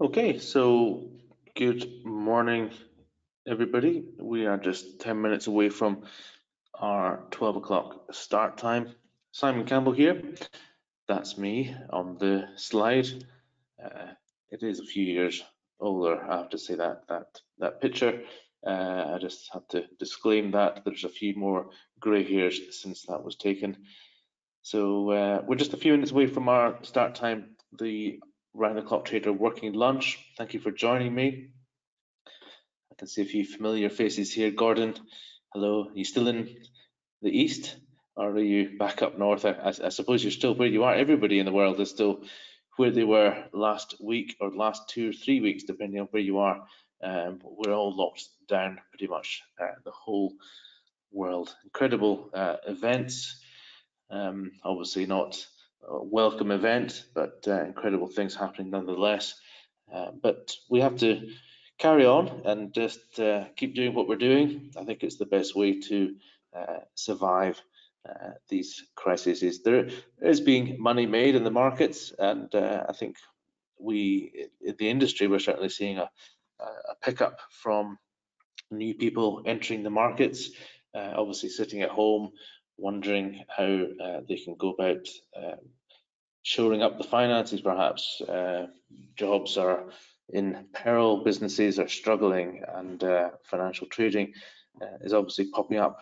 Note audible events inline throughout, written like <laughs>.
Okay, so good morning, everybody. We are just 10 minutes away from our 12 o'clock start time. Simon Campbell here. That's me on the slide. Uh, it is a few years older, I have to say that that that picture. Uh, I just have to disclaim that there's a few more grey hairs since that was taken. So uh, we're just a few minutes away from our start time. The round the clock trader working lunch. Thank you for joining me. I can see a few familiar faces here. Gordon, hello. Are you still in the east or are you back up north? I, I, suppose you're still where you are. Everybody in the world is still where they were last week or last two or three weeks, depending on where you are. Um, we're all locked down pretty much uh, the whole world. Incredible uh, events. Um, obviously not welcome event, but uh, incredible things happening nonetheless. Uh, but we have to carry on and just uh, keep doing what we're doing. I think it's the best way to uh, survive uh, these crises. There is being money made in the markets, and uh, I think we, in the industry, we're certainly seeing a, a pickup from new people entering the markets. obviously, sitting at home wondering how uh, they can go about um, shoring up the finances perhaps. Uh, jobs are in peril, businesses are struggling and uh, financial trading uh, is obviously popping up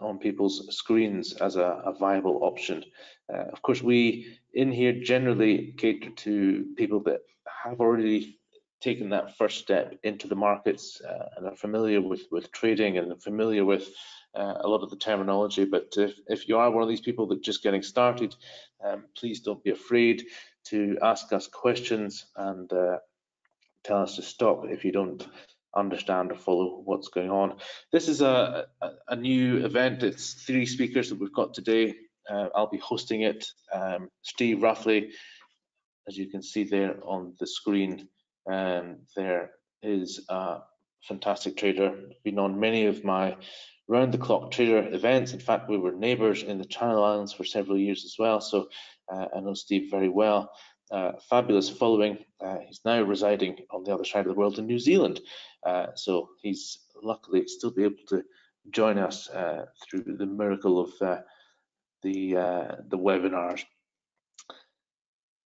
on people's screens as a, a viable option. Uh, of course, we in here generally cater to people that have already taken that first step into the markets uh, and are familiar with, with trading and familiar with uh, a lot of the terminology. But if, if you are one of these people that just getting started, um, please don't be afraid to ask us questions and uh, tell us to stop if you don't understand or follow what's going on. This is a, a, a new event. It's three speakers that we've got today. Uh, I'll be hosting it. Um, Steve Ruffley, as you can see there on the screen, um, there is a fantastic trader, been on many of my round the clock trader events. In fact, we were neighbours in the Channel Islands for several years as well. So uh, I know Steve very well. Uh, fabulous following. Uh, he's now residing on the other side of the world in New Zealand. Uh, so he's luckily still be able to join us uh, through the miracle of uh, the the webinars.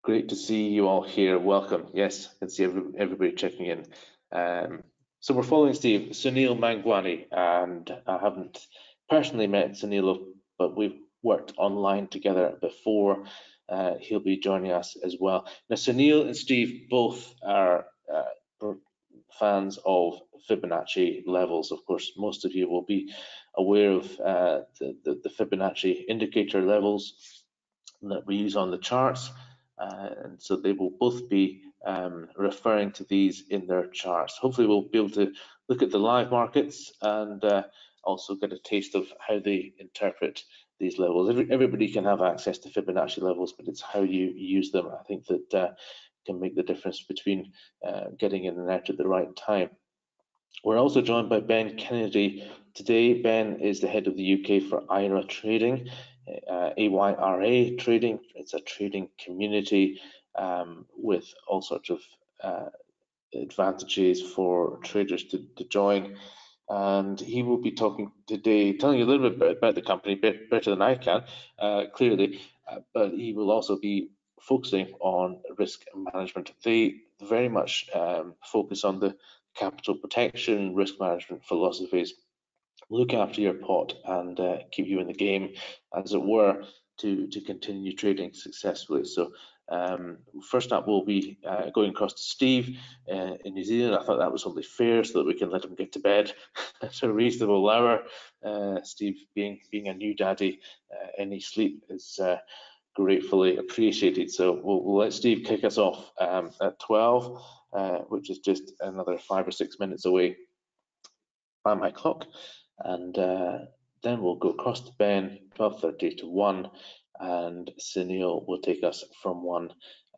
Great to see you all here. Welcome. Yes, I can see every, everybody checking in. Um, so we're following Steve, Sunil Mangwani, and I haven't personally met Sunil, but we've worked online together before. Uh, he'll be joining us as well. Now, Sunil and Steve both are uh, fans of Fibonacci levels. Of course, most of you will be aware of uh, the, the, the, Fibonacci indicator levels that we use on the charts. Uh, and so they will both be um, referring to these in their charts. Hopefully we'll be able to look at the live markets and uh, also get a taste of how they interpret these levels. Every, everybody can have access to Fibonacci levels, but it's how you use them. I think that uh, can make the difference between uh, getting in and out at the right time. We're also joined by Ben Kennedy today. Ben is the head of the UK for IRA Trading, uh, AYRA Trading. It's a trading community um, with all sorts of uh, advantages for traders to, to, join. And he will be talking today, telling you a little bit about the company better than I can, uh, clearly, uh, but he will also be focusing on risk management. They very much um, focus on the capital protection, risk management philosophies, look after your pot and uh, keep you in the game, as it were, to, to continue trading successfully. So um, first up, we'll be uh, going across to Steve uh, in New Zealand. I thought that was only fair so that we can let him get to bed <laughs> at a reasonable hour. Uh, Steve, being being a new daddy, uh, any sleep is uh, gratefully appreciated. So we'll, we'll, let Steve kick us off um, at 12, uh, which is just another five or six minutes away by my clock. And then we'll go across to Ben, 12.30 to 1, and Sunil will take us from one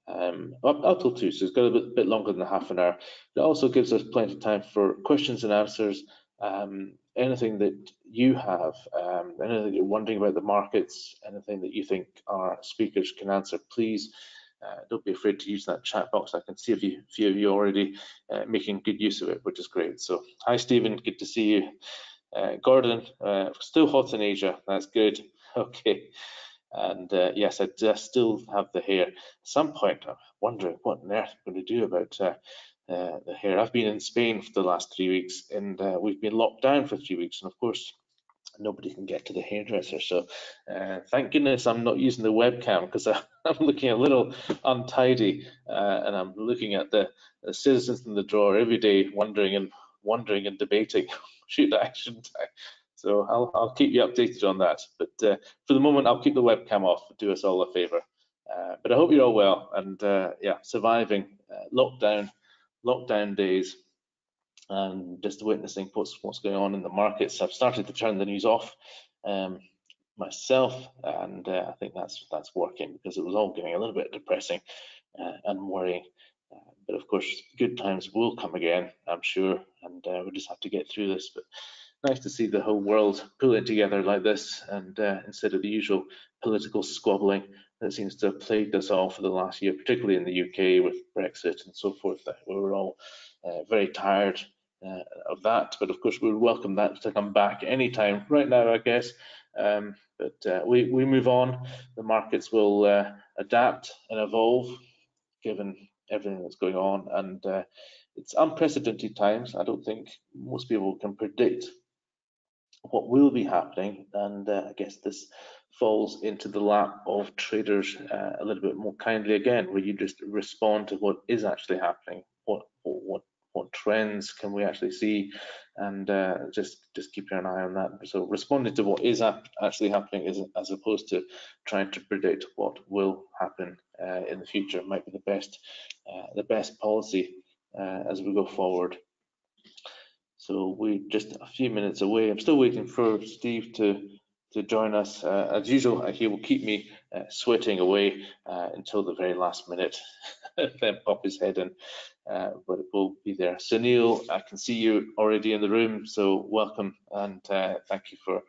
um, up, up till two, so it's got a bit, bit, longer than half an hour. It also gives us plenty of time for questions and answers. Um, anything that you have, um, anything you're wondering about the markets, anything that you think our speakers can answer, please uh, don't be afraid to use that chat box. I can see a few, few of you already uh, making good use of it, which is great. So hi, Stephen, good to see you. Uh, Gordon, uh, still hot in Asia, that's good. <laughs> Okay. And uh, yes, I just still have the hair. At some point, I'm wondering what on earth I'm going to do about uh, the hair. I've been in Spain for the last three weeks and we've been locked down for three weeks. And of course, nobody can get to the hairdresser. So uh, thank goodness I'm not using the webcam because <laughs> I'm looking a little untidy uh, and I'm looking at the, the, citizens in the drawer every day wondering and wondering and debating, <laughs> should I, shouldn't I? So I'll, I'll keep you updated on that. But uh, for the moment, I'll keep the webcam off, do us all a favor. Uh, but I hope you're all well and uh, yeah, surviving uh, lockdown, lockdown days and just witnessing what's what's going on in the markets. I've started to turn the news off um, myself, and uh, I think that's that's working because it was all getting a little bit depressing uh, and worrying. But of course, good times will come again, I'm sure, and uh, we just have to get through this. But nice to see the whole world pulling together like this, and uh, instead of the usual political squabbling that seems to have plagued us all for the last year, particularly in the UK with Brexit and so forth. We were all uh, very tired uh, of that. But of course, we would welcome that to come back anytime. Right now, I guess. Um, but uh, we we move on. The markets will uh, adapt and evolve, given everything that's going on, and uh, it's unprecedented times. I don't think most people can predict what will be happening, and uh, I guess this falls into the lap of traders uh, a little bit more kindly. Again, where you just respond to what is actually happening, what what what trends can we actually see? And uh, just just keeping an eye on that. So responding to what is actually happening is as opposed to trying to predict what will happen uh, in the future might be the best uh, the best policy uh, as we go forward so we're just a few minutes away i'm still waiting for steve to to join us uh, as usual he will keep me uh, sweating away until the very last minute <laughs> then pop his head in uh, but it will be there. Sunil, I can see you already in the room, so welcome and uh, thank you for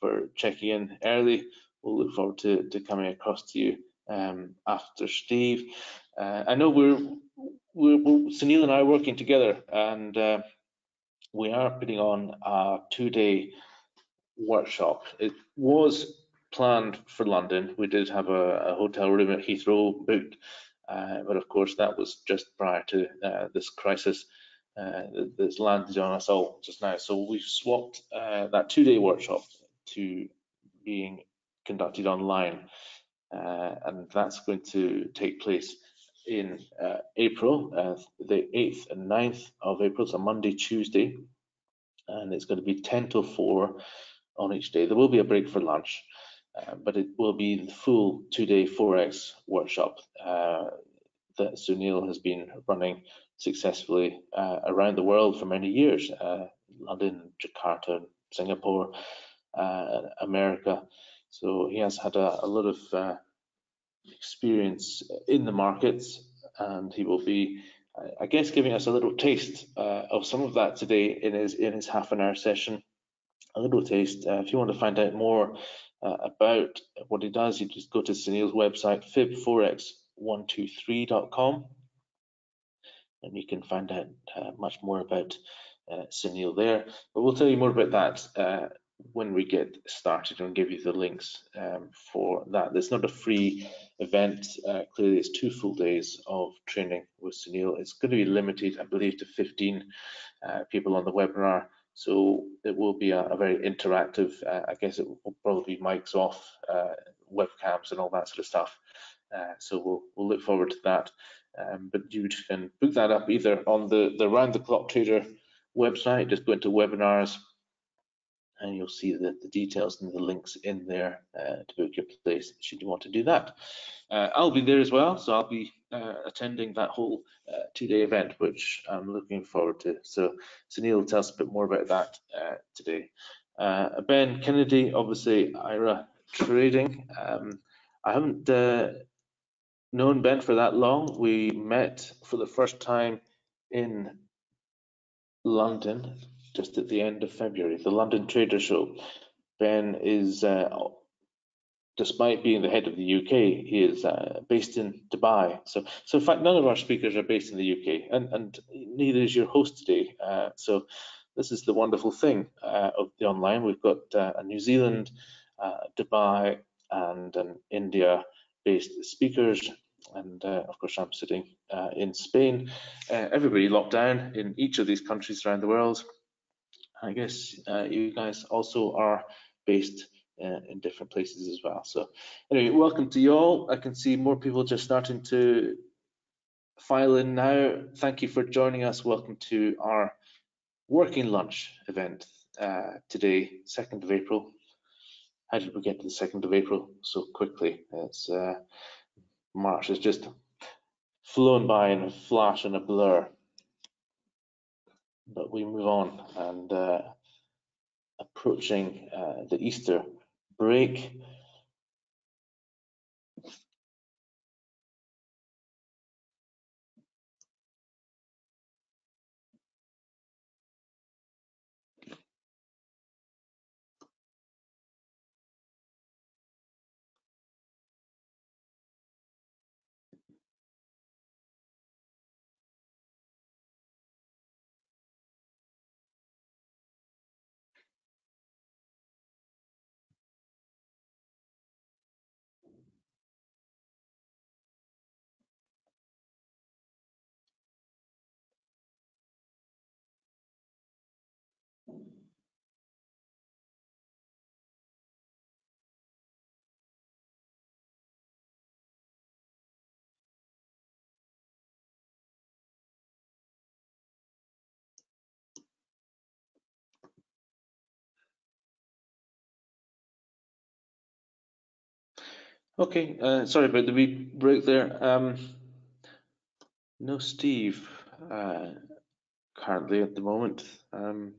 for checking in early. We'll look forward to, to coming across to you um, after Steve. Uh, I know we're, we're, we're Sunil and I are working together and uh, we are putting on a two-day workshop. It was planned for London. We did have a, a hotel room at Heathrow booked uh, but of course, that was just prior to uh, this crisis uh, that's landed on us all just now. So we've swapped that two-day workshop to being conducted online, and that's going to take place in uh, April, uh, the 8th and 9th of April, so Monday, Tuesday, and it's going to be 10 to 4 on each day. There will be a break for lunch, uh, but it will be the full two-day Forex workshop uh, that Sunil has been running successfully uh, around the world for many years, uh, London, Jakarta, Singapore, America. So he has had a, a lot of experience in the markets and he will be I guess giving us a little taste uh, of some of that today in his in his half an hour session. A little taste. Uh, if you want to find out more uh, about what he does, you just go to Sunil's website, fibforex123.com, and you can find out uh, much more about uh, Sunil there. But we'll tell you more about that uh, when we get started and give you the links um, for that. It's not a free event. Uh, clearly, it's two full days of training with Sunil. It's going to be limited, I believe, to 15 uh, people on the webinar. So it will be a, a very interactive, uh, I guess it will probably be mics off, uh, webcams and all that sort of stuff. Uh, so we'll, we'll look forward to that. Um, but you can book that up either on the, the Round the Clock Trader website, just go into webinars and you'll see the, the details and the links in there uh, to book your place should you want to do that. Uh, I'll be there as well, so I'll be uh, attending that whole uh, two-day event, which I'm looking forward to. So Sunil will tell us a bit more about that uh, today. Uh, ben Kennedy, obviously IRA Trading. Um, I haven't known Ben for that long. We met for the first time in London just at the end of February, the London Trader Show. Ben is uh, despite being the head of the UK, he is uh, based in Dubai. So, so in fact, none of our speakers are based in the UK, and, and neither is your host today. Uh, so, this is the wonderful thing uh, of the online. We've got uh, a New Zealand, uh, Dubai, and an India-based speakers, and uh, of course, I'm sitting in Spain. everybody locked down in each of these countries around the world. I guess you guys also are based uh, in different places as well. So anyway, welcome to you all. I can see more people just starting to file in now. Thank you for joining us. Welcome to our working lunch event uh, today, 2nd of April. How did we get to the 2nd of April so quickly? It's uh, March has just flown by in a flash and a blur. But we move on and uh, approaching uh, the Easter break Okay, uh, sorry about the wee break there. Um, no Steve uh, currently at the moment. Um,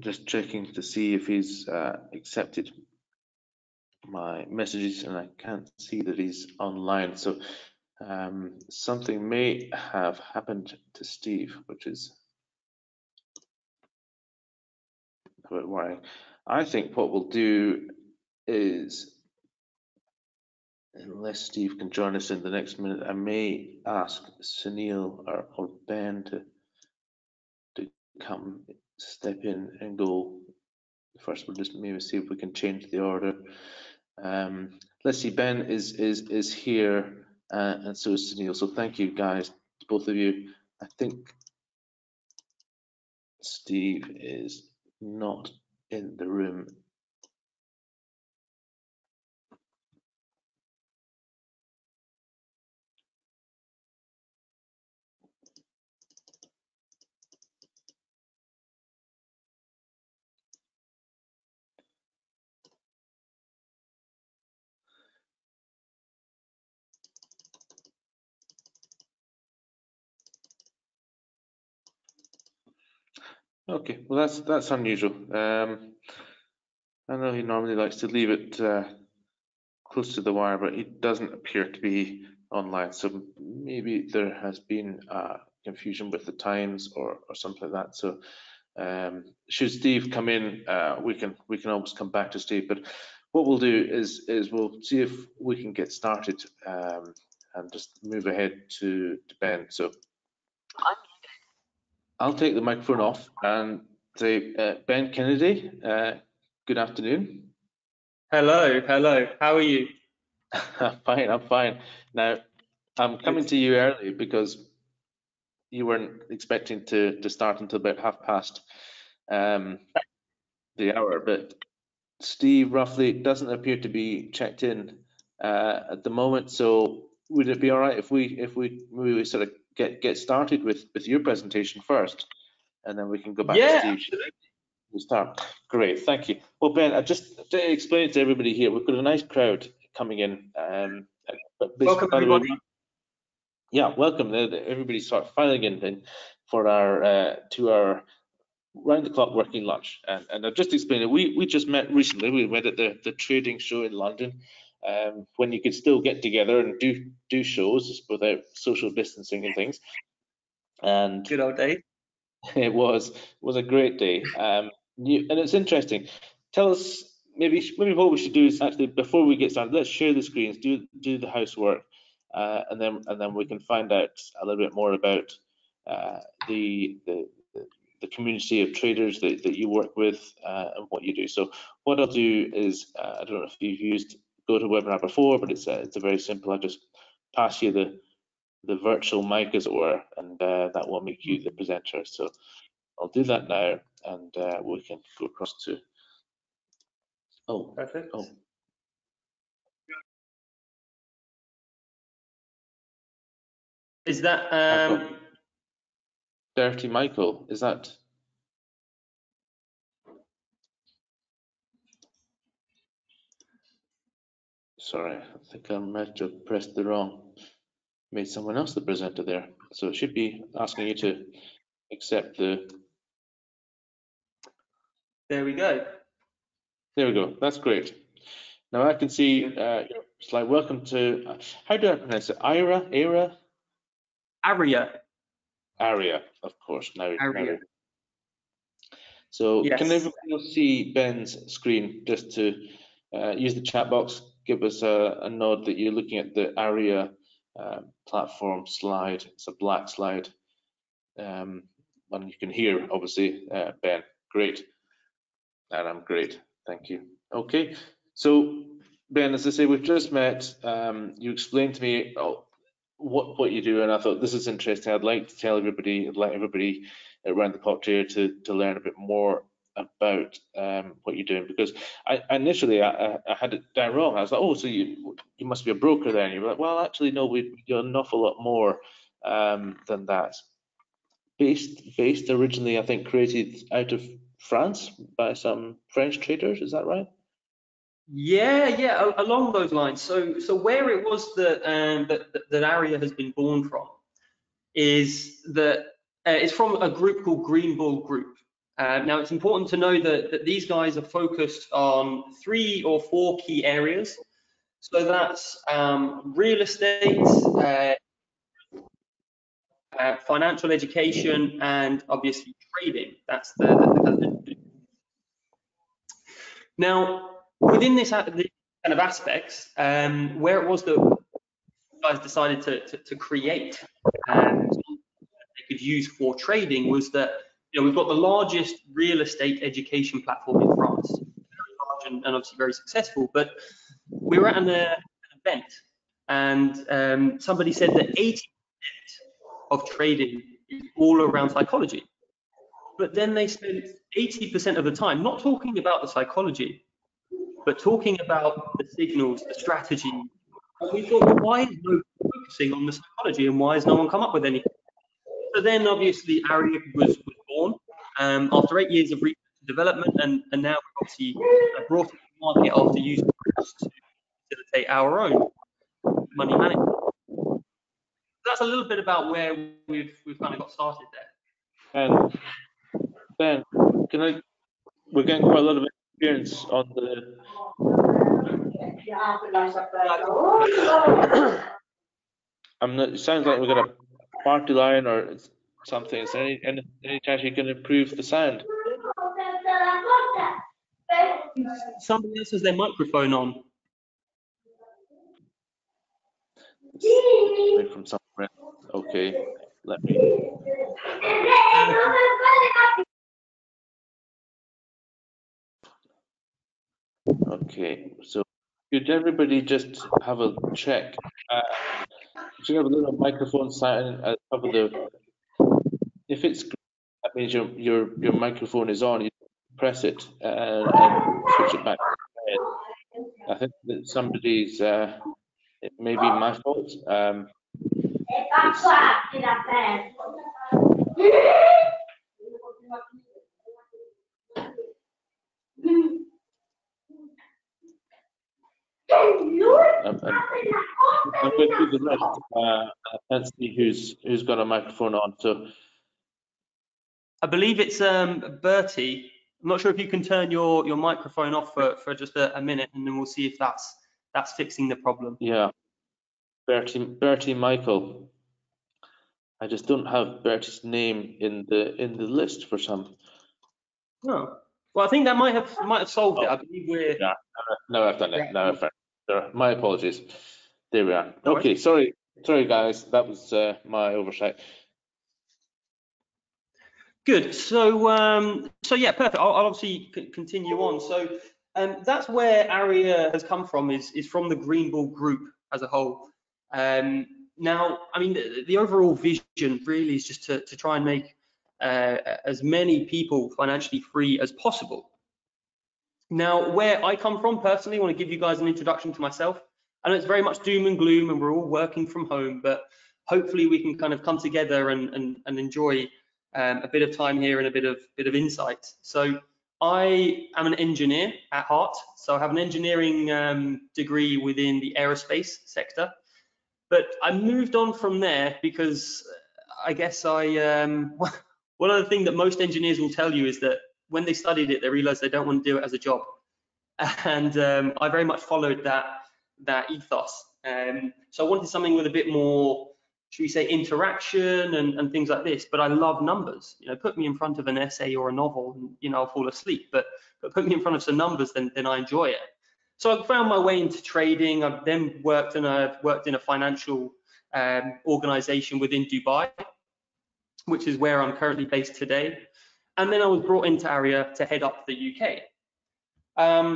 just checking to see if he's uh, accepted my messages and I can't see that he's online. So um, something may have happened to Steve, which is a bit worrying. I think what we'll do is unless Steve can join us in the next minute, I may ask Sunil or, or Ben to to come step in and go. First, we'll just maybe see if we can change the order. Um, let's see, Ben is is is here, uh, and so is Sunil. So thank you, guys, both of you. I think Steve is not in the room Okay, well that's that's unusual. Um, I know he normally likes to leave it uh, close to the wire, but he doesn't appear to be online. So maybe there has been uh, confusion with the times or or something like that. So um, should Steve come in, uh, we can we can always come back to Steve. But what we'll do is is we'll see if we can get started um, and just move ahead to, to Ben. So. I'll take the microphone off and say, uh, Ben Kennedy, uh, good afternoon. Hello, hello. How are you? I'm <laughs> fine, I'm fine. Now, I'm coming to you early because you weren't expecting to, to start until about half past um, the hour, but Steve Ruffley doesn't appear to be checked in uh, at the moment. So would it be all right if we if we we sort of get get started with with your presentation first, and then we can go back yeah. to Steve. We start. Great, thank you. Well, Ben, I just to explain it to everybody here. We've got a nice crowd coming in. Um, welcome everybody. Way, yeah, welcome. Everybody's sort of filing in for our uh, to our round the clock working lunch. And, and I'll just explained it. We we just met recently. We met at the the trading show in London um, when you could still get together and do do shows without social distancing and things. And good old day. <laughs> It was was a great day. Um, you, and it's interesting. Tell us maybe maybe what we should do is actually before we get started, let's share the screens, do do the housework, uh, and then and then we can find out a little bit more about uh, the, the the community of traders that, that you work with uh, and what you do. So what I'll do is, uh, I don't know if you've used GoToWebinar before, but it's a, it's a very simple. I just pass you the the virtual mic as it were, and uh, that will make you the presenter. So I'll do that now, and uh, we can go across to. Oh, Perfect. oh, Is that um, Dirty Michael, is that? Sorry, I think I might have pressed the wrong, made someone else the presenter there. So it should be asking you to accept the, there we go. there we go, that's great. Now I can see, uh, your slide, welcome to, uh, how do I pronounce it? Ira, Ira? Aria. Aria, of course, now. now Aria. we- So can Yes. everybody else see Ben's screen, just to uh, use the chat box, give us a, a nod that you're looking at the AYRA uh, platform slide, it's a black slide. Um, and you can hear, obviously, uh, Ben, great. And I'm great, thank you. Okay, so Ben, as I say, we've just met, um, you explained to me oh, what, what you do, and I thought this is interesting. I'd like to tell everybody, I'd like everybody around the here to, to learn a bit more about um, what you're doing because I initially I, I, had it down wrong. I was like, oh, so you you must be a broker then. You're like, well, actually, no, we do an awful lot more um, than that. Based based originally, I think, created out of France by some French traders. Is that right? Yeah, yeah, along those lines. So, so where it was that um, that, that AYRA has been born from is that uh, it's from a group called Green Bull Group. Uh, now, it's important to know that, that these guys are focused on three or four key areas. So that's um, real estate, uh, uh, financial education, and obviously trading. That's the, the, the now within this, kind of aspects, um, where it was that guys decided to, to, to create and they could use for trading was that you know we've got the largest real estate education platform in France, very large and, and obviously very successful. But we were at an, uh, an event and um, somebody said that 80% of trading is all around psychology. But then they spent 80% of the time not talking about the psychology, but talking about the signals, the strategy. And we thought, well, why is no focusing on the psychology and why has no one come up with anything? So then obviously AYRA was, um, after eight years of research and development and, and now we've obviously uh, brought it to market after using to facilitate our own money management. That's a little bit about where we've, we've kind of got started there. And Ben, can I? We're getting quite a lot of experience on the. <coughs> I'm not. It sounds like we've got a party line or something. Is there any any, any chance you can improve the sound? Somebody else has their microphone on. From somewhere. Okay, let me. Okay, so could everybody just have a check? Uh, should have a little microphone sign at the top of the. If it's that means your your your microphone is on. You press it uh, and switch it back. I think that somebody's. Uh, it may be my fault. Um, I'm, I'm, I'm going through the list. Uh, I can't see who's who's got a microphone on. So I believe it's um, Bertie. I'm not sure if you can turn your, your microphone off for, for just a, a minute and then we'll see if that's that's fixing the problem. yeah, Bertie Bertie Michael. I just don't have Bertie's name in the in the list for some. Oh, Well, I think that might have might have solved it. I believe we're Yeah. No, I've done it. No, I've done it. My apologies. There we are. Okay, sorry, sorry, guys. That was uh, my oversight. Good. So, um, so yeah, perfect. I'll, I'll obviously continue on. So, um, that's where AYRA has come from. Is is from the Green Bull Group as a whole. Um, now, I mean, the, the overall vision really is just to to try and make uh, as many people financially free as possible. Now, where I come from personally, I want to give you guys an introduction to myself. I know it's very much doom and gloom, and we're all working from home, but hopefully we can kind of come together and and, and enjoy um, a bit of time here and a bit of bit of insight. So I am an engineer at heart. So I have an engineering um, degree within the aerospace sector, but I moved on from there because I guess I um, <laughs> one of the things that most engineers will tell you is that when they studied it, they realized they don't want to do it as a job, <laughs> and um, I very much followed that that ethos. Um, so I wanted something with a bit more should we say interaction and, and things like this but i love numbers. You know put me in front of an essay or a novel and you know i'll fall asleep but but put me in front of some numbers then then i enjoy it. So i found my way into trading. I've then worked in a worked in a financial um, organization within dubai which is where i'm currently based today. And then i was brought into AYRA to head up the uk um,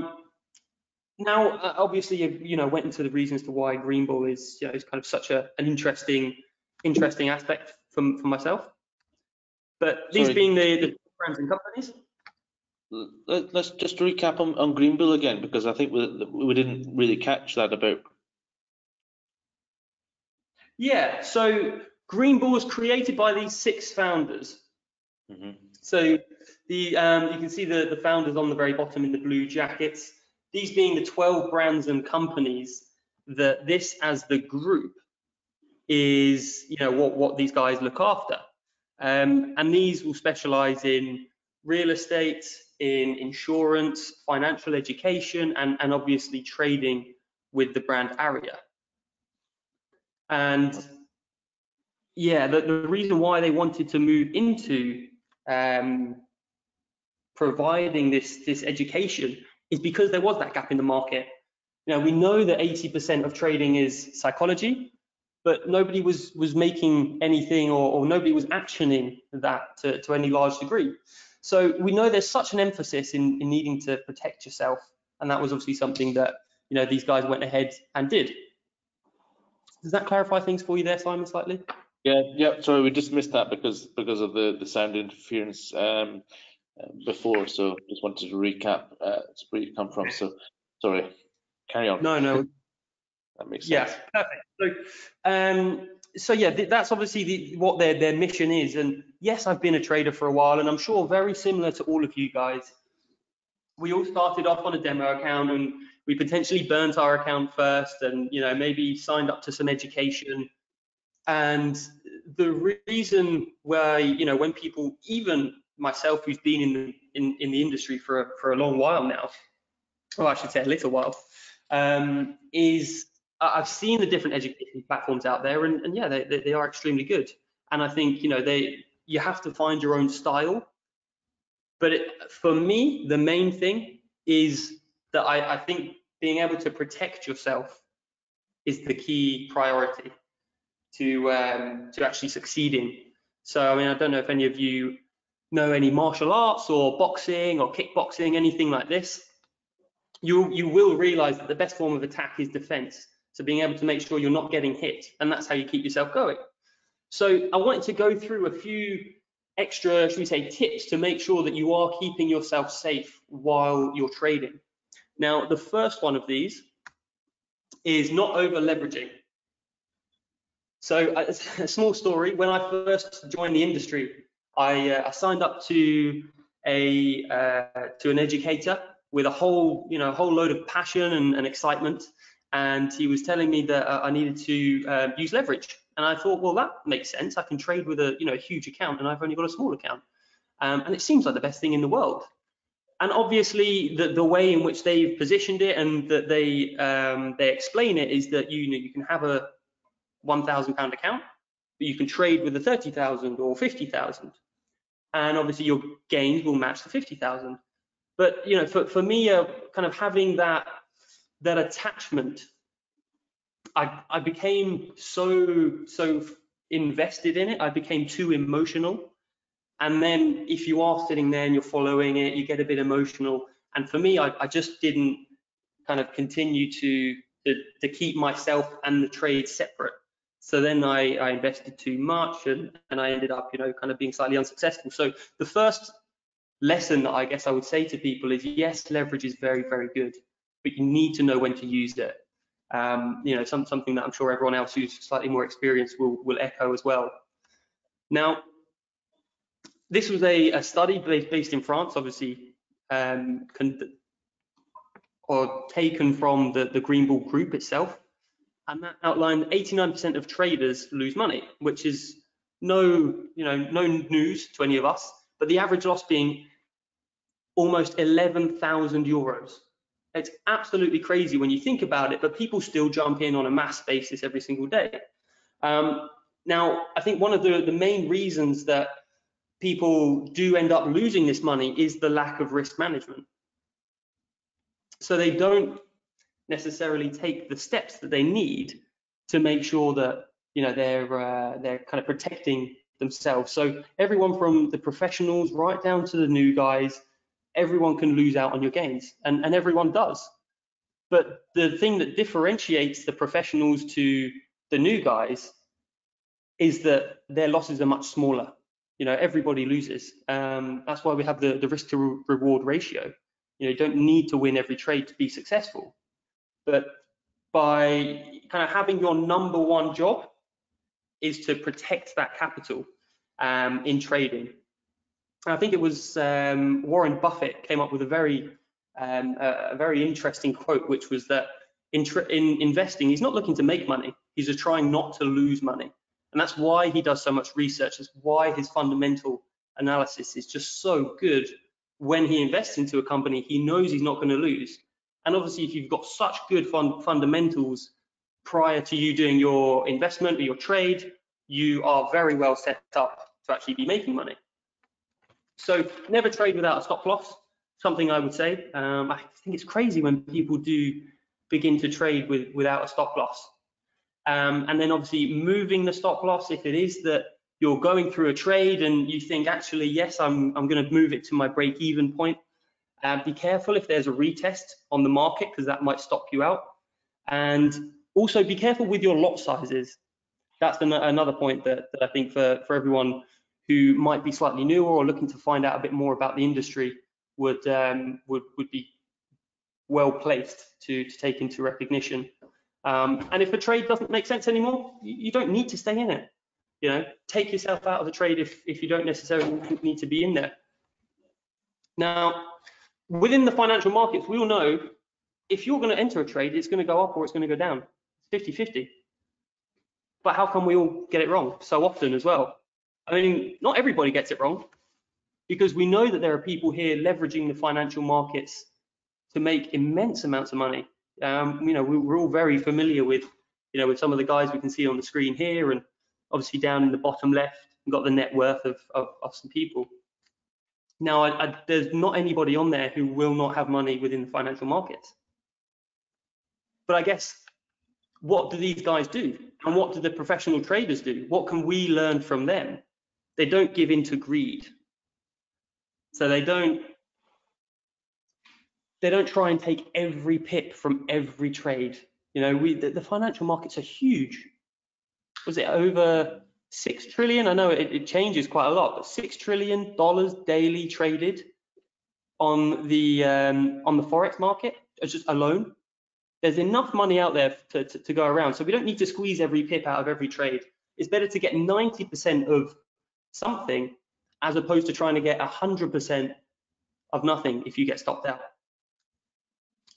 now, uh, obviously, you you know, went into the reasons to why Green Bull is, you know, is kind of such a, an interesting, interesting aspect for, for myself. But these Sorry. being the, the brands and companies. Let, us just recap on, on Green Bull again, because I think we, we didn't really catch that about. Yeah, so Green Bull was created by these six founders. Mhm. So the um, you can see the, the founders on the very bottom in the blue jackets. These being the 12 brands and companies that this as the group is, you know, what, what these guys look after. Um, and these will specialize in real estate, in insurance, financial education, and, and obviously trading with the brand AYRA And yeah, the, the reason why they wanted to move into um, providing this this education is because there was that gap in the market. Know, we know that 80% of trading is psychology, but nobody was was making anything or, or nobody was actioning that to, to any large degree. So we know there's such an emphasis in, in needing to protect yourself, and that was obviously something that you know these guys went ahead and did. Does that clarify things for you there, Simon, slightly? Yeah, yeah, sorry, we just missed that because, because of the, the sound interference, um, before, so just wanted to recap, uh, where you come from, so, sorry, carry on. No, no, That makes Yeah, perfect. So, um, so yeah, th- that's obviously the, what their their mission is. And yes, I've been a trader for a while, and I'm sure very similar to all of you guys. We all started off on a demo account, and we potentially burnt our account first, and you know maybe signed up to some education. And the reason why you know when people, even myself, who's been in the in, in the industry for a, for a long while now, or I should say a little while, um, is I've seen the different education platforms out there, and, and yeah, they, they, they are extremely good. And I think you know they you have to find your own style. But it, for me, the main thing is that I, I think being able to protect yourself is the key priority to um, to actually succeeding. So I mean, I don't know if any of you know any martial arts or boxing or kickboxing, anything like this. You you will realize that the best form of attack is defense. So being able to make sure you're not getting hit, and that's how you keep yourself going. So I wanted to go through a few extra, should we say, tips to make sure that you are keeping yourself safe while you're trading. Now, the first one of these is not over leveraging. So a, <laughs> a small story, when I first joined the industry, I, uh, I signed up to a uh, to an educator with a whole, you know, a whole load of passion and, and excitement. And he was telling me that uh, I needed to uh, use leverage. And I thought, well, that makes sense. I can trade with a, you know, a huge account and I've only got a small account. Um, and it seems like the best thing in the world. And obviously, the, the way in which they've positioned it and that they um, they explain it is that you, know you can have a 1,000 pound account, but you can trade with a 30,000 or 50,000, and obviously your gains will match the 50,000. But you know, for for me, uh, kind of having that that attachment, I I became so so invested in it. I became too emotional. And then if you are sitting there and you're following it, you get a bit emotional. And for me, I, I just didn't kind of continue to, to, to keep myself and the trade separate. So then I, I invested too much and, and I ended up, you know, kind of being slightly unsuccessful. So the first lesson that I guess I would say to people is yes, leverage is very, very good, but you need to know when to use it. Um, you know, some, something that I'm sure everyone else who's slightly more experienced will, will echo as well. Now, this was a, a study based, based in France, obviously, um, or taken from the, the Green Bull group itself. And that outlined 89% of traders lose money, which is no, you know, no news to any of us, but the average loss being almost 11,000 euros. It's absolutely crazy when you think about it, but people still jump in on a mass basis every single day. Um, now, I think one of the, the main reasons that people do end up losing this money is the lack of risk management. So they don't necessarily take the steps that they need to make sure that you know they're uh, they're kind of protecting themselves. So everyone from the professionals right down to the new guys, everyone can lose out on your gains, and and everyone does. But the thing that differentiates the professionals to the new guys is that their losses are much smaller. You know everybody loses. Um, that's why we have the, the risk to re reward ratio. You know you don't need to win every trade to be successful. But by kind of having your number one job is to protect that capital um, in trading i think it was um, warren buffett came up with a very um, a, very interesting quote which was that in, in investing he's not looking to make money he's just trying not to lose money and that's why he does so much research. That's why his fundamental analysis is just so good. When he invests into a company, he knows he's not going to lose. And obviously, if you've got such good fund fundamentals prior to you doing your investment or your trade, you are very well set up to actually be making money. So never trade without a stop loss, something I would say. Um, I think it's crazy when people do begin to trade with, without a stop loss. Um, and then obviously moving the stop loss if it is that you're going through a trade and you think actually yes I'm I'm going to move it to my break even point. Uh, be careful if there's a retest on the market because that might stop you out. And also be careful with your lot sizes. That's an, another point that, that I think for, for everyone who might be slightly newer or looking to find out a bit more about the industry would um, would would be well placed to to take into recognition. Um, and if a trade doesn't make sense anymore, you, don't need to stay in it. You know, take yourself out of the trade if, if you don't necessarily need to be in there. Now, within the financial markets, we all know if you're going to enter a trade, it's going to go up or it's going to go down. It's 50-50. But how come we all get it wrong so often as well? I mean, not everybody gets it wrong because we know that there are people here leveraging the financial markets to make immense amounts of money um, you know, we're all very familiar with, you know, with some of the guys we can see on the screen here, and obviously down in the bottom left, we've got the net worth of, of, of some people. Now, I, I, there's not anybody on there who will not have money within the financial markets. But I guess, what do these guys do? And what do the professional traders do? What can we learn from them? They don't give in to greed. So they don't they don't try and take every pip from every trade. You know, we the, the financial markets are huge. Was it over six trillion? I know it, it changes quite a lot, but six trillion dollars daily traded on the um, on the forex market just alone. There's enough money out there to, to, to go around, so we don't need to squeeze every pip out of every trade. It's better to get 90% of something as opposed to trying to get 100% of nothing if you get stopped out.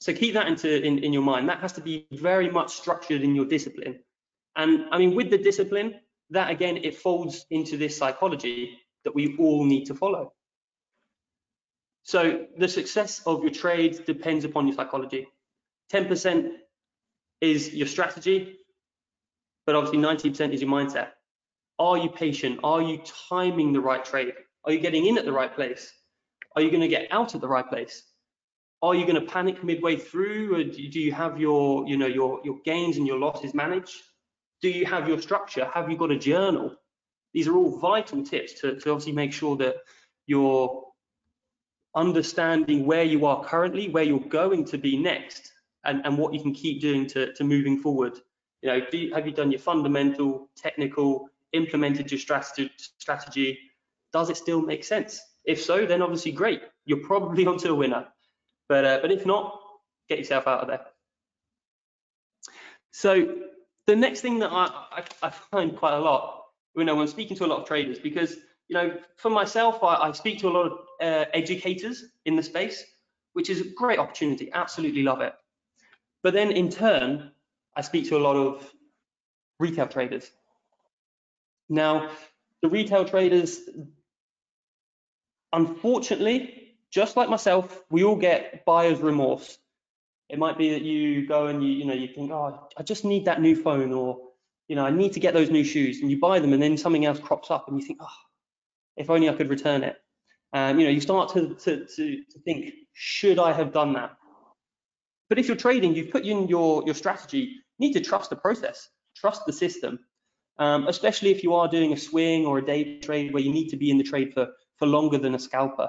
So keep that into in, in your mind. That has to be very much structured in your discipline. And I mean, with the discipline, that again, it folds into this psychology that we all need to follow. So the success of your trade depends upon your psychology. 10% is your strategy, but obviously 90% is your mindset. Are you patient? Are you timing the right trade? Are you getting in at the right place? Are you going to get out at the right place? Are you going to panic midway through? Or do you have your, you know, your, your gains and your losses managed? Do you have your structure? Have you got a journal? These are all vital tips to, to obviously make sure that you're understanding where you are currently, where you're going to be next, and, and what you can keep doing to, to moving forward. You know, you, have you done your fundamental, technical, implemented your strategy? Does it still make sense? If so, then obviously great. You're probably <laughs> onto a winner. But uh, but if not, get yourself out of there. So the next thing that I, I, I find quite a lot, you know, when I'm speaking to a lot of traders, because you know, for myself, I, I speak to a lot of uh, educators in the space, which is a great opportunity. Absolutely love it. But then in turn, I speak to a lot of retail traders. Now, the retail traders, unfortunately, just like myself, we all get buyer's remorse. It might be that you go and you, you know, you think, oh, I just need that new phone, or you know, I need to get those new shoes, and you buy them, and then something else crops up, and you think, oh, if only I could return it. Um, you know, you start to, to, to, to think, should I have done that? But if you're trading, you've put in your, your strategy, you need to trust the process, trust the system, um, especially if you are doing a swing or a day trade where you need to be in the trade for, for longer than a scalper.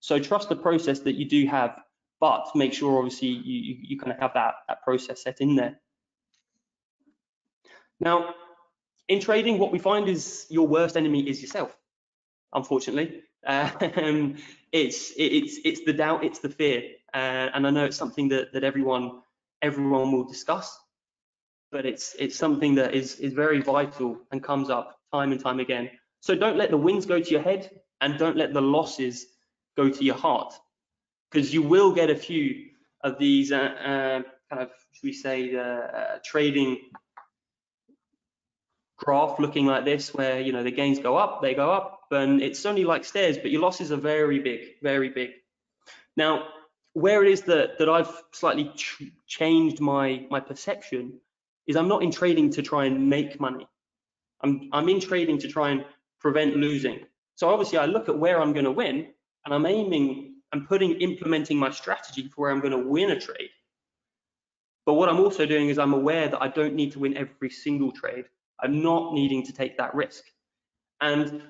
So trust the process that you do have, but make sure obviously you, you, you kind of have that, that process set in there. Now, in trading, what we find is your worst enemy is yourself, unfortunately. <laughs> Um, it's it's it's the doubt, it's the fear, uh, and I know it's something that that everyone everyone will discuss, but it's it's something that is is very vital and comes up time and time again. So don't let the wins go to your head, and don't let the losses go to your heart, because you will get a few of these uh, uh, kind of should we say uh, uh, trading graph looking like this, where you know the gains go up, they go up, and it's only like stairs, but your losses are very big, very big. Now, where it is that that I've slightly ch changed my my perception is I'm not in trading to try and make money. I'm I'm in trading to try and prevent losing. So obviously I look at where I'm going to win and I'm aiming and putting implementing my strategy for where I'm going to win a trade. But what I'm also doing is I'm aware that I don't need to win every single trade. I'm not needing to take that risk. And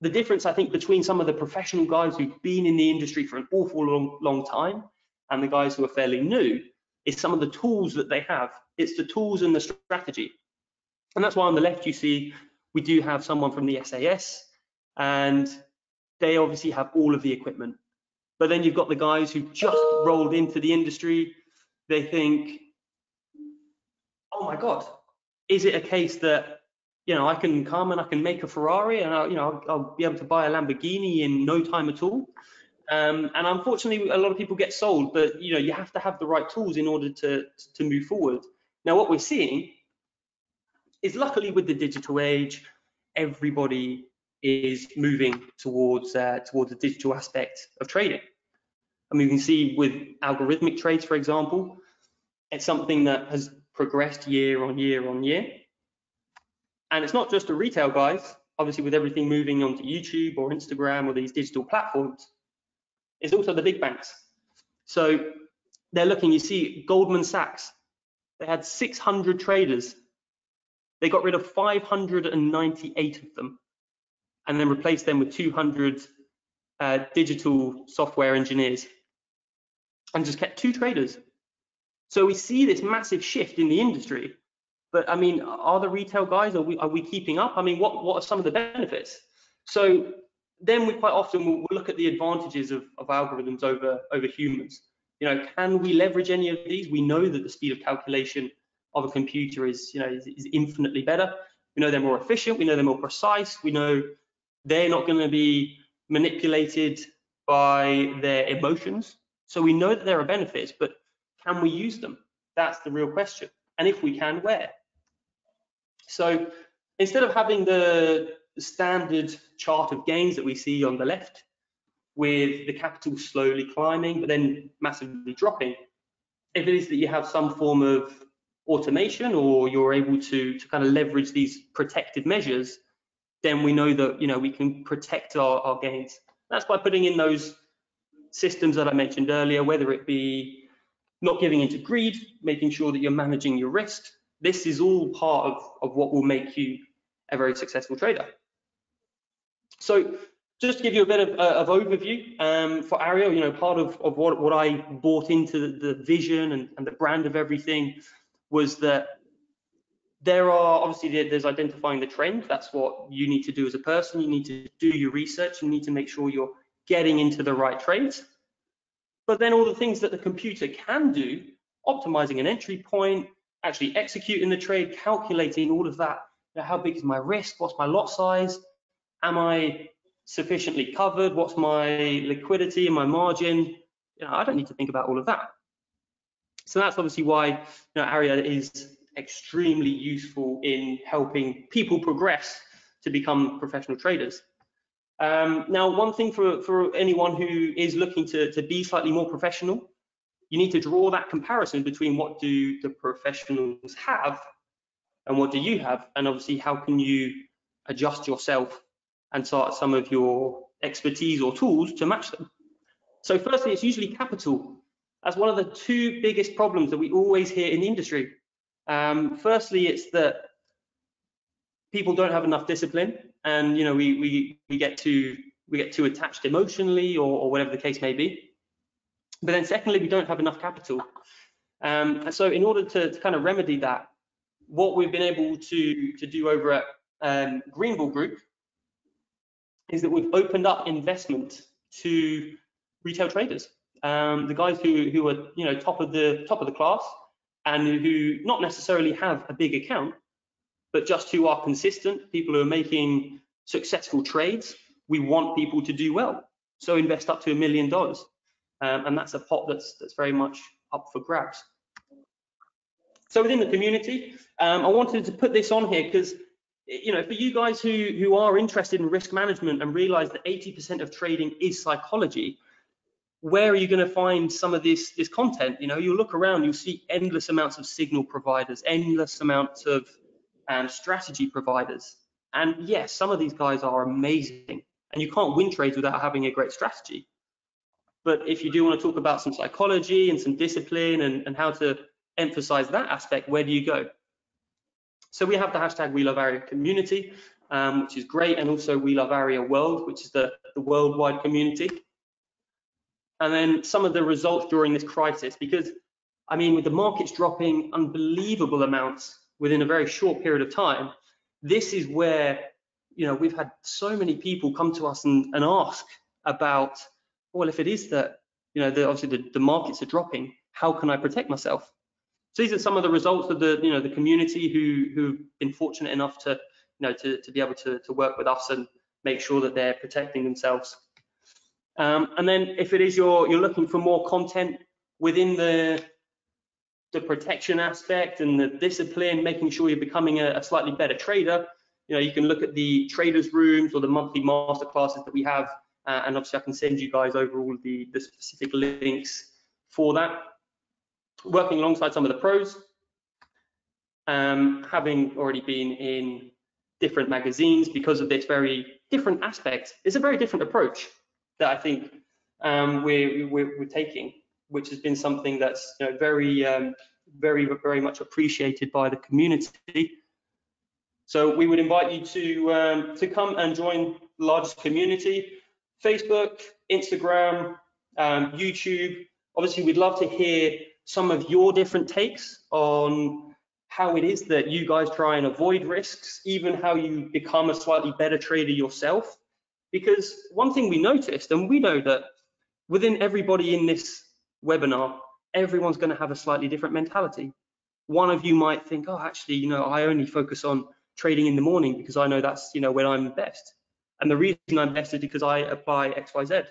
the difference, I think, between some of the professional guys who've been in the industry for an awful long, long time and the guys who are fairly new is some of the tools that they have. It's the tools and the strategy. And that's why on the left you see we do have someone from the SAS and they obviously have all of the equipment. But then you've got the guys who just rolled into the industry. They think, oh my God, is it a case that you know I can come and I can make a Ferrari and I'll, you know I'll, I'll be able to buy a Lamborghini in no time at all? Um, and unfortunately, a lot of people get sold, but you know you have to have the right tools in order to to move forward. Now, what we're seeing is luckily with the digital age, everybody is moving towards uh, towards the digital aspect of trading. I mean, you can see with algorithmic trades, for example, it's something that has progressed year on year on year. And it's not just the retail guys, obviously with everything moving onto YouTube or Instagram or these digital platforms, it's also the big banks. So they're looking, you see Goldman Sachs, they had 600 traders. They got rid of 598 of them and then replaced them with 200 uh, digital software engineers and just kept two traders so we see this massive shift in the industry. But I mean, are the retail guys, are we, are we keeping up? I mean, what, what are some of the benefits? So then we quite often will look at the advantages of, of algorithms over, over humans. You know, can we leverage any of these? We know that the speed of calculation of a computer is, you know, is, is infinitely better. We know they're more efficient. We know they're more precise. We know they're not going to be manipulated by their emotions. So we know that there are benefits, but can we use them? That's the real question. And if we can, where? So instead of having the standard chart of gains that we see on the left, with the capital slowly climbing but then massively dropping, if it is that you have some form of automation or you're able to, to kind of leverage these protective measures, then we know that you know we can protect our, our gains. That's by putting in those systems that I mentioned earlier, whether it be not giving into greed, making sure that you're managing your risk. This is all part of, of what will make you a very successful trader. So just to give you a bit of, uh, of overview um, for AYRA, you know, part of, of what, what I bought into the, the vision and, and the brand of everything was that there are obviously there's identifying the trend. That's what you need to do as a person. You need to do your research. You need to make sure you're getting into the right trades. But then all the things that the computer can do, optimizing an entry point, actually executing the trade, calculating all of that. You know, how big is my risk? What's my lot size? Am I sufficiently covered? What's my liquidity and my margin? You know, I don't need to think about all of that. So that's obviously why you know, AYRA is extremely useful in helping people progress to become professional traders. Um, now, one thing for, for anyone who is looking to, to be slightly more professional, you need to draw that comparison between what do the professionals have and what do you have, and obviously how can you adjust yourself and start some of your expertise or tools to match them. So firstly, it's usually capital. That's one of the two biggest problems that we always hear in the industry. Um, firstly, it's that people don't have enough discipline, and you know we we we get too we get too attached emotionally, or, or whatever the case may be. But then secondly, we don't have enough capital. Um, and so in order to, to, kind of remedy that, what we've been able to to do over at um, Green Bull Group is that we've opened up investment to retail traders, um, the guys who who are you know top of the top of the class, and who not necessarily have a big account, but just who are consistent, people who are making successful trades. We want people to do well. So invest up to a million dollars. Um, and that's a pot that's, that's very much up for grabs. So within the community, um, I wanted to put this on here because, you know, for you guys who, who are interested in risk management and realize that 80% of trading is psychology, where are you going to find some of this this content? You know, you look around, you'll see endless amounts of signal providers, endless amounts of um, strategy providers. And yes, some of these guys are amazing, and you can't win trades without having a great strategy. But if you do want to talk about some psychology and some discipline and, and how to emphasize that aspect, where do you go? So we have the hashtag We Love AYRA community, um, which is great, and also We Love AYRA World, which is the, the worldwide community and then some of the results during this crisis, because I mean, with the markets dropping unbelievable amounts within a very short period of time, this is where, you know, we've had so many people come to us and, and ask about, well, if it is that, you know, the, obviously the, the markets are dropping, how can I protect myself? So these are some of the results of the, you know, the community who, who've been fortunate enough to, you know, to, to be able to, to work with us and make sure that they're protecting themselves. Um, and then if it is you're, you're looking for more content within the, the protection aspect and the discipline, making sure you're becoming a, a slightly better trader, you know, you can look at the traders rooms or the monthly master classes that we have. Uh, and obviously I can send you guys over all the, the specific links for that. Working alongside some of the pros, um, having already been in different magazines because of this very different aspect, it's a very different approach that I think um, we're, we're, we're, taking, which has been something that's you know, very, um, very, very much appreciated by the community. So we would invite you to um, to come and join the largest community, Facebook, Instagram, um, YouTube. Obviously, we'd love to hear some of your different takes on how it is that you guys try and avoid risks, even how you become a slightly better trader yourself. Because one thing we noticed, and we know that within everybody in this webinar, everyone's going to have a slightly different mentality. One of you might think, oh, actually, you know, I only focus on trading in the morning because I know that's, you know, when I'm best. And the reason I'm best is because I apply X, Y, Z.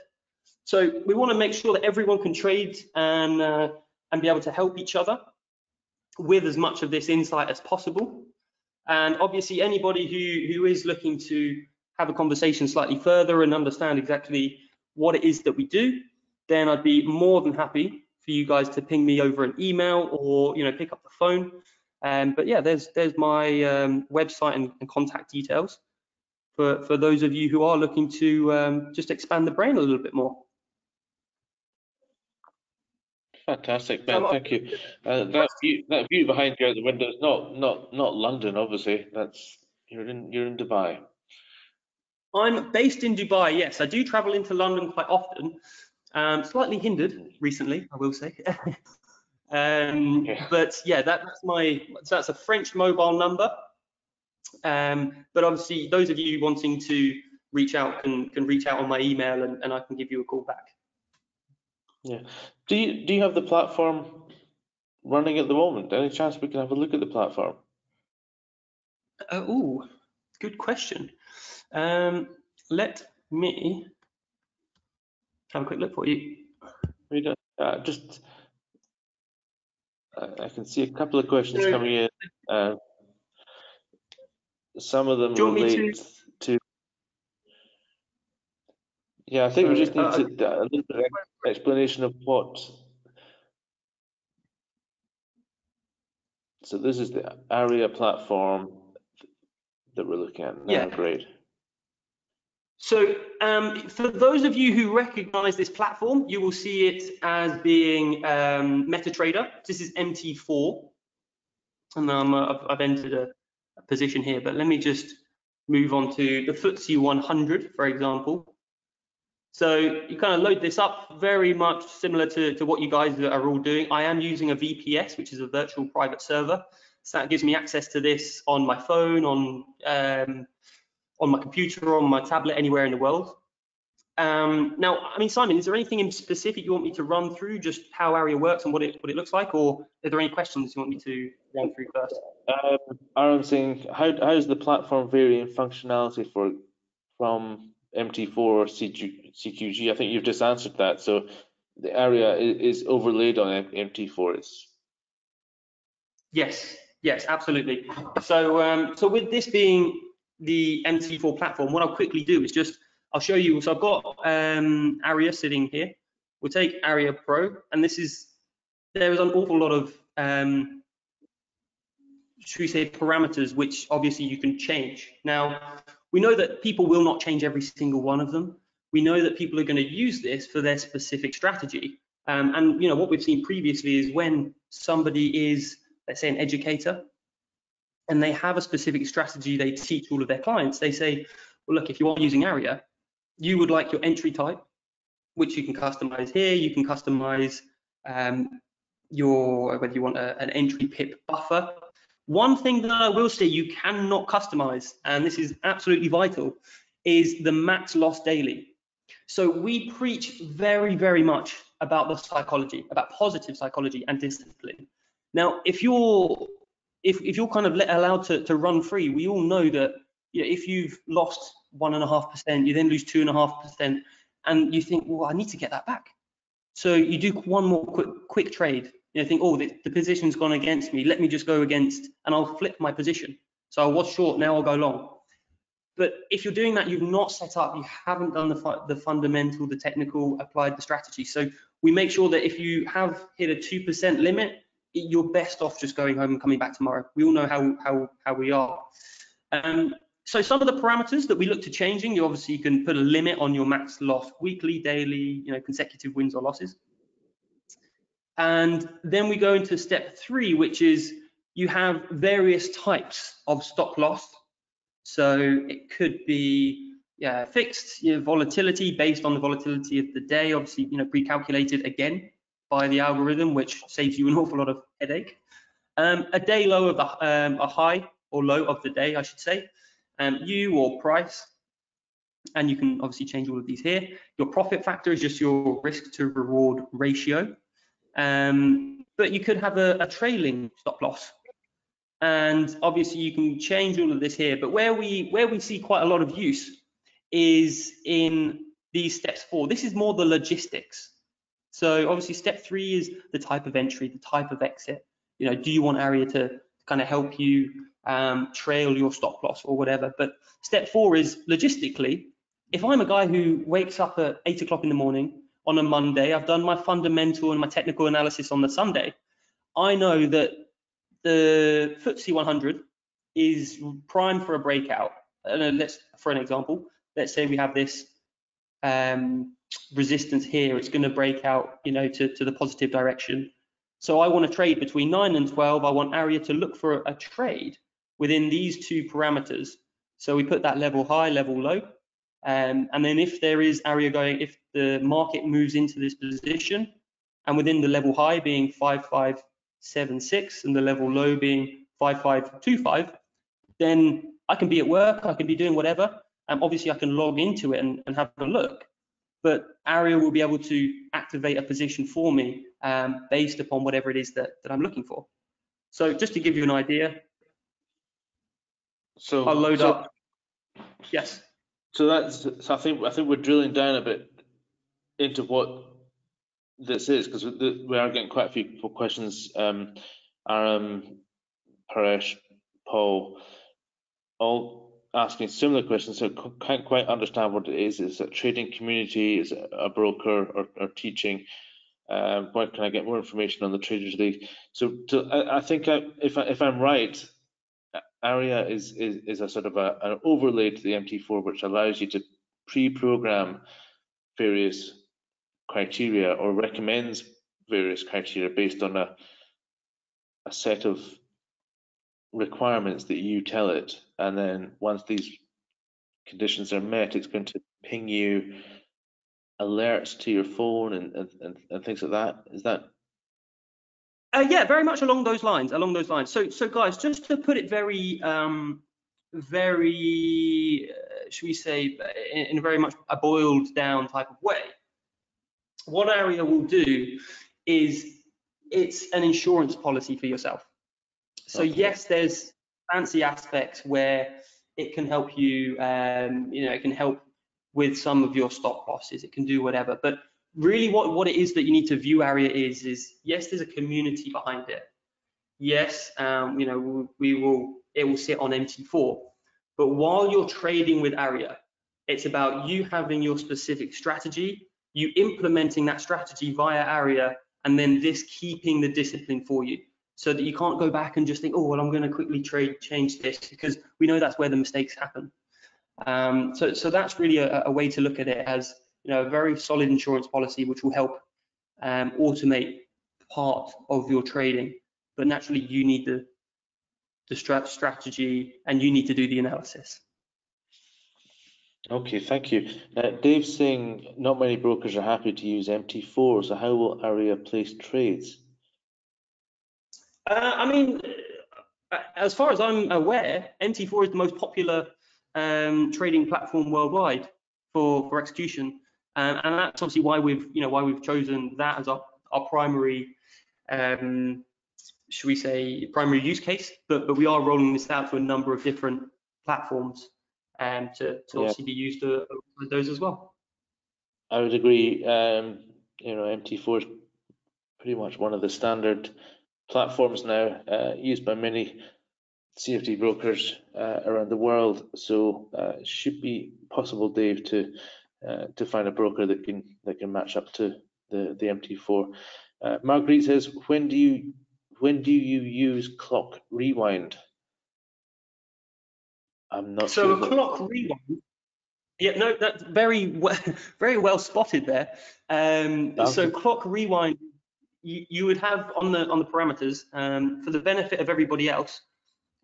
So we want to make sure that everyone can trade and uh, and be able to help each other with as much of this insight as possible. And obviously, anybody who who is looking to have a conversation slightly further and understand exactly what it is that we do, then I'd be more than happy for you guys to ping me over an email or you know pick up the phone. Um, but yeah, there's there's my um, website and, and, contact details for for those of you who are looking to um, just expand the brain a little bit more. Fantastic, Ben. Thank you. Uh, that view, that view behind you out the window is not not not London, obviously. That's you're in you're in Dubai. I'm based in Dubai. Yes, I do travel into London quite often. Um, slightly hindered recently, I will say. <laughs> um, Yeah. But yeah, that, that's my so that's a French mobile number. Um, but obviously, those of you wanting to reach out can can reach out on my email, and, and I can give you a call back. Do you do you have the platform running at the moment? Any chance we can have a look at the platform? Uh, oh, good question. Um, let me have a quick look for you. We don't, uh, just I I can see a couple of questions coming in. Uh, some of them Do you want me to- relate to. Yeah, I think we just need uh, to, a little bit of explanation of what. So this is the AYRA platform that we're looking at now. Yeah. Great. So um, for those of you who recognize this platform, you will see it as being um, MetaTrader. This is MT4. And um, I've, I've entered a, a position here, but let me just move on to the FTSE 100, for example. So you kind of load this up, very much similar to, to what you guys are all doing. I am using a VPS, which is a virtual private server. So that gives me access to this on my phone, on um, on my computer, on my tablet, anywhere in the world. Um, now, I mean, Simon, is there anything in specific you want me to run through, just how AYRA works and what it what it looks like, or are there any questions you want me to run through first? Um, Aaron saying, how, how does the platform vary in functionality for from MT4 or CQ, CQG? I think you've just answered that. So the AYRA is, overlaid on MT4. It's Yes, yes, absolutely. So, um, so with this being the MT4 platform, what I'll quickly do is just, I'll show you, so I've got um, AYRA sitting here. We'll take AYRA Pro, and this is, there is an awful lot of, um, should we say, parameters, which obviously you can change. Now, we know that people will not change every single one of them. We know that people are going to use this for their specific strategy. Um, and, you know, what we've seen previously is when somebody is let's say an educator, and they have a specific strategy they teach all of their clients. They say, well, look, if you are using AYRA, you would like your entry type, which you can customize here. You can customize um, your, whether you want a, an entry pip buffer. One thing that I will say you cannot customize, and this is absolutely vital, is the max loss daily. So we preach very, very much about the psychology, about positive psychology and discipline. Now, if you're if if you're kind of let, allowed to, to run free, we all know that you know, if you've lost one and a half percent, you then lose two and a half percent, and you think, well, I need to get that back. So you do one more quick quick trade. You know, think, oh, the, the position's gone against me. Let me just go against, and I'll flip my position. So I was short, now I'll go long. But if you're doing that, you've not set up, you haven't done the fu- the fundamental, the technical, applied the strategy. So we make sure that if you have hit a two percent limit, you're best off just going home and coming back tomorrow. We all know how how how we are. Um, so some of the parameters that we look to changing, you obviously can put a limit on your max loss weekly, daily, you know, consecutive wins or losses. And then we go into step three, which is you have various types of stop loss. So it could be yeah, fixed volatility based on the volatility of the day, obviously, you know, pre-calculated again by the algorithm, which saves you an <laughs> awful lot of headache. Um, a day low of um, a high or low of the day, I should say. Um, you or price, and you can obviously change all of these here. Your profit factor is just your risk to reward ratio. Um, but you could have a, a trailing stop loss. And obviously you can change all of this here, but where we where we see quite a lot of use is in these steps four. This is more the logistics. So obviously step three is the type of entry, the type of exit. You know, do you want AYRA to kind of help you um, trail your stop loss or whatever? But step four is logistically, if I'm a guy who wakes up at eight o'clock in the morning on a Monday, I've done my fundamental and my technical analysis on the Sunday, I know that the FTSE 100 is prime for a breakout. And let's, for an example, let's say we have this um, resistance here, it's going to break out, you know, to, to the positive direction. So I want to trade between 9 and 12. I want AYRA to look for a, a trade within these two parameters. So we put that level high, level low. Um, and then if there is AYRA going, if the market moves into this position, and within the level high being 5576 and the level low being 5525, then I can be at work, I can be doing whatever, and obviously I can log into it and, and have a look. But AYRA will be able to activate a position for me um, based upon whatever it is that, that I'm looking for. So just to give you an idea, So. I'll load so- up. Yes. So that's, so I think, I think we're drilling down a bit into what this is, because we are getting quite a few questions. Um, Aram, Paresh, Paul, all asking similar questions, so can't quite understand what it is. Is it a trading community? Is it a broker or, or teaching? Um, where can I get more information on the Traders League? So, to, I, I think I, if I, if I'm right, AYRA is, is, is a sort of a, an overlay to the MT4 which allows you to pre-program various criteria or recommends various criteria based on a, a set of requirements that you tell it. And then once these conditions are met, it's going to ping you alerts to your phone and, and, and, and things like that. Is that Uh, yeah, very much along those lines. Along those lines. So, so guys, just to put it very, um, very, uh, should we say, in, in a very much a boiled down type of way, what AYRA will do is it's an insurance policy for yourself. So Okay. yes, there's fancy aspects where it can help you, um, you know, it can help with some of your stop losses. It can do whatever, but really what, what it is that you need to view AYRA is, is yes, there's a community behind it. Yes, um, you know, we will, it will sit on MT4. But while you're trading with AYRA, it's about you having your specific strategy, you implementing that strategy via AYRA, and then this keeping the discipline for you so that you can't go back and just think, oh, well, I'm going to quickly trade, change this, because we know that's where the mistakes happen. Um, so, so that's really a, a way to look at it as you know, a very solid insurance policy which will help um, automate part of your trading. But naturally, you need the the strat strategy and you need to do the analysis. Okay, thank you. Uh, Dave's saying not many brokers are happy to use MT4, so how will AYRA place trades? Uh, I mean, uh, as far as I'm aware, MT4 is the most popular um, trading platform worldwide for for execution, um, and that's obviously why we've you know why we've chosen that as our our primary, um, should we say, primary use case. But but we are rolling this out to a number of different platforms, um, to to Yeah. obviously be used uh, with those as well. I would agree. Um, you know, MT4 is pretty much one of the standard platforms now, uh, used by many CFD brokers uh, around the world. So uh, it should be possible, Dave, to uh, to find a broker that can that can match up to the the MT4. Uh, Marguerite says, when do you when do you use clock rewind? I'm not So sure. a clock rewind. Yeah, no, that's very well, <laughs> very well spotted there. Um, so clock rewind, you, you would have on the on the parameters um, for the benefit of everybody else.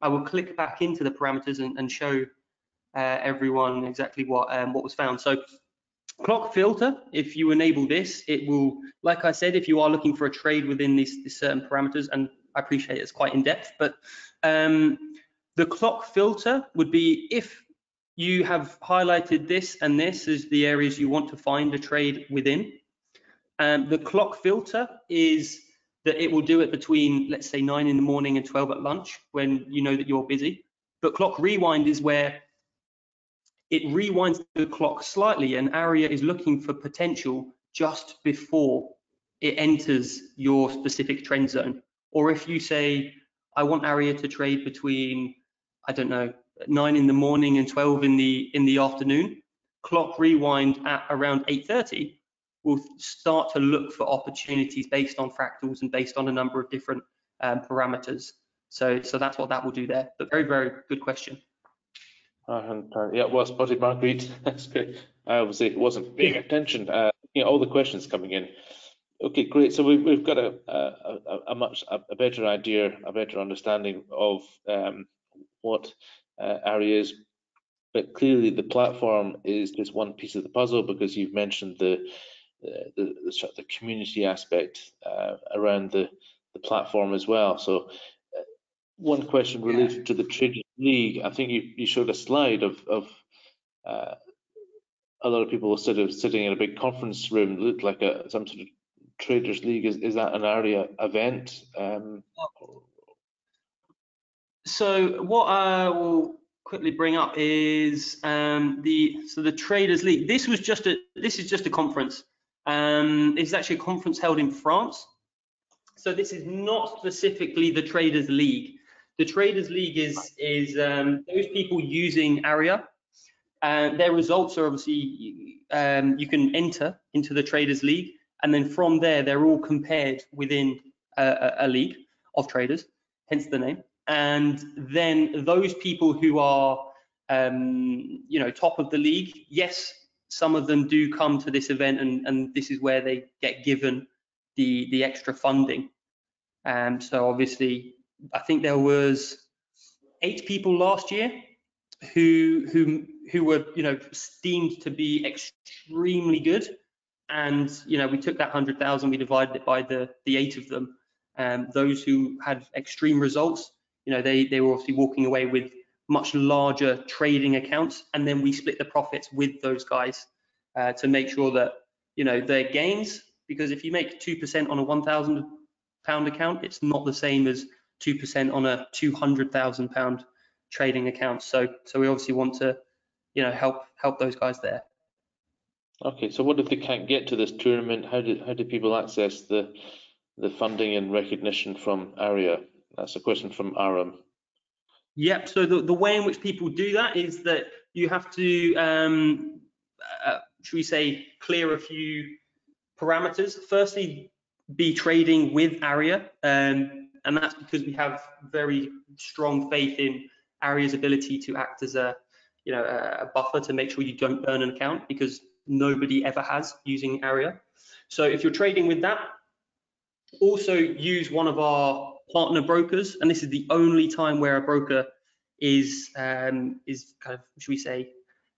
I will click back into the parameters and, and show uh, everyone exactly what um, what was found. So clock filter, if you enable this, it will, like I said, if you are looking for a trade within these, these certain parameters, and I appreciate it's quite in depth, but um, the clock filter would be if you have highlighted this and this as the areas you want to find a trade within. Um, the clock filter is that it will do it between, let's say, nine in the morning and 12 at lunch when you know that you're busy. But clock rewind is where it rewinds the clock slightly and AYRA is looking for potential just before it enters your specific trend zone. Or if you say, I want AYRA to trade between, I don't know, nine in the morning and 12 in the in the afternoon, clock rewind at around 8.30 will start to look for opportunities based on fractals and based on a number of different um, parameters. So, so that's what that will do there. But very, very good question. Hadn't, uh, yeah, well spotted, Marguerite. <laughs> That's great. I obviously wasn't paying attention. Uh, you know, all the questions coming in. Okay, great. So we've we've got a a, a, much a, better idea, a better understanding of um, what uh, AYRA is, but clearly the platform is just one piece of the puzzle because you've mentioned the the the, the, sort of the community aspect uh, around the the platform as well. So uh, one question related to the Traders League, I think you you showed a slide of of uh, a lot of people sort of sitting in a big conference room, looked like a some sort of Traders League. Is is that an AYRA event? Um, so what I will quickly bring up is um, the so the Traders League. This was just a this is just a conference. Um, it's actually a conference held in France. So this is not specifically the Traders League. The Traders League is is um, those people using AYRA. Uh, their results are obviously um, you can enter into the Traders League, and then from there they're all compared within a, a league of traders, hence the name and then those people who are um, you know top of the league yes some of them do come to this event and, and this is where they get given the the extra funding um, so obviously i think there was eight people last year who who who were you know deemed to be extremely good. And you know we took that 100,000 we divided it by the the eight of them. Um, those who had extreme results you know, they, they were obviously walking away with much larger trading accounts, and then we split the profits with those guys uh, to make sure that, you know, their gains, because if you make 2% on a 1,000 pound account, it's not the same as 2% on a 200,000 pound trading account. So, so we obviously want to, you know, help help those guys there. Okay, so what if they can't get to this tournament? How do how do people access the the funding and recognition from AYRA? That's a question from Aram. Yep. So the, the way in which people do that is that you have to, um, uh, should we say, clear a few parameters. Firstly, be trading with AYRA, um, and that's because we have very strong faith in AYRA's ability to act as a, you know, a buffer to make sure you don't burn an account because nobody ever has using AYRA. So if you're trading with that, also use one of our partner brokers, and this is the only time where a broker is um, is kind of should we say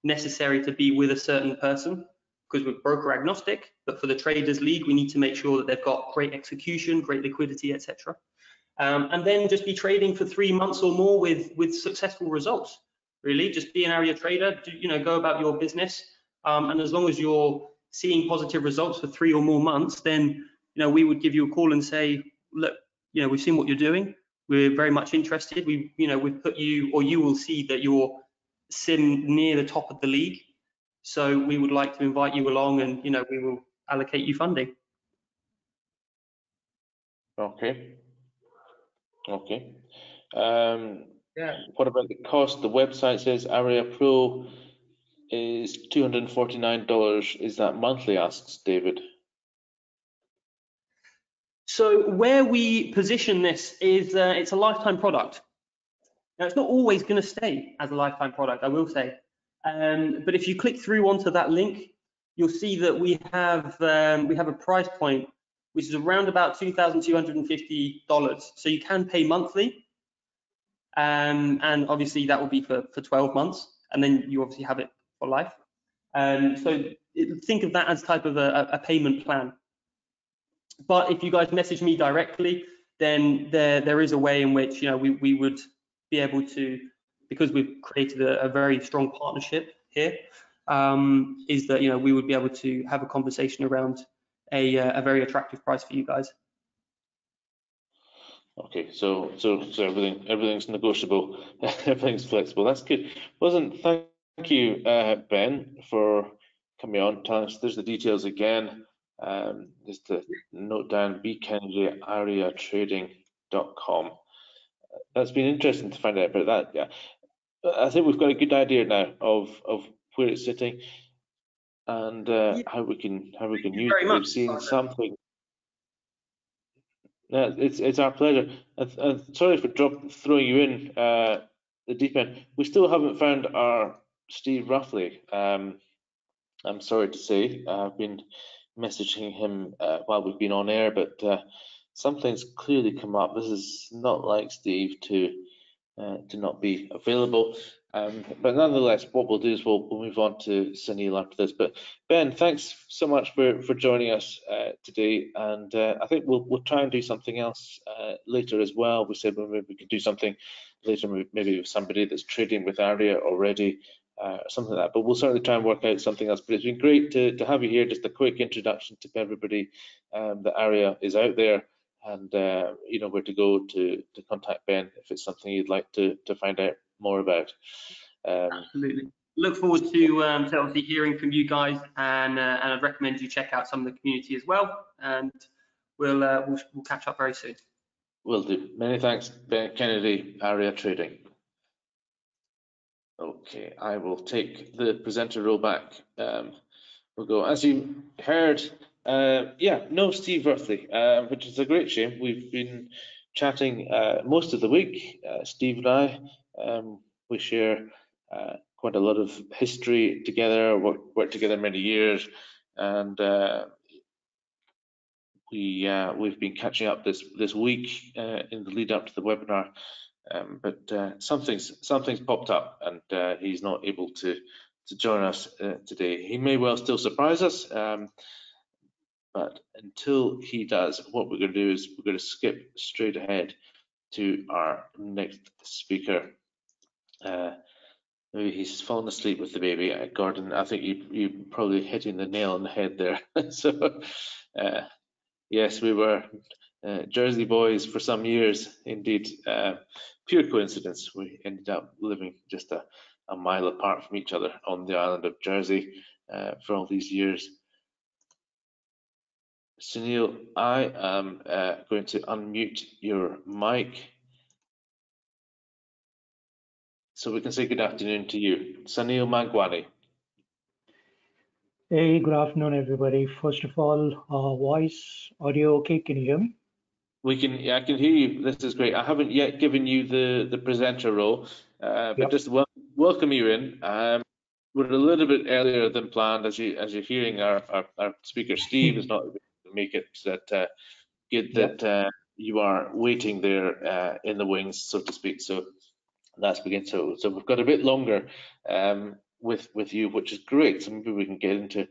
necessary to be with a certain person because we're broker agnostic. But for the traders league, we need to make sure that they've got great execution, great liquidity, etc. Um, and then just be trading for three months or more with with successful results. Really, just be an AYRA trader. Do, you know, go about your business, um, and as long as you're seeing positive results for three or more months, then you know we would give you a call and say, look, you know, we've seen what you're doing. We're very much interested. We, you know, we've put you, or you will see that you're sim near the top of the league. So we would like to invite you along, and you know, we will allocate you funding. Okay. Okay. Um, yeah. What about the cost? The website says AYRA Pro is $249. Is that monthly? Asks David. So where we position this is uh, it's a lifetime product. Now it's not always going to stay as a lifetime product, I will say. Um, but if you click through onto that link, you'll see that we have um, we have a price point which is around about $2,250. So you can pay monthly, um, and obviously that will be for, for 12 months, and then you obviously have it for life. Um, so it, think of that as type of a, a payment plan. But if you guys message me directly, then there there is a way in which you know we we would be able to because we've created a, a very strong partnership here. Um, is that you know we would be able to have a conversation around a uh, a very attractive price for you guys. Okay, so so so everything everything's negotiable, <laughs> everything's flexible. That's good. Wasn't thank you, uh, Ben, for coming on. Us there's the details again um, just to note down bkennedy.ayratrading.com. That's been interesting to find out about that. Yeah, I think we've got a good idea now of of where it's sitting and uh, yeah. how we can how we can use it. We've seen something. Yeah, it's it's our pleasure. Uh, sorry for drop throwing you in, uh, the deep end. We still haven't found our Steve Ruffley. Um, I'm sorry to say, I've been messaging him uh, while we've been on air, but uh, something's clearly come up. This is not like Steve to uh, to not be available. Um, but nonetheless, what we'll do is we'll, we'll move on to Sunil after this. But Ben, thanks so much for, for joining us uh, today. And uh, I think we'll, we'll try and do something else uh, later as well. We said maybe we could do something later, maybe with somebody that's trading with AYRA already, uh, something like that. But we'll certainly try and work out something else. But it's been great to, to have you here. Just a quick introduction to everybody um, that AYRA is out there and uh, you know where to go to to contact Ben if it's something you'd like to to find out more about. Um, Absolutely. Look forward to, um, to obviously hearing from you guys, and uh, and I'd recommend you check out some of the community as well. And we'll uh, we'll, we'll catch up very soon. Will do. Many thanks, Ben Kennedy, AYRA Trading. Okay, I will take the presenter role back. Um, we'll go. As you heard, uh, yeah, no Steve Ruffley, uh, which is a great shame. We've been chatting uh, most of the week, uh, Steve and I. Um, we share uh, quite a lot of history together, worked, worked together many years, and uh, we we've been catching up this this week in the lead up to the webinar. Um, but something's something's popped up, and he's not able to to join us today. He may well still surprise us. Um, but until he does, what we're going to do is we're going to skip straight ahead to our next speaker. Uh, maybe he's fallen asleep with the baby. Uh, Gordon, I think you you probably hitting the nail on the head there. <laughs> so, uh, yes, we were uh, Jersey boys for some years. Indeed, uh, pure coincidence. We ended up living just a, a mile apart from each other on the island of Jersey uh, for all these years. Sunil, I am going to unmute your mic so we can say good afternoon to you. Sunil Mangwani. Hey, good afternoon, everybody. First of all, uh, voice, audio, okay? Can you hear me? We can, yeah, I can hear you. This is great. I haven't yet given you the, the presenter role, uh, but yep. just wel welcome you in. Um, we're a little bit earlier than planned, as you as you're hearing. Our our, our speaker Steve is not make it that uh, good that uh, you are waiting there uh, in the wings, so to speak. So that's begin. So so we've got a bit longer um, with with you, which is great. So maybe we can get into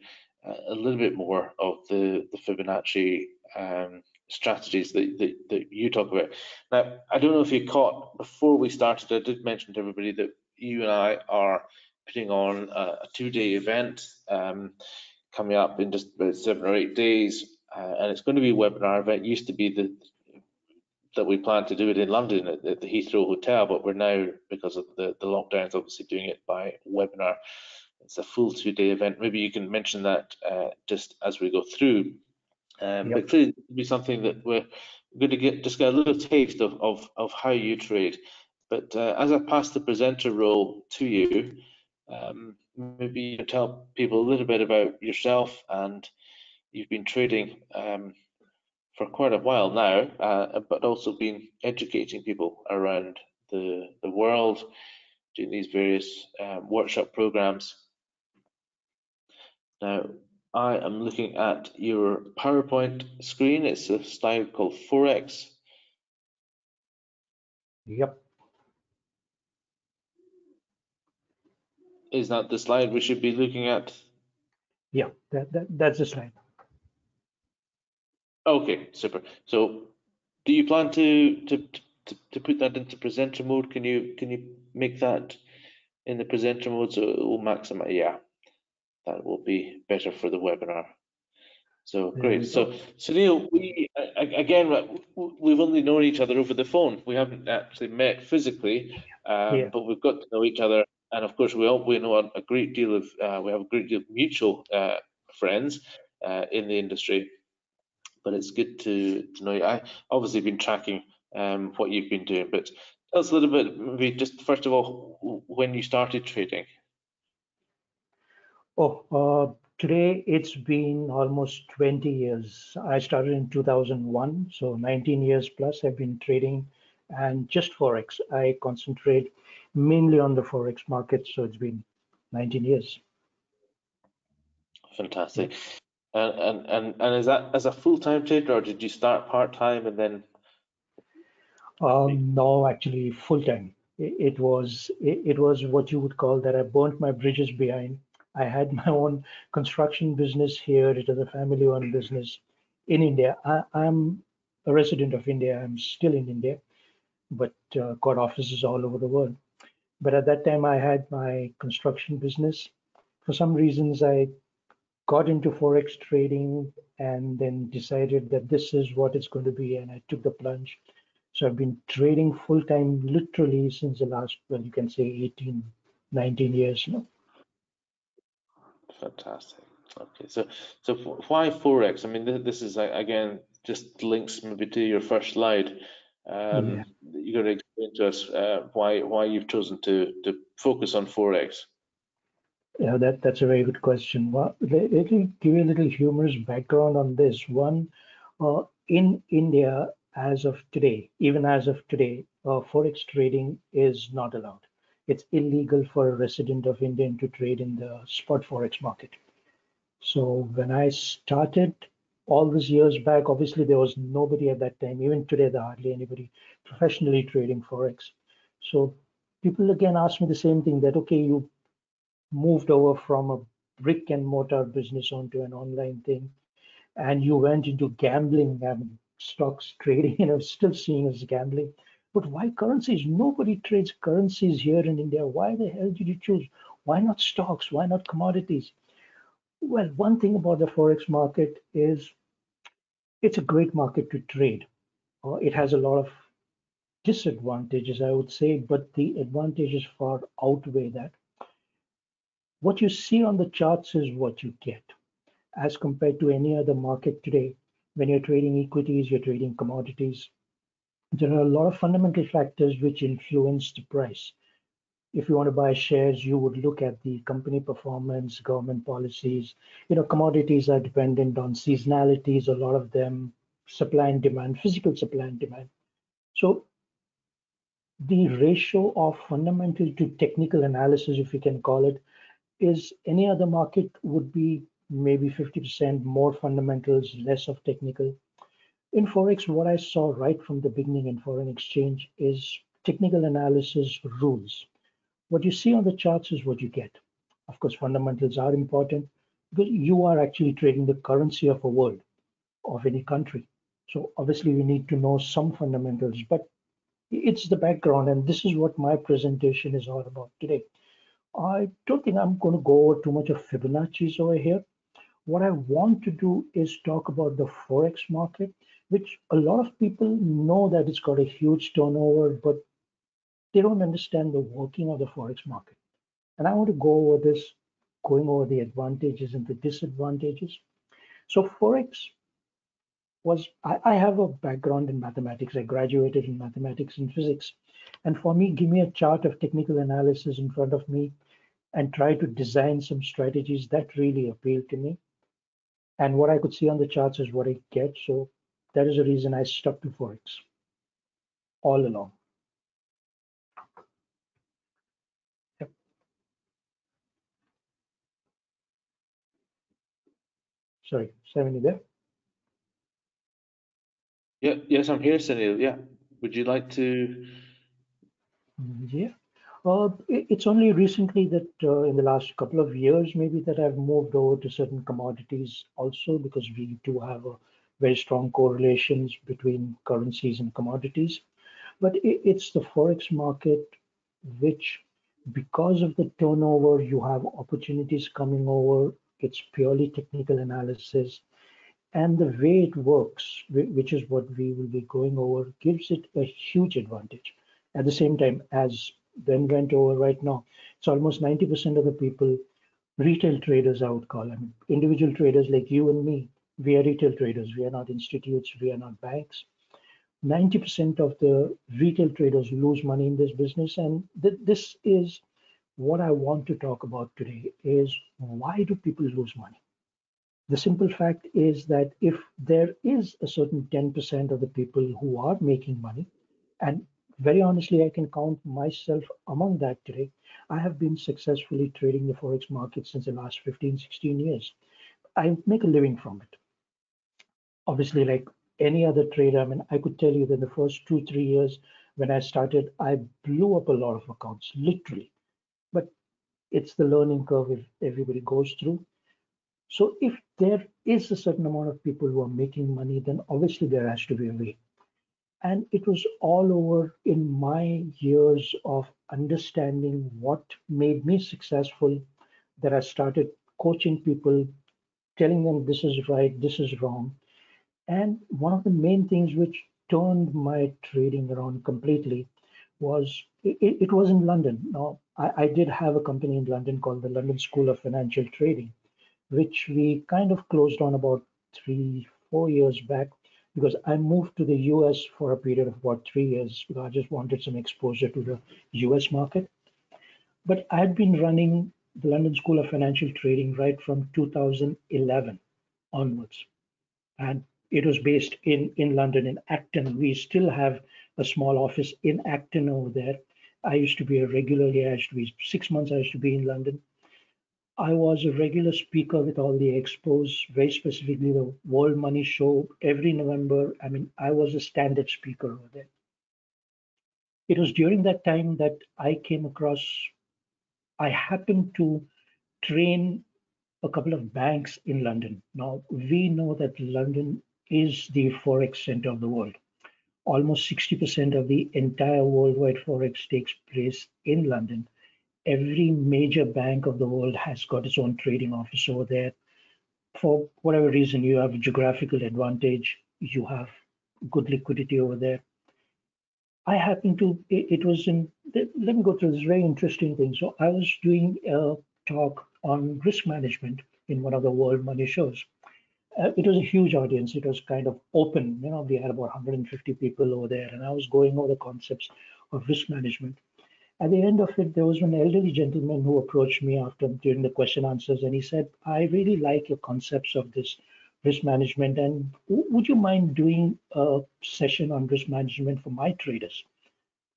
uh, a little bit more of the the Fibonacci um, strategies that, that, that you talk about. Now, I don't know if you caught before we started. I did mention to everybody that you and I are putting on a, a two-day event um, coming up in just about seven or eight days uh, and it's going to be a webinar event. It used to be the that we planned to do it in London at, at the Heathrow Hotel, but we're now because of the the lockdowns, obviously doing it by webinar. It's a full two-day event. Maybe you can mention that uh, just as we go through. Um, yep. But clearly, it'll be something that we're going to get just get a little taste of of, of how you trade. But uh, as I pass the presenter role to you, um, maybe you tell people a little bit about yourself and you've been trading um, for quite a while now, uh, but also been educating people around the, the world, doing these various um, workshop programs. Now, I am looking at your PowerPoint screen. It's a slide called Forex. Yep. Is that the slide we should be looking at? Yeah, that, that that's the slide. Okay, super. So do you plan to, to, to, to put that into presenter mode? Can you, can you make that in the presenter mode so it will maximize? Yeah, that will be better for the webinar. So great. So Sunil, we again we've only known each other over the phone. We haven't actually met physically, um, yeah. but we've got to know each other. And of course, we all we know a great deal of uh, we have a great deal of mutual uh, friends uh, in the industry but it's good to, to know you. I obviously been tracking um, what you've been doing, but tell us a little bit, maybe just first of all, when you started trading. Oh, uh, today it's been almost 20 years. I started in 2001, so 19 years plus I've been trading and just Forex. I concentrate mainly on the forex market. So it's been 19 years. Fantastic. And, and and and is that as a full-time trader or did you start part-time and then Um, no, actually, full time. It, it was it, it was what you would call that I burnt my bridges behind. I had my own construction business here. It was a family-owned business in India. I, I'm a resident of India. I'm still in India, but uh, got offices all over the world. But at that time, I had my construction business. For some reasons, I got into forex trading and then decided that this is what it's going to be, and I took the plunge. So I've been trading full time literally since the last, well, you can say 18, 19 years now. fantastic. Okay, so so why forex? I mean, th- this is again just links maybe to your first slide. Um, Yeah. you got to explain to us uh, why why you've chosen to to focus on forex. Yeah, that, that's a very good question. Well, let me give you a little humorous background on this. One, uh, in India, as of today, even as of today, uh, forex trading is not allowed. It's illegal for a resident of India to trade in the spot forex market. So when I started all these years back, obviously there was nobody at that time. Even today, there hardly anybody professionally trading forex. So people again ask me the same thing that okay, you moved over from a brick and mortar business onto an online thing and you went into gambling and stocks trading <laughs> you know still seeing as gambling. But why currencies? Nobody trades currencies here in india. Why the hell did you choose? Why not stocks? Why not commodities? Well one thing about the forex market is it's a great market to trade. Uh, it has a lot of disadvantages i would say but the advantages far outweigh that what you see on the charts is what you get as compared to any other market today. When you're trading equities, you're trading commodities. There are a lot of fundamental factors which influence the price. If you want to buy shares, you would look at the company performance, government policies. You know, commodities are dependent on seasonalities, a lot of them, supply and demand, physical supply and demand. So the ratio of fundamental to technical analysis, if we can call it, is any other market would be maybe 50% more fundamentals, less of technical. In Forex, what I saw right from the beginning in foreign exchange is technical analysis rules. What you see on the charts is what you get. Of course, fundamentals are important because you are actually trading the currency of a world, of any country. So obviously you need to know some fundamentals, but it's the background and this is what my presentation is all about today. I don't think I'm going to go over too much of Fibonacci's over here. What I want to do is talk about the Forex market, which a lot of people know that it's got a huge turnover, but they don't understand the working of the Forex market. And I want to go over this, going over the advantages and the disadvantages. So Forex was, I, I have a background in mathematics. I graduated in mathematics and physics. And for me, give me a chart of technical analysis in front of me and try to design some strategies that really appeal to me. And what I could see on the charts is what I get. So that is the reason I stuck to Forex all along. Yep. Sorry, Simon, you there? Yeah, yes, I'm here, Sunil. Yeah, would you like to? Yeah. Uh, it's only recently that uh, in the last couple of years, maybe that I've moved over to certain commodities also because we do have a very strong correlations between currencies and commodities. But it's the forex market which, because of the turnover, you have opportunities coming over. It's purely technical analysis. And the way it works, which is what we will be going over, gives it a huge advantage. At the same time, as Ben went over right now, it's almost 90% of the people, retail traders, I would call them, individual traders like you and me. We are retail traders. We are not institutes. We are not banks. 90% of the retail traders lose money in this business. And th- this is what I want to talk about today is why do people lose money? The simple fact is that if there is a certain 10% of the people who are making money, and very honestly, I can count myself among that today. I have been successfully trading the Forex market since the last 15, 16 years. I make a living from it. Obviously, like any other trader, I mean, I could tell you that the first two, three years when I started, I blew up a lot of accounts, literally. But it's the learning curve everybody goes through. So if there is a certain amount of people who are making money, then obviously there has to be a way. And it was all over in my years of understanding what made me successful that I started coaching people, telling them this is right, this is wrong. And one of the main things which turned my trading around completely was it, it was in London. Now, I, I, did have a company in London called the London School of Financial Trading, which we kind of closed on about three, four years back because I moved to the US for a period of about three years because I just wanted some exposure to the US market. But I had been running the London School of Financial Trading right from 2011 onwards. And it was based in, in London, in Acton. We still have a small office in Acton over there. I used to be a regularly, I used to be six months, I used to be in London. I was a regular speaker with all the expos, very specifically the World Money Show every November. I mean, I was a standard speaker over there. It was during that time that I came across, I happened to train a couple of banks in London. Now, we know that London is the Forex center of the world. Almost 60% of the entire worldwide Forex takes place in London. Every major bank of the world has got its own trading office over there. For whatever reason, you have a geographical advantage, you have good liquidity over there. I happen to, it, was in, let me go through this very interesting thing. So I was doing a talk on risk management in one of the world money shows uh, it was a huge audience. It was kind of open. You know, we had about 150 people over there, and I was going over the concepts of risk management. At the end of it, there was an elderly gentleman who approached me after during the question answers, and he said, "I really like your concepts of this risk management, and would you mind doing a session on risk management for my traders?"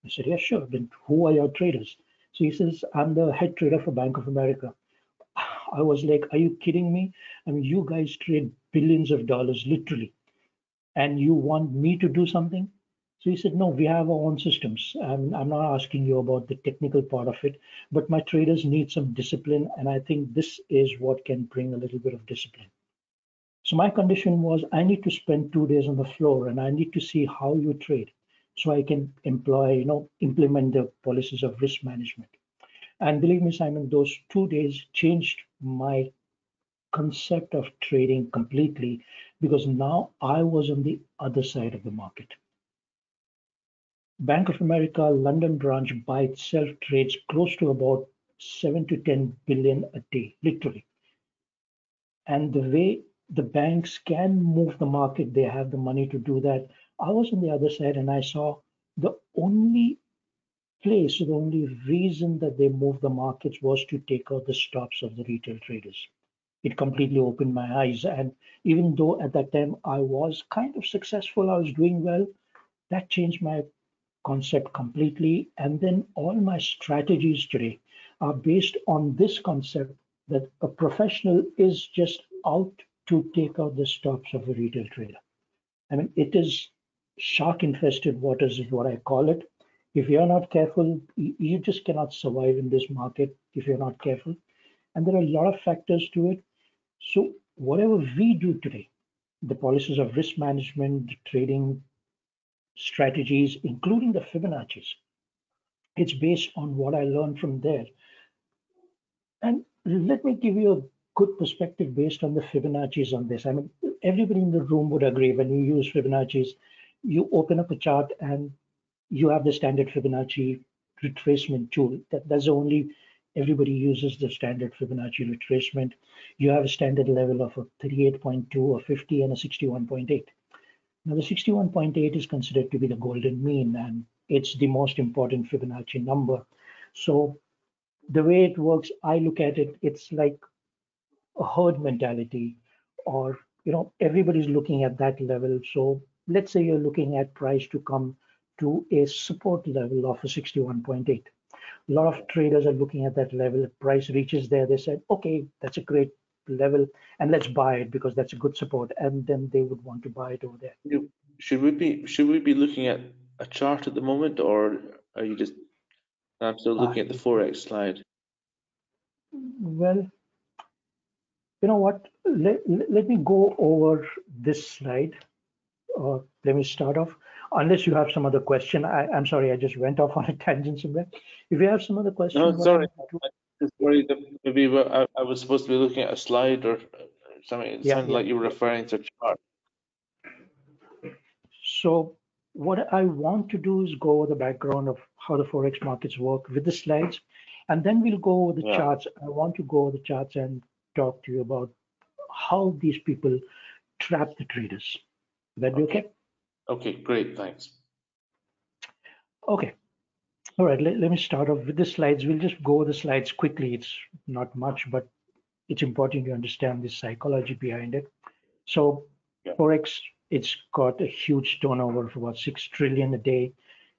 I said, "Yeah, sure." Then who are your traders? So he says, "I'm the head trader for Bank of America." <sighs> I was like, are you kidding me? I mean, you guys trade billions of dollars, literally, and you want me to do something? So he said, no, we have our own systems. I'm, I'm not asking you about the technical part of it, but my traders need some discipline. And I think this is what can bring a little bit of discipline. So my condition was I need to spend two days on the floor and I need to see how you trade so I can employ, you know, implement the policies of risk management. And believe me, Simon, those two days changed my concept of trading completely because now I was on the other side of the market. Bank of America London branch by itself trades close to about 7 to 10 billion a day, literally. And the way the banks can move the market, they have the money to do that. I was on the other side and I saw the only place, the only reason that they moved the markets was to take out the stops of the retail traders. It completely opened my eyes. And even though at that time I was kind of successful, I was doing well, that changed my concept completely. And then all my strategies today are based on this concept that a professional is just out to take out the stops of a retail trader. I mean, it is shark infested waters, is what I call it if you're not careful, you just cannot survive in this market if you're not careful. And there are a lot of factors to it. So whatever we do today, the policies of risk management, trading strategies, including the Fibonacci's, it's based on what I learned from there. And let me give you a good perspective based on the Fibonacci's on this. I mean, everybody in the room would agree when you use Fibonacci's, you open up a chart and you have the standard Fibonacci retracement tool. That, that's the only everybody uses the standard Fibonacci retracement. You have a standard level of a 38.2, or 50, and a 61.8. Now, the 61.8 is considered to be the golden mean, and it's the most important Fibonacci number. So the way it works, I look at it, it's like a herd mentality, or you know, everybody's looking at that level. So let's say you're looking at price to come to a support level of a 61.8. A lot of traders are looking at that level. Price reaches there. They said, okay, that's a great level, and let's buy it because that's a good support. And then they would want to buy it over there. Should we be should we be looking at a chart at the moment, or are you just? I'm still looking at the forex slide. Well, you know what? Let, let me go over this slide. Or uh, let me start off. Unless you have some other question, I, I'm sorry, I just went off on a tangent somewhere. If you have some other question, No, sorry. I just worried that I, I was supposed to be looking at a slide or something. It Yeah, sounded yeah. like you were referring to a chart. So what I want to do is go over the background of how the forex markets work with the slides, and then we'll go over the Yeah. charts. I want to go over the charts and talk to you about how these people trap the traders. Would that be okay? Okay, great, thanks. Okay. All right, let, let me start off with the slides. We'll just go over the slides quickly. It's not much, but it's important to understand the psychology behind it. So Yeah. Forex, it's got a huge turnover of about 6 trillion a day.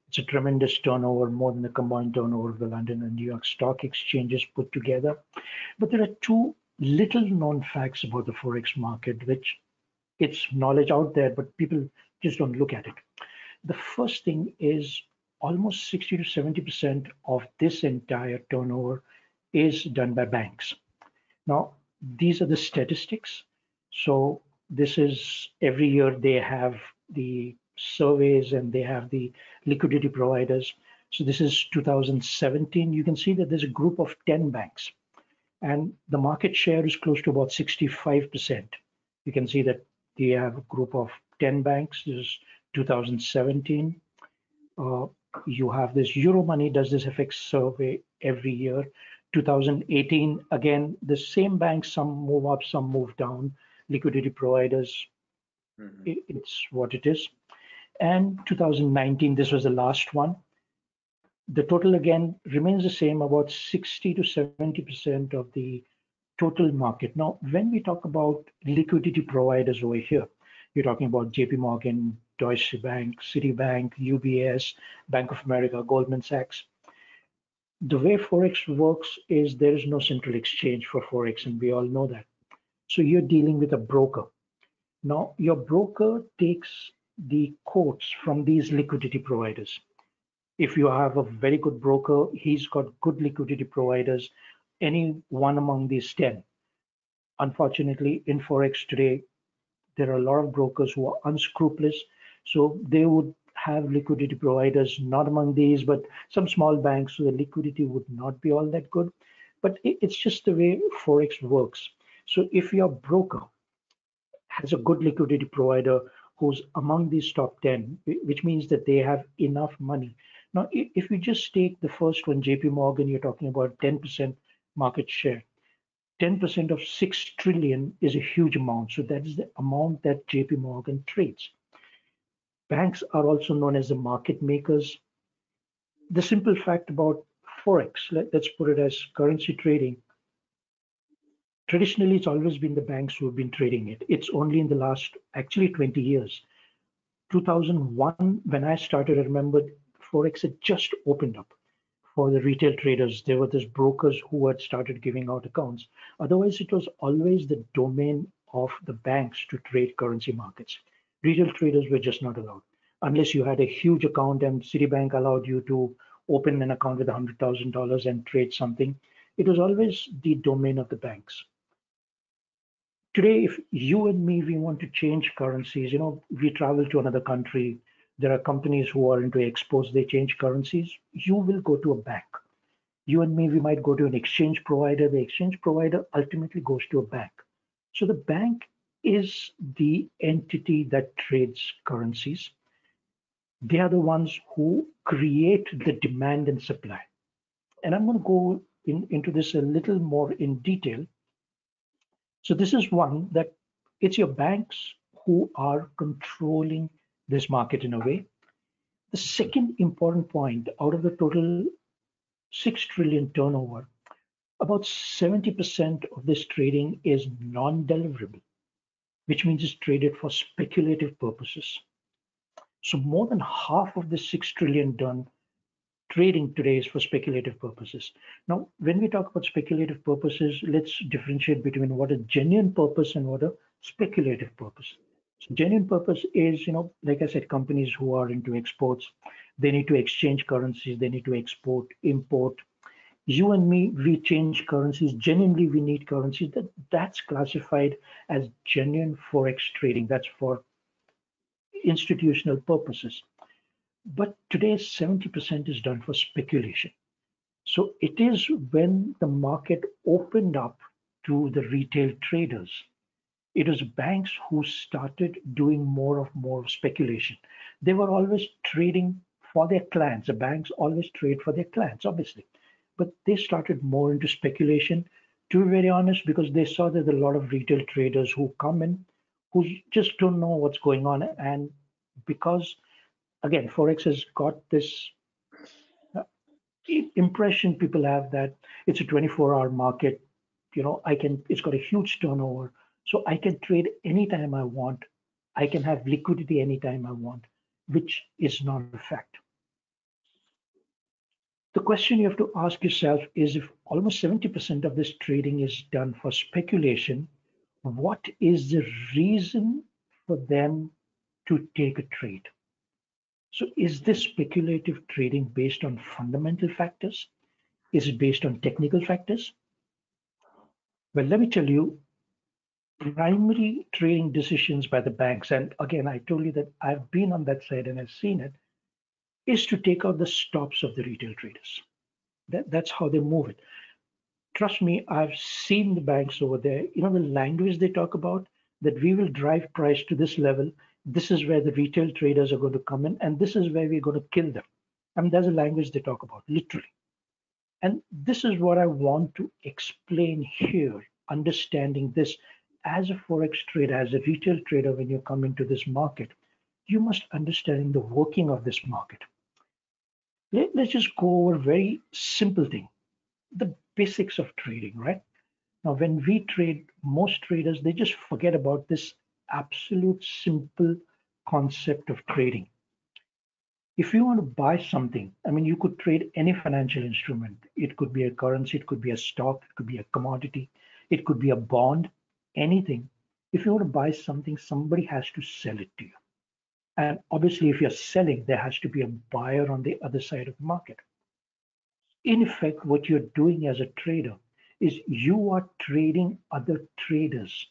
It's a tremendous turnover, more than the combined turnover of the London and New York stock exchanges put together. But there are two little known facts about the Forex market, which it's knowledge out there, but people just don't look at it. The first thing is almost 60 to 70% of this entire turnover is done by banks. Now, these are the statistics. So this is every year they have the surveys and they have the liquidity providers. So this is 2017. You can see that there's a group of 10 banks and the market share is close to about 65%. You can see that they have a group of 10 banks. This is 2017. Uh, you have this Euromoney does this FX survey every year. 2018, again, the same banks, some move up, some move down. Liquidity providers, Mhm. i- it's what it is. And 2019, this was the last one. The total again remains the same, about 60 to 70% of the total market. Now, when we talk about liquidity providers over here, you're talking about JP Morgan, Deutsche Bank, Citibank, UBS, Bank of America, Goldman Sachs. The way Forex works is there is no central exchange for Forex, and we all know that. So you're dealing with a broker. Now, your broker takes the quotes from these liquidity providers. If you have a very good broker, he's got good liquidity providers, any one among these 10. Unfortunately, in Forex today, there are a lot of brokers who are unscrupulous. So they would have liquidity providers, not among these, but some small banks, so the liquidity would not be all that good. But it's just the way Forex works. So if your broker has a good liquidity provider who's among these top 10, which means that they have enough money. Now, if you just take the first one, JP Morgan, you're talking about 10% market share. 10% of 6 trillion is a huge amount. So that is the amount that JP Morgan trades. Banks are also known as the market makers. The simple fact about Forex, let, us put it as currency trading. Traditionally, it's always been the banks who have been trading it. It's only in the last, actually 20 years. 2001, when I started, I remember Forex had just opened up for the retail traders. There were these brokers who had started giving out accounts. Otherwise, it was always the domain of the banks to trade currency markets. Retail traders were just not allowed unless you had a huge account and Citibank allowed you to open an account with $100,000 and trade something. It was always the domain of the banks. Today, if you and me, we want to change currencies, you know, we travel to another country, there are companies who are into expos, they change currencies, you will go to a bank. You and me, we might go to an exchange provider. The exchange provider ultimately goes to a bank. So the bank is the entity that trades currencies. They are the ones who create the demand and supply. And I'm going to go in, into this a little more in detail. So this is one that it's your banks who are controlling this market in a way. The second important point out of the total 6 trillion turnover, about 70% of this trading is non-deliverable, which means it's traded for speculative purposes. So more than half of the 6 trillion done trading today is for speculative purposes. Now, when we talk about speculative purposes, let's differentiate between what a genuine purpose and what a speculative purpose. So genuine purpose is, you know, like I said, companies who are into exports, they need to exchange currencies, they need to export, import. You and me, we change currencies. Genuinely, we need currencies. That that's classified as genuine forex trading. That's for institutional purposes. But today, 70% is done for speculation. So it is when the market opened up to the retail traders, it was banks who started doing more of more speculation. They were always trading for their clients. The banks always trade for their clients, obviously. But they started more into speculation, to be very honest, because they saw that a lot of retail traders who come in who just don't know what's going on. And because again, Forex has got this uh, impression people have that it's a 24 hour market. You know, I can, it's got a huge turnover. So I can trade anytime I want. I can have liquidity anytime I want, which is not a fact. The question you have to ask yourself is if almost 70% of this trading is done for speculation, what is the reason for them to take a trade? So is this speculative trading based on fundamental factors? Is it based on technical factors? Well, let me tell you, primary trading decisions by the banks, and again, I told you that I've been on that side and I've seen it, is to take out the stops of the retail traders. That, that's how they move it. Trust me, I've seen the banks over there. You know, the language they talk about that we will drive price to this level this is where the retail traders are going to come in and this is where we're going to kill them I mean, there's a language they talk about literally and this is what i want to explain here understanding this as a forex trader as a retail trader when you come into this market you must understand the working of this market let's just go over very simple thing the basics of trading right now when we trade most traders they just forget about this absolute simple concept of trading. If you want to buy something, I mean, you could trade any financial instrument. It could be a currency, it could be a stock, it could be a commodity, it could be a bond, anything. If you want to buy something, somebody has to sell it to you. And obviously, if you're selling, there has to be a buyer on the other side of the market. In effect, what you're doing as a trader is you are trading other traders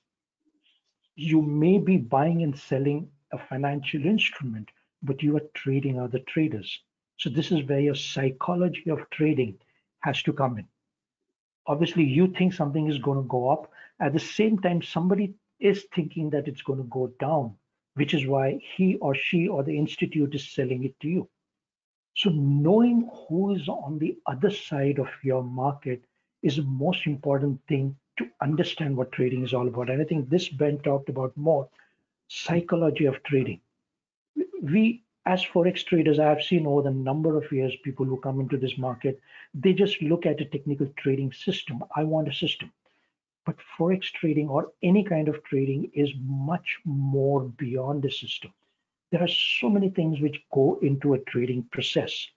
you may be buying and selling a financial instrument, but you are trading other traders. So this is where your psychology of trading has to come in. Obviously, you think something is going to go up. At the same time, somebody is thinking that it's going to go down, which is why he or she or the institute is selling it to you. So knowing who is on the other side of your market is the most important thing to understand what trading is all about. And I think this Ben talked about more psychology of trading. We, as forex traders, I have seen over the number of years people who come into this market, they just look at a technical trading system. I want a system. But forex trading or any kind of trading is much more beyond the system. There are so many things which go into a trading process,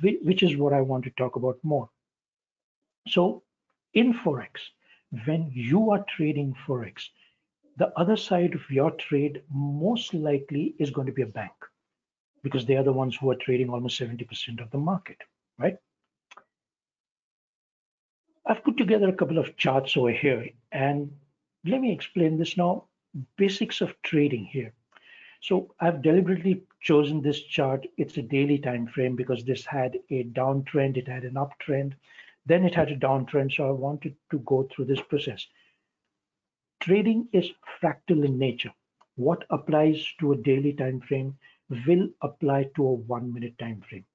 which is what I want to talk about more. So in forex, when you are trading forex the other side of your trade most likely is going to be a bank because they are the ones who are trading almost 70% of the market right i've put together a couple of charts over here and let me explain this now basics of trading here so i've deliberately chosen this chart it's a daily time frame because this had a downtrend it had an uptrend then it had a downtrend, so I wanted to go through this process. Trading is fractal in nature. What applies to a daily time frame will apply to a one minute time frame.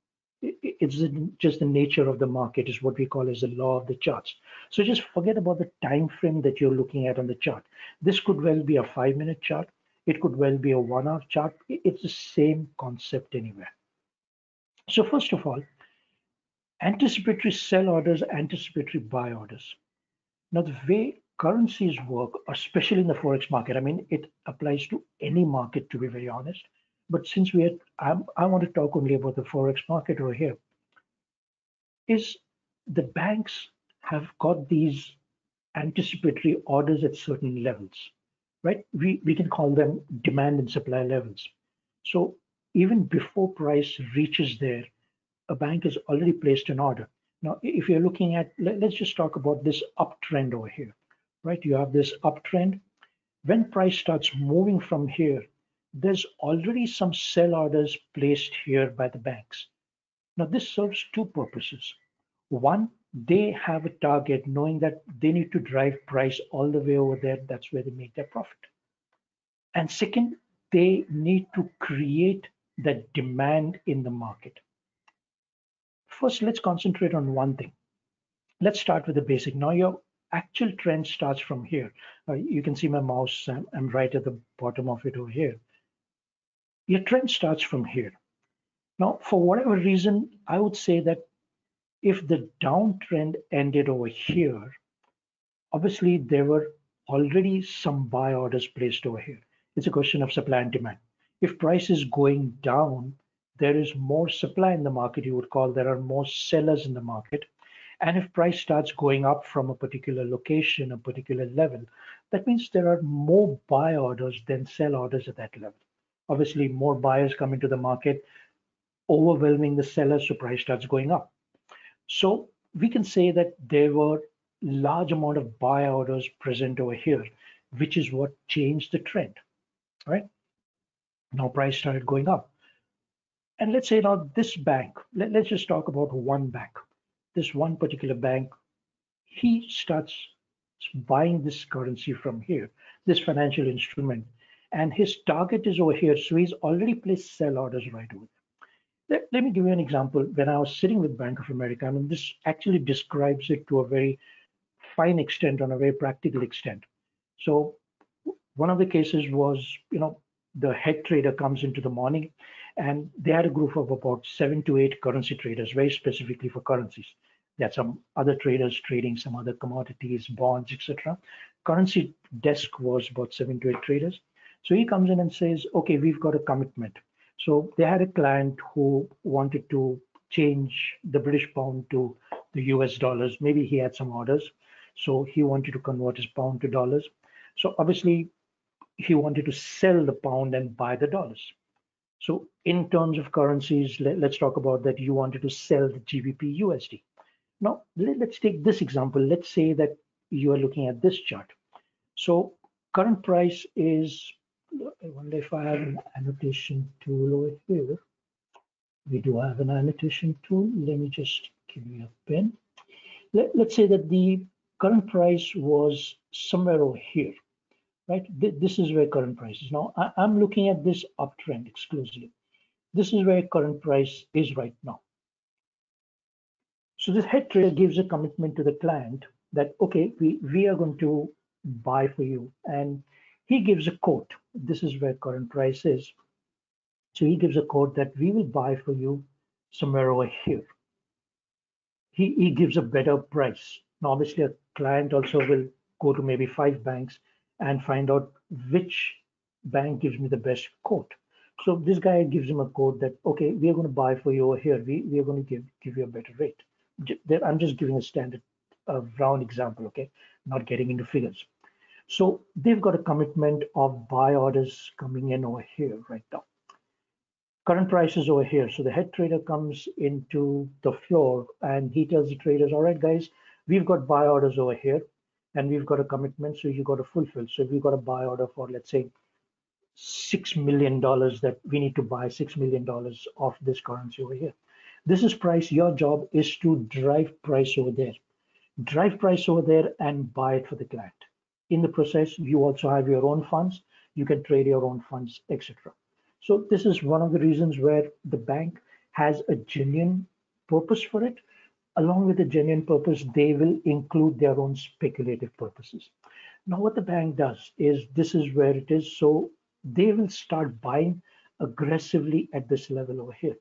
It's just the nature of the market is what we call as the law of the charts. So just forget about the time frame that you're looking at on the chart. This could well be a five minute chart. It could well be a one hour chart. It's the same concept anywhere. So first of all, anticipatory sell orders, anticipatory buy orders. Now, the way currencies work, especially in the forex market, I mean, it applies to any market, to be very honest. But since we had, I, I want to talk only about the forex market over here. Is the banks have got these anticipatory orders at certain levels, right? We we can call them demand and supply levels. So even before price reaches there, a bank has already placed an order. Now, if you're looking at, let, us just talk about this uptrend over here, right? You have this uptrend. When price starts moving from here, there's already some sell orders placed here by the banks. Now, this serves two purposes. One, they have a target knowing that they need to drive price all the way over there. That's where they make their profit. And second, they need to create the demand in the market. First, let's concentrate on one thing. Let's start with the basic. Now, your actual trend starts from here. Uh, you can see my mouse, I'm, I'm right at the bottom of it over here. Your trend starts from here. Now, for whatever reason, I would say that if the downtrend ended over here, obviously there were already some buy orders placed over here. It's a question of supply and demand. If price is going down, there is more supply in the market, you would call there are more sellers in the market. And if price starts going up from a particular location, a particular level, that means there are more buy orders than sell orders at that level. Obviously, more buyers come into the market, overwhelming the sellers, so price starts going up. So we can say that there were large amount of buy orders present over here, which is what changed the trend, right? Now price started going up. And let's say now this bank, let, us just talk about one bank. This one particular bank, he starts buying this currency from here, this financial instrument, and his target is over here. So he's already placed sell orders right there. Let, let me give you an example. When I was sitting with Bank of America, I mean, this actually describes it to a very fine extent, on a very practical extent. So one of the cases was, you know, the head trader comes into the morning and they had a group of about seven to eight currency traders, very specifically for currencies. They had some other traders trading some other commodities, bonds, etc. Currency desk was about seven to eight traders. So he comes in and says, okay, we've got a commitment. So they had a client who wanted to change the British pound to the US dollars. Maybe he had some orders. So he wanted to convert his pound to dollars. So obviously he wanted to sell the pound and buy the dollars. So in terms of currencies, let, us talk about that you wanted to sell the GBP USD. Now, let, us take this example. Let's say that you are looking at this chart. So current price is, I wonder if I have an annotation tool over here. We do have an annotation tool. Let me just give you a pen. Let, let's say that the current price was somewhere over here right? This is where current price is. Now, I'm looking at this uptrend exclusively. This is where current price is right now. So this head trader gives a commitment to the client that, okay, we, we are going to buy for you. And he gives a quote. This is where current price is. So he gives a quote that we will buy for you somewhere over here. He, he gives a better price. Now, obviously, a client also will go to maybe five banks and find out which bank gives me the best quote. So this guy gives him a quote that, okay, we are going to buy for you over here. We, we are going to give, give you a better rate. I'm just giving a standard uh, round example, okay, not getting into figures. So they've got a commitment of buy orders coming in over here right now. Current price is over here. So the head trader comes into the floor and he tells the traders, all right, guys, we've got buy orders over here and we've got a commitment, so you've got to fulfill. So we've got a buy order for, let's say, six million dollars that we need to buy six million dollars of this currency over here. This is price. Your job is to drive price over there, drive price over there, and buy it for the client. In the process, you also have your own funds. You can trade your own funds, etc. So this is one of the reasons where the bank has a genuine purpose for it along with a genuine purpose, they will include their own speculative purposes. Now, what the bank does is this is where it is. So they will start buying aggressively at this level over here,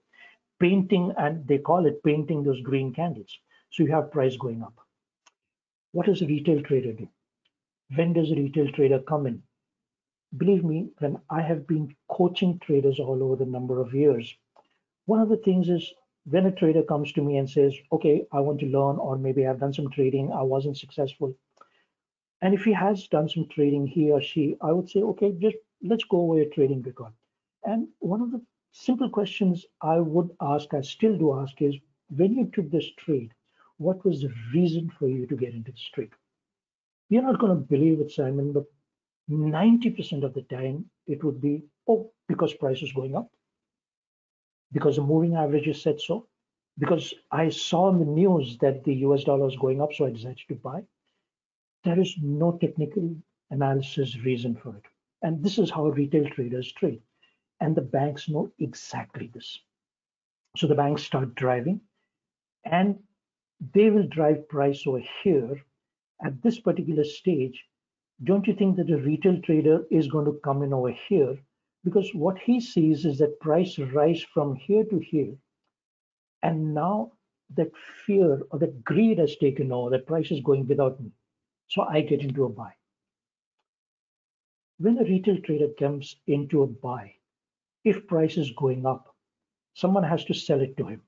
painting, and they call it painting those green candles. So you have price going up. What does a retail trader do? When does a retail trader come in? believe me, when I have been coaching traders all over the number of years, one of the things is when a trader comes to me and says, okay, I want to learn, or maybe I've done some trading, I wasn't successful. And if he has done some trading, he or she, I would say, okay, just let's go over your trading record. And one of the simple questions I would ask, I still do ask is, when you took this trade, what was the reason for you to get into this trade? You're not going to believe it, Simon, but 90% of the time it would be, oh, because price is going up, because the moving averages said so, because I saw in the news that the US dollar is going up, so I decided to buy. There is no technical analysis reason for it. And this is how retail traders trade. And the banks know exactly this. So the banks start driving and they will drive price over here at this particular stage. Don't you think that a retail trader is going to come in over here? Because what he sees is that price rise from here to here. And now that fear or that greed has taken over, that price is going without me. So I get into a buy. When a retail trader comes into a buy, if price is going up, someone has to sell it to him.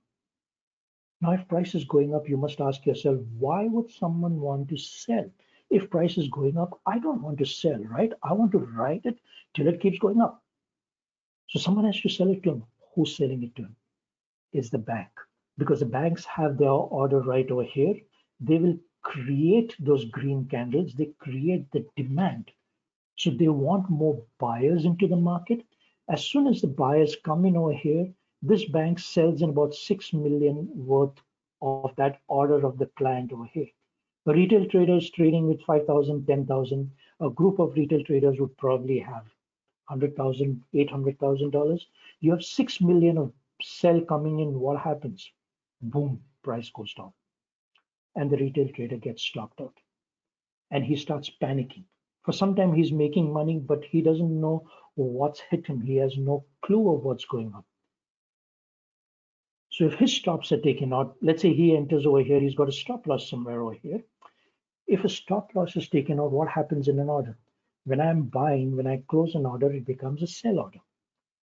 Now, if price is going up, you must ask yourself, why would someone want to sell? If price is going up, I don't want to sell, right? I want to ride it till it keeps going up. So someone has to sell it to him. Who's selling it to him? Is the bank. Because the banks have their order right over here. They will create those green candles. They create the demand. So they want more buyers into the market. As soon as the buyers come in over here, this bank sells in about 6 million worth of that order of the client over here. A retail trader is trading with 5,000, 10,000. A group of retail traders would probably have 100,000, 800,000 dollars. You have 6 million of sell coming in. What happens? Boom, price goes down. And the retail trader gets stopped out. And he starts panicking. For some time, he's making money, but he doesn't know what's hit him. He has no clue of what's going on. So if his stops are taken out, let's say he enters over here, he's got a stop loss somewhere over here. If a stop loss is taken out, what happens in an order? When I'm buying, when I close an order, it becomes a sell order.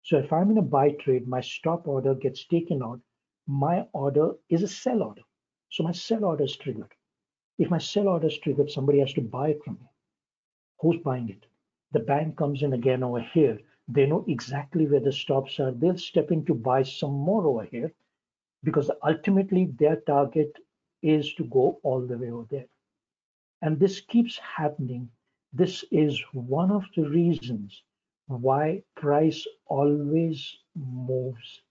So if I'm in a buy trade, my stop order gets taken out, my order is a sell order. So my sell order is triggered. If my sell order is triggered, somebody has to buy it from me. Who's buying it? The bank comes in again over here. They know exactly where the stops are. They'll step in to buy some more over here because ultimately their target is to go all the way over there. And this keeps happening. This is one of the reasons why price always moves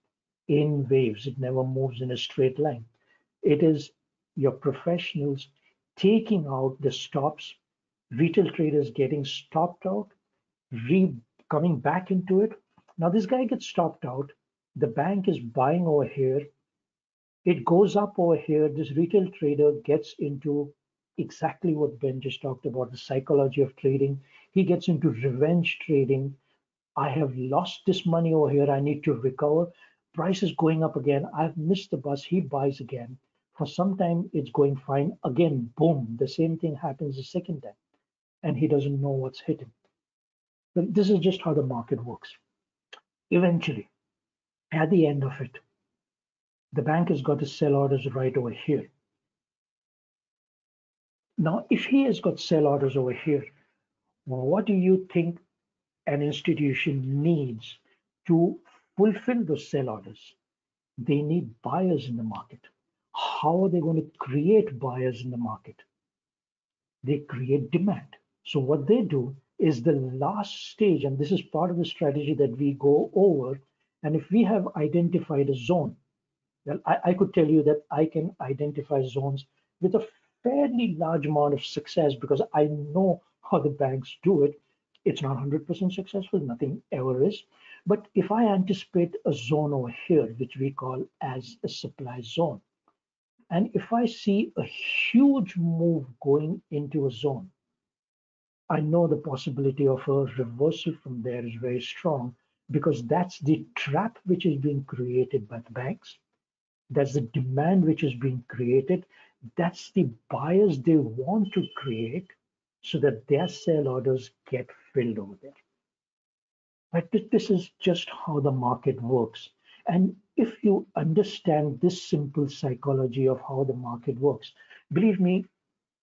in waves. It never moves in a straight line. It is your professionals taking out the stops, retail traders getting stopped out, re coming back into it. Now this guy gets stopped out. The bank is buying over here it goes up over here. This retail trader gets into exactly what Ben just talked about the psychology of trading. He gets into revenge trading. I have lost this money over here. I need to recover. Price is going up again. I've missed the bus. He buys again. For some time, it's going fine. Again, boom, the same thing happens the second time. And he doesn't know what's hitting. But this is just how the market works. Eventually, at the end of it, the bank has got his sell orders right over here. Now, if he has got sell orders over here, what do you think an institution needs to fulfill those sell orders? They need buyers in the market. How are they going to create buyers in the market? They create demand. So what they do is the last stage, and this is part of the strategy that we go over. And if we have identified a zone, well, I, I could tell you that I can identify zones with a fairly large amount of success because I know how the banks do it. It's not 100% successful, nothing ever is. But if I anticipate a zone over here, which we call as a supply zone, and if I see a huge move going into a zone, I know the possibility of a reversal from there is very strong because that's the trap which is being created by the banks. That's the demand which is being created. That's the buyers they want to create so that their sell orders get filled over there. But this is just how the market works. And if you understand this simple psychology of how the market works, believe me,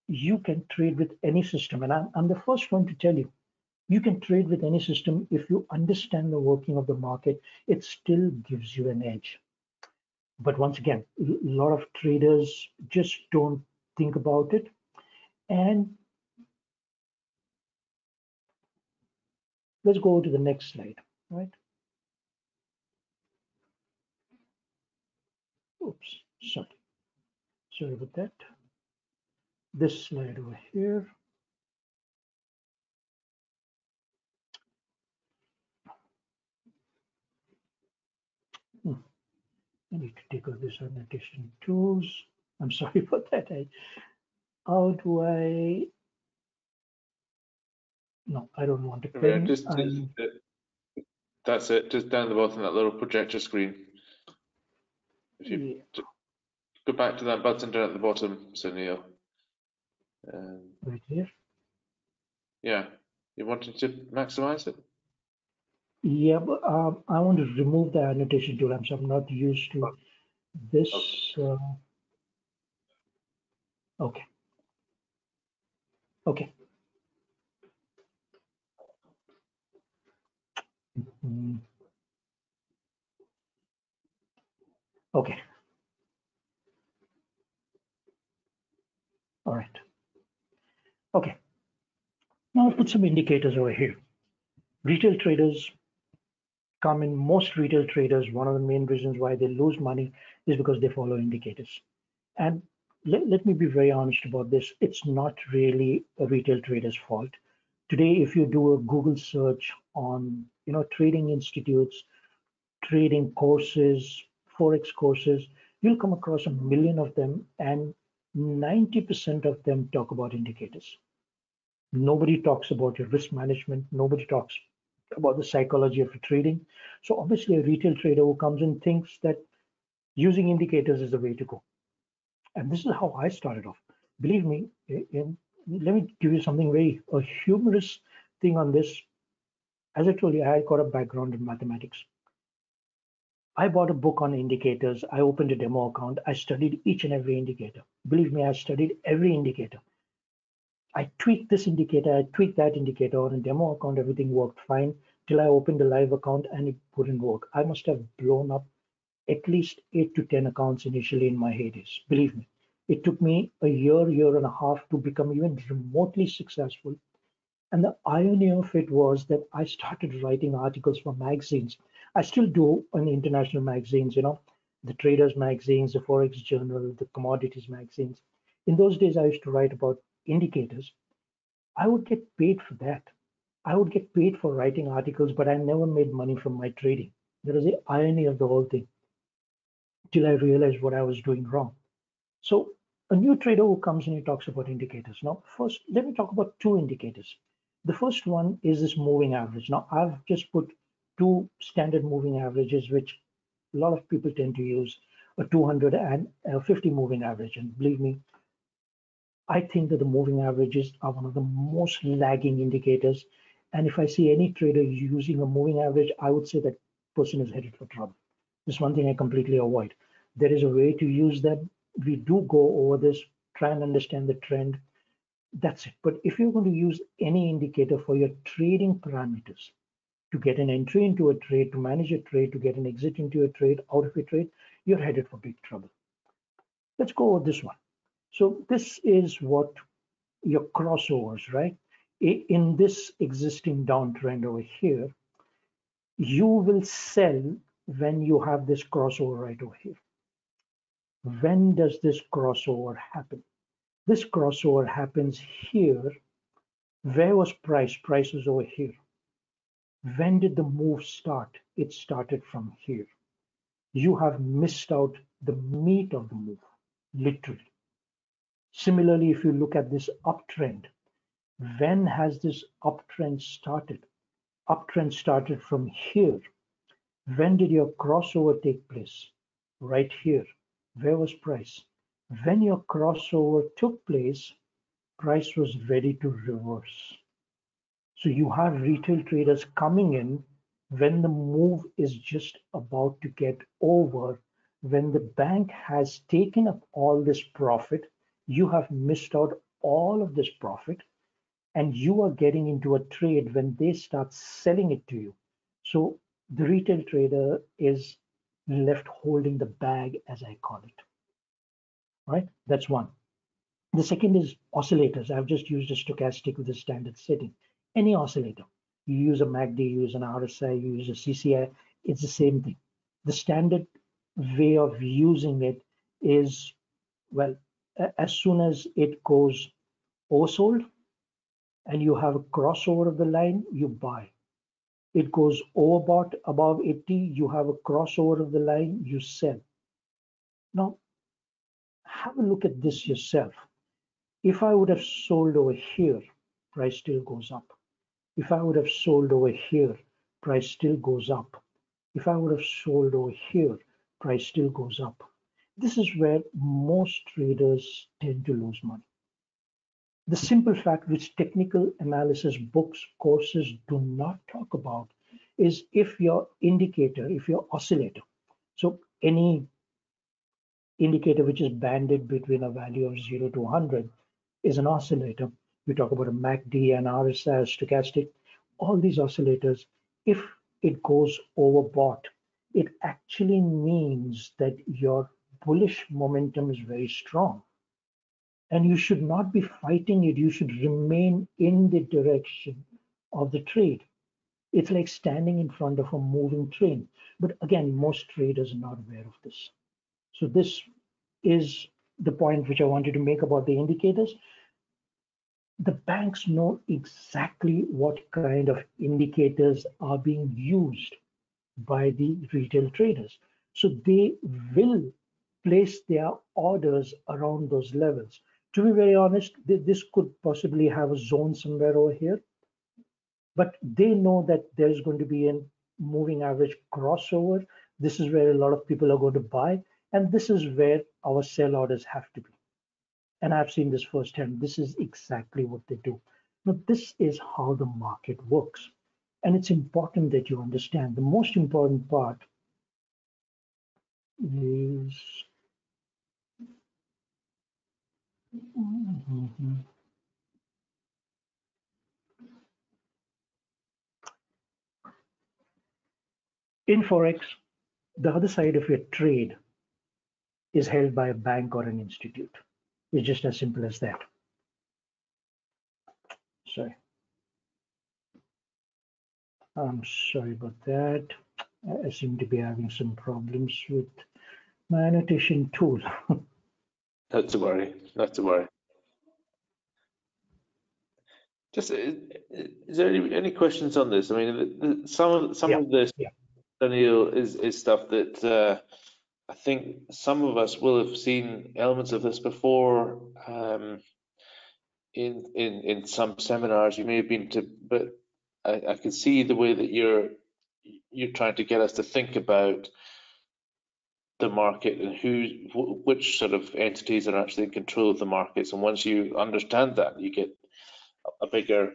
you can trade with any system. And I'm, I'm the first one to tell you, you can trade with any system if you understand the working of the market, it still gives you an edge. But once again, a lot of traders just don't think about it. And let's go to the next slide, right? Oops, sorry. Sorry about that. This slide over here. I need to take out this annotation tools. I'm <laughs> sorry about that. I, how do I? No, I don't want to. Yeah, just, just, that's it, just down the bottom, that little projector screen. If you yeah, go back to that button down at the bottom, Sunil. Um, right here. yeah, you wanted to maximize it? Yeah, but um, I want to remove the annotation tool. I'm, so I'm not used to this. Uh, okay. Okay. Mhm. Okay. All right. Okay. Now I'll put some indicators over here. Retail traders come in most retail traders, one of the main reasons why they lose money is because they follow indicators. And let, let me be very honest about this. It's not really a retail trader's fault. Today, if you do a Google search on, you know, trading institutes, trading courses, Forex courses, you'll come across a million of them and 90% of them talk about indicators. Nobody talks about your risk management. Nobody talks about the psychology of trading. So obviously a retail trader who comes in thinks that using indicators is the way to go. And this is how I started off. Believe me, eh, in, let me give you something very a humorous thing on this. As I told you, I got a background in mathematics. I bought a book on indicators. I opened a demo account. I studied each and every indicator. Believe me, I studied every indicator. I tweaked this indicator, I tweaked that indicator on a demo account, everything worked fine till I opened a live account and it wouldn't work. I must have blown up at least eight to 10 accounts initially in my heydays. Believe me, it took me a year, year and a half to become even remotely successful. And the irony of it was that I started writing articles for magazines. I still do on international magazines, you know, the traders magazines, the Forex Journal, the commodities magazines. In those days, I used to write about indicators, I would get paid for that. I would get paid for writing articles, but I never made money from my trading. There is the irony of the whole thing till I realized what I was doing wrong. So a new trader who comes and he talks about indicators. Now, first, let me talk about two indicators. The first one is this moving average. Now, I've just put two standard moving averages, which a lot of people tend to use, a 200 and a 50 moving average. And believe me, I think that the moving averages are one of the most lagging indicators. And if I see any trader using a moving average, I would say that person is headed for trouble. This is one thing I completely avoid. There is a way to use them. We do go over this, try and understand the trend. That's it. But if you're going to use any indicator for your trading parameters, to get an entry into a trade, to manage a trade, to get an exit into a trade, out of a trade, you're headed for big trouble. Let's go over this one. So this is what your crossovers, right? In this existing downtrend over here, you will sell when you have this crossover right over here. When does this crossover happen? This crossover happens here. Where was price? Price was over here. When did the move start? It started from here. You have missed out the meat of the move, literally. Similarly, if you look at this uptrend, when has this uptrend started? Uptrend started from here. When did your crossover take place? Right here. Where was price? When your crossover took place, price was ready to reverse. So you have retail traders coming in when the move is just about to get over, when the bank has taken up all this profit, you have missed out all of this profit and you are getting into a trade when they start selling it to you. So the retail trader is left holding the bag, as I call it. Right? That's one. The second is oscillators. I've just used a stochastic with a standard setting. Any oscillator. You use a MACD, you use an RSI, you use a CCI, it's the same thing. The standard way of using it is, well, as soon as it goes oversold and you have a crossover of the line, you buy. It goes overbought above 80, you have a crossover of the line, you sell. Now, have a look at this yourself. If I would have sold over here, price still goes up. If I would have sold over here, price still goes up. If I would have sold over here, price still goes up. This is where most traders tend to lose money. The simple fact which technical analysis books, courses do not talk about is if your indicator, if your oscillator, so any indicator which is banded between a value of 0 to 100 is an oscillator. We talk about a MACD and RSI, stochastic, all these oscillators, if it goes overbought, it actually means that your bullish momentum is very strong. And you should not be fighting it. You should remain in the direction of the trade. It's like standing in front of a moving train. But again, most traders are not aware of this. So this is the point which I wanted to make about the indicators. The banks know exactly what kind of indicators are being used by the retail traders. So they will place their orders around those levels. To be very honest, this could possibly have a zone somewhere over here, but they know that there's going to be a moving average crossover. This is where a lot of people are going to buy, and this is where our sell orders have to be. And I've seen this firsthand. This is exactly what they do. Now, this is how the market works. And it's important that you understand the most important part is mm-hmm. in forex the other side of your trade is held by a bank or an institute it's just as simple as that sorry I'm sorry about that. I seem to be having some problems with my annotation tool. <laughs> not to worry, not to worry. Just, uh, is there any, any questions on this? I mean, some of some yeah. of this, yeah. Daniel, is is stuff that uh, I think some of us will have seen elements of this before um, in in in some seminars you may have been to, but I, I can see the way that you're you're trying to get us to think about the market and who which sort of entities are actually in control of the markets and once you understand that you get a bigger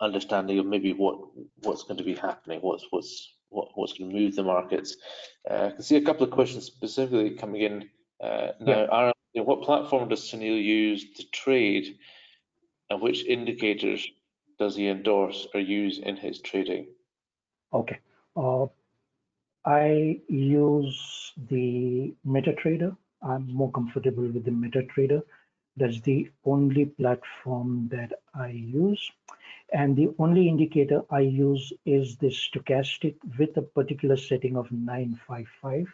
understanding of maybe what what's going to be happening what's what's what, what's going to move the markets uh, i can see a couple of questions specifically coming in uh, now yeah. Aaron, what platform does Sunil use to trade and which indicators does he endorse or use in his trading? Okay. Uh, I use the MetaTrader. I'm more comfortable with the MetaTrader. That's the only platform that I use. And the only indicator I use is the stochastic with a particular setting of 955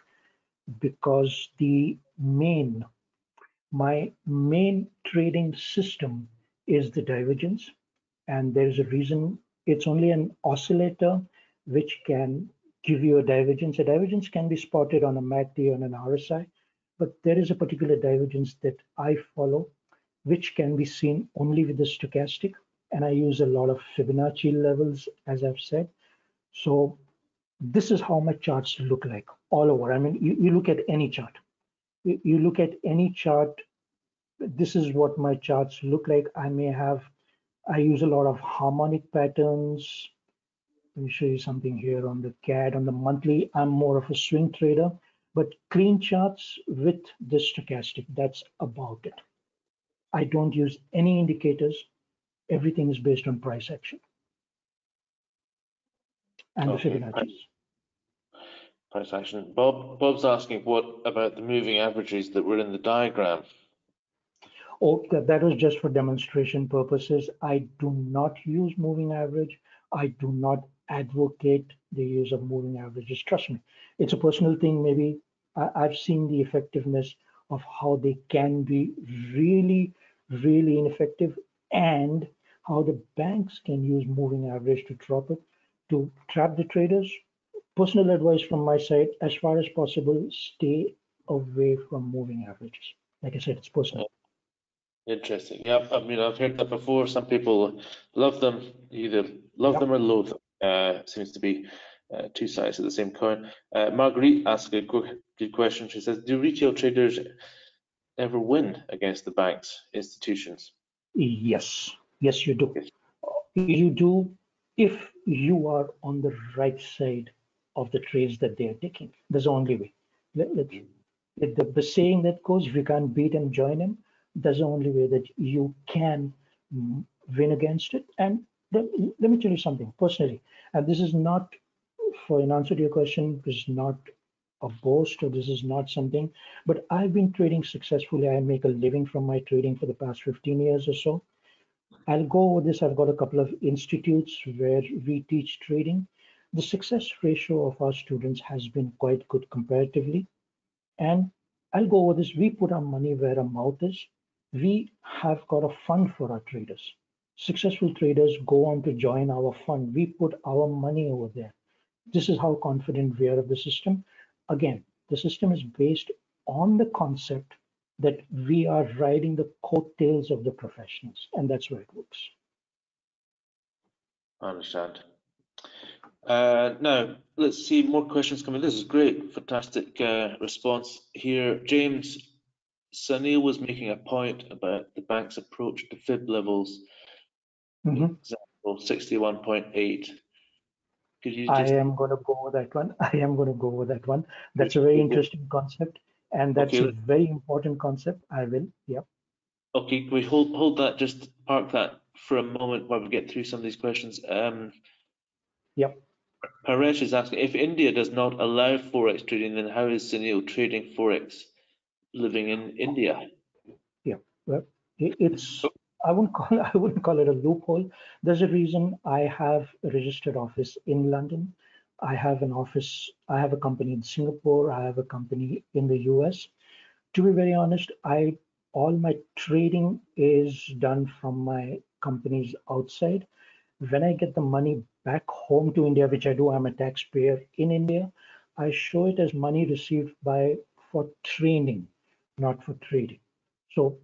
because the main, my main trading system is the divergence and there's a reason it's only an oscillator which can give you a divergence. A divergence can be spotted on a MACD on an RSI, but there is a particular divergence that I follow, which can be seen only with the stochastic. And I use a lot of Fibonacci levels, as I've said. So this is how my charts look like all over. I mean, you, you look at any chart. You, you look at any chart. This is what my charts look like. I may have I use a lot of harmonic patterns. Let me show you something here on the CAD. On the monthly, I'm more of a swing trader, but clean charts with the stochastic, that's about it. I don't use any indicators. Everything is based on price action. And the Okay, Fibonacci. Price action. Bob, Bob's asking what about the moving averages that were in the diagram? Oh, that, that was just for demonstration purposes. I do not use moving average. I do not advocate the use of moving averages. Trust me, it's a personal thing. Maybe I've seen the effectiveness of how they can be really, really ineffective and how the banks can use moving average to drop it to trap the traders. Personal advice from my side, as far as possible, stay away from moving averages. Like I said, it's personal. Interesting. Yeah, I mean, I've heard that before. Some people love them, either love Yep. them or loathe them. Uh, seems to be uh, two sides of the same coin. Uh, Marguerite asked a good, good question. She says, "Do retail traders ever win against the banks, institutions?" Yes, yes, you do. Yes. You do if you are on the right side of the trades that they are taking. That's the only way. Let, let, let the, the saying that goes, if you can't beat him, join him. That's the only way that you can mm, win against it. And let, me tell you something personally, and this is not for an answer to your question, this is not a boast or this is not something, but I've been trading successfully. I make a living from my trading for the past 15 years or so. I'll go over this. I've got a couple of institutes where we teach trading. The success ratio of our students has been quite good comparatively. And I'll go over this. We put our money where our mouth is. We have got a fund for our traders. Successful traders go on to join our fund. We put our money over there. This is how confident we are of the system. Again, the system is based on the concept that we are riding the coattails of the professionals, and that's where it works. I understand. Uh, now, let's see more questions coming. This is great, fantastic uh, response here. James Sunil was making a point about the bank's approach to fib levels, Mhm. example 61.8. Could you I just, am going to go over that one. <laughs> I am going to go over that one. That's a very interesting concept, and that's Okay. a very important concept. I will. Yep. okay, can we hold, hold that, just park that for a moment while we get through some of these questions? Um, Yep. Paresh is asking, if India does not allow Forex trading, then how is Sunil trading Forex living in India? It- It's. I wouldn't <laughs> call. I wouldn't call it a loophole. There's a reason I have a registered office in London. I have an office. I have a company in Singapore. I have a company in the US. To be very honest, I all my trading is done from my companies outside. When I get the money back home to India, which I do, I'm a taxpayer in India. I show it as money received by for training, not for trading. So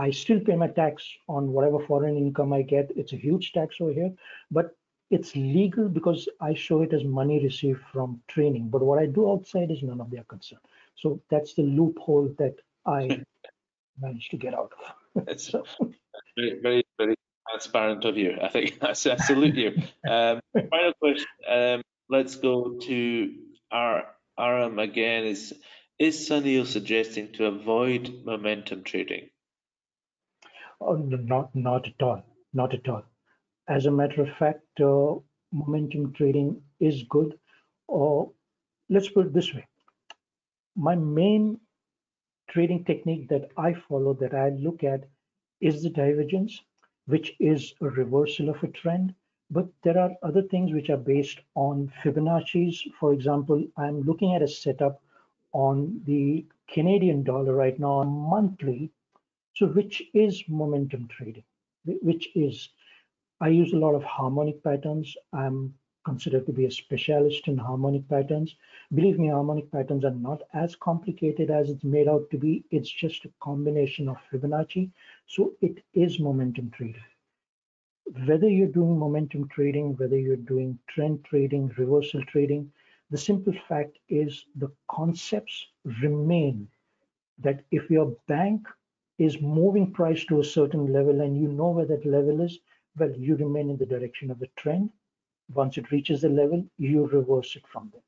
I still pay my tax on whatever foreign income I get. It's a huge tax over here, but it's legal because I show it as money received from training. But what I do outside is none of their concern. So that's the loophole that I managed to get out of. It's <laughs> So, very, very, very transparent of you. I think <laughs> I salute you. Um, final question. Um, let's go to our Aram again. Is is Sunil suggesting to avoid momentum trading? Oh, not not at all, not at all. As a matter of fact, uh, momentum trading is good. Or let's put it this way: my main trading technique that I follow, that I look at, is the divergence, which is a reversal of a trend. But there are other things which are based on Fibonacci's. For example, I'm looking at a setup on the Canadian dollar right now, monthly, so which is momentum trading, which is, I use a lot of harmonic patterns. I'm considered to be a specialist in harmonic patterns. Believe me, harmonic patterns are not as complicated as it's made out to be. It's just a combination of Fibonacci. So it is momentum trading. Whether you're doing momentum trading, whether you're doing trend trading, reversal trading, the simple fact is the concepts remain that if your bank is moving price to a certain level and you know where that level is, well, you remain in the direction of the trend. Once it reaches the level, you reverse it from there.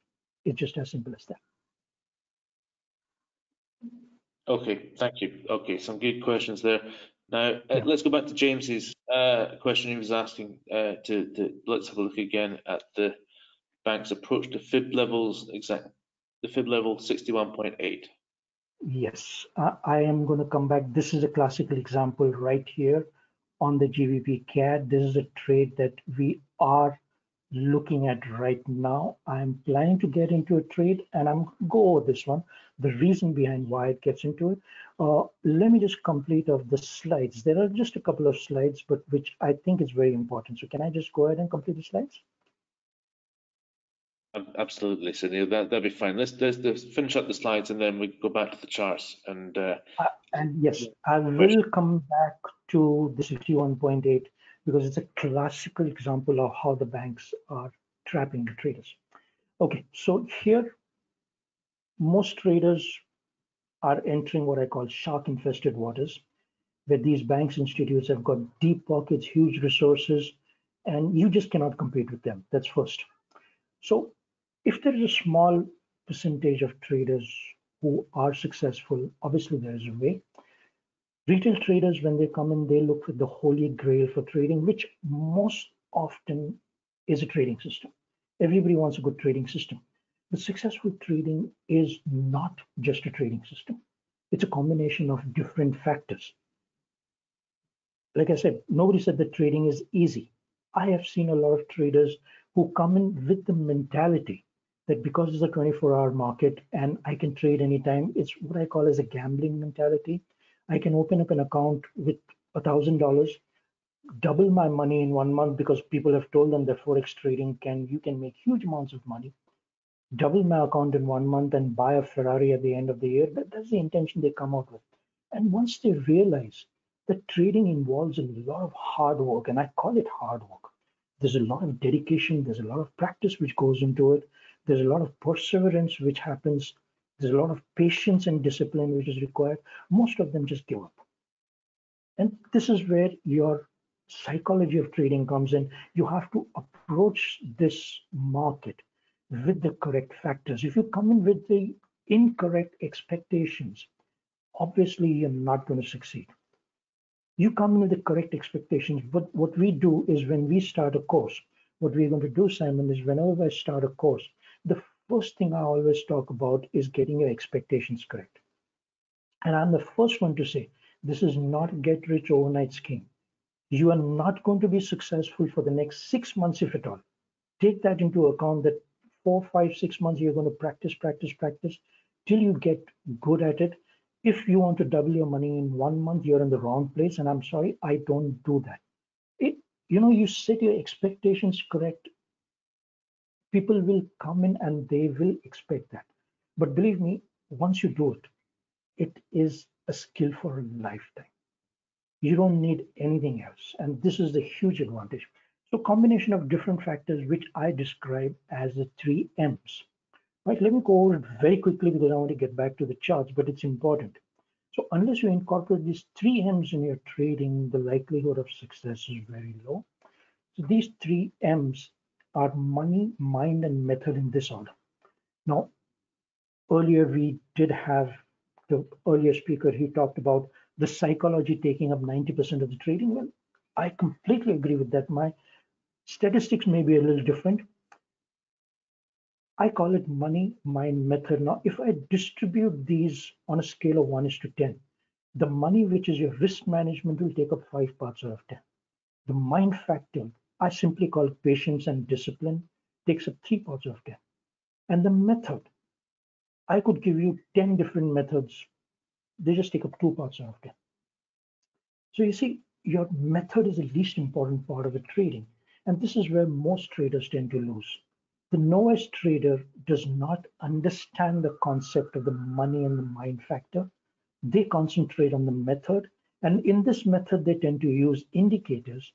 It's just as simple as that. Okay, thank you. Okay, some good questions there. Now, uh, let's go back to James's uh, question he was asking uh, to, to, let's have a look again at the bank's approach to fib levels, exact, the fib level 61.8. Yes, I, I am going to come back. This is a classical example right here on the GBP CAD. This is a trade that we are looking at right now. I'm planning to get into a trade and I'm go over this one. The reason behind why it gets into it. Uh, let me just complete of the slides. There are just a couple of slides, but which I think is very important. So can I just go ahead and complete the slides? Ab- Absolutely, Sunil, that, that'd be fine. Let's, let's, let's finish up the slides and then we go back to the charts and uh, And yes, I will come back to the 61.8 because it's a classical example of how the banks are trapping the traders. Okay, so here, most traders are entering what I call shark infested waters, where these banks institutes have got deep pockets, huge resources, and you just cannot compete with them. That's first. So if there is a small percentage of traders who are successful, obviously there is a way. Retail traders, when they come in, they look for the holy grail for trading, which most often is a trading system. Everybody wants a good trading system. But successful trading is not just a trading system. It's a combination of different factors. Like I said, nobody said that trading is easy. I have seen a lot of traders who come in with the mentality that because it's a 24 hour market and I can trade anytime, it's what I call as a gambling mentality. I can open up an account with a thousand dollars, double my money in one month because people have told them that forex trading can you can make huge amounts of money. Double my account in one month and buy a Ferrari at the end of the year. That, that's the intention they come out with. And once they realize that trading involves a lot of hard work, and I call it hard work. There's a lot of dedication, there's a lot of practice which goes into it, there's a lot of perseverance which happens, there's a lot of patience and discipline which is required. Most of them just give up. And this is where your psychology of trading comes in. You have to approach this market with the correct factors. If you come in with the incorrect expectations, obviously you're not going to succeed. You come in with the correct expectations, but what we do is when we start a course, what we're going to do, Simon, is whenever I start a course, the first thing I always talk about is getting your expectations correct. And I'm the first one to say, this is not get rich overnight scheme. You are not going to be successful for the next six months, if at all. Take that into account that four, five, six months, you're going to practice, practice, practice till you get good at it. If you want to double your money in one month, you're in the wrong place. And I'm sorry, I don't do that. It, you know, you set your expectations correct. People will come in and they will expect that. But believe me, once you do it, it is a skill for a lifetime. You don't need anything else. And this is the huge advantage. So combination of different factors, which I describe as the three M's. Right, let me go over it very quickly because I want to get back to the charts, but it's important. So unless you incorporate these three M's in your trading, the likelihood of success is very low. So these three M's are money, mind, and method in this order. Now, earlier we did have the earlier speaker, he talked about the psychology taking up 90% of the trading. Well, I completely agree with that. My statistics may be a little different. I call it money, mind, method. Now, if I distribute these on a scale of 1 is to 10, the money, which is your risk management, will take up 5 parts out of 10. The mind factor, I simply call patience and discipline, takes up 3 parts of 10. And the method, I could give you 10 different methods. They just take up 2 parts of 10. So you see, your method is the least important part of the trading. And this is where most traders tend to lose the novice trader does not understand the concept of the money and the mind factor. They concentrate on the method. And in this method, they tend to use indicators.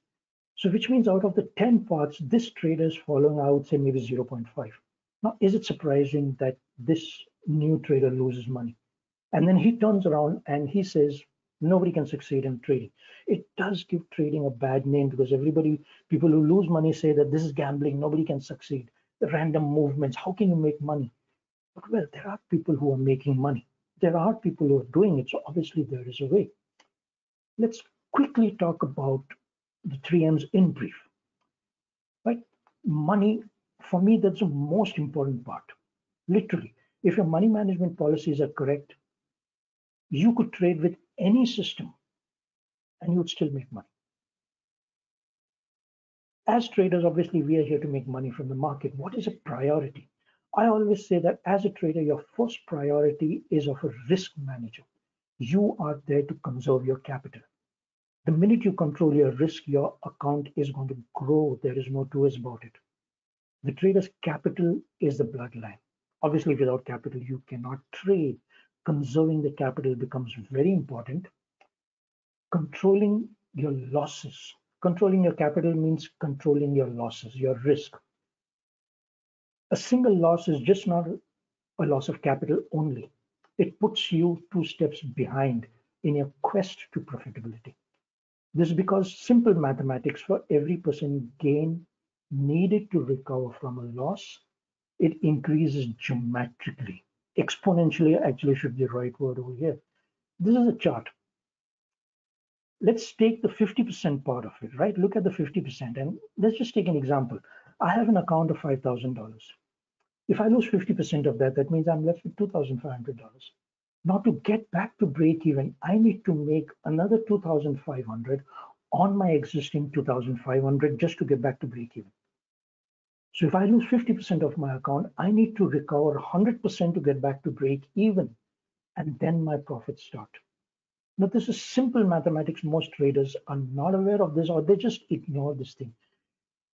So which means out of the 10 parts, this trader is following, would say maybe 0.5. Now, is it surprising that this new trader loses money? And then he turns around and he says, Nobody can succeed in trading. It does give trading a bad name because everybody, people who lose money say that this is gambling. Nobody can succeed. The random movements. How can you make money? But well, there are people who are making money. There are people who are doing it. So obviously there is a way. Let's quickly talk about the three M's in brief. Right? Money, for me, that's the most important part. Literally, if your money management policies are correct, you could trade with any system and you would still make money. As traders, obviously, we are here to make money from the market. What is a priority? I always say that as a trader, your first priority is of a risk manager. You are there to conserve your capital. The minute you control your risk, your account is going to grow. There is no two ways about it. The trader's capital is the bloodline. Obviously, without capital, you cannot trade conserving the capital becomes very important. Controlling your losses. Controlling your capital means controlling your losses, your risk. A single loss is just not a loss of capital only. It puts you two steps behind in your quest to profitability. This is because simple mathematics for every percent gain needed to recover from a loss, it increases geometrically exponentially actually should be the right word over here. This is a chart. Let's take the 50% part of it, right? Look at the 50% and let's just take an example. I have an account of $5,000. If I lose 50% of that, that means I'm left with $2,500. Now to get back to break even, I need to make another 2,500 on my existing 2,500 just to get back to break even. So if I lose 50% of my account, I need to recover 100% to get back to break even, and then my profits start. Now, this is simple mathematics. Most traders are not aware of this or they just ignore this thing.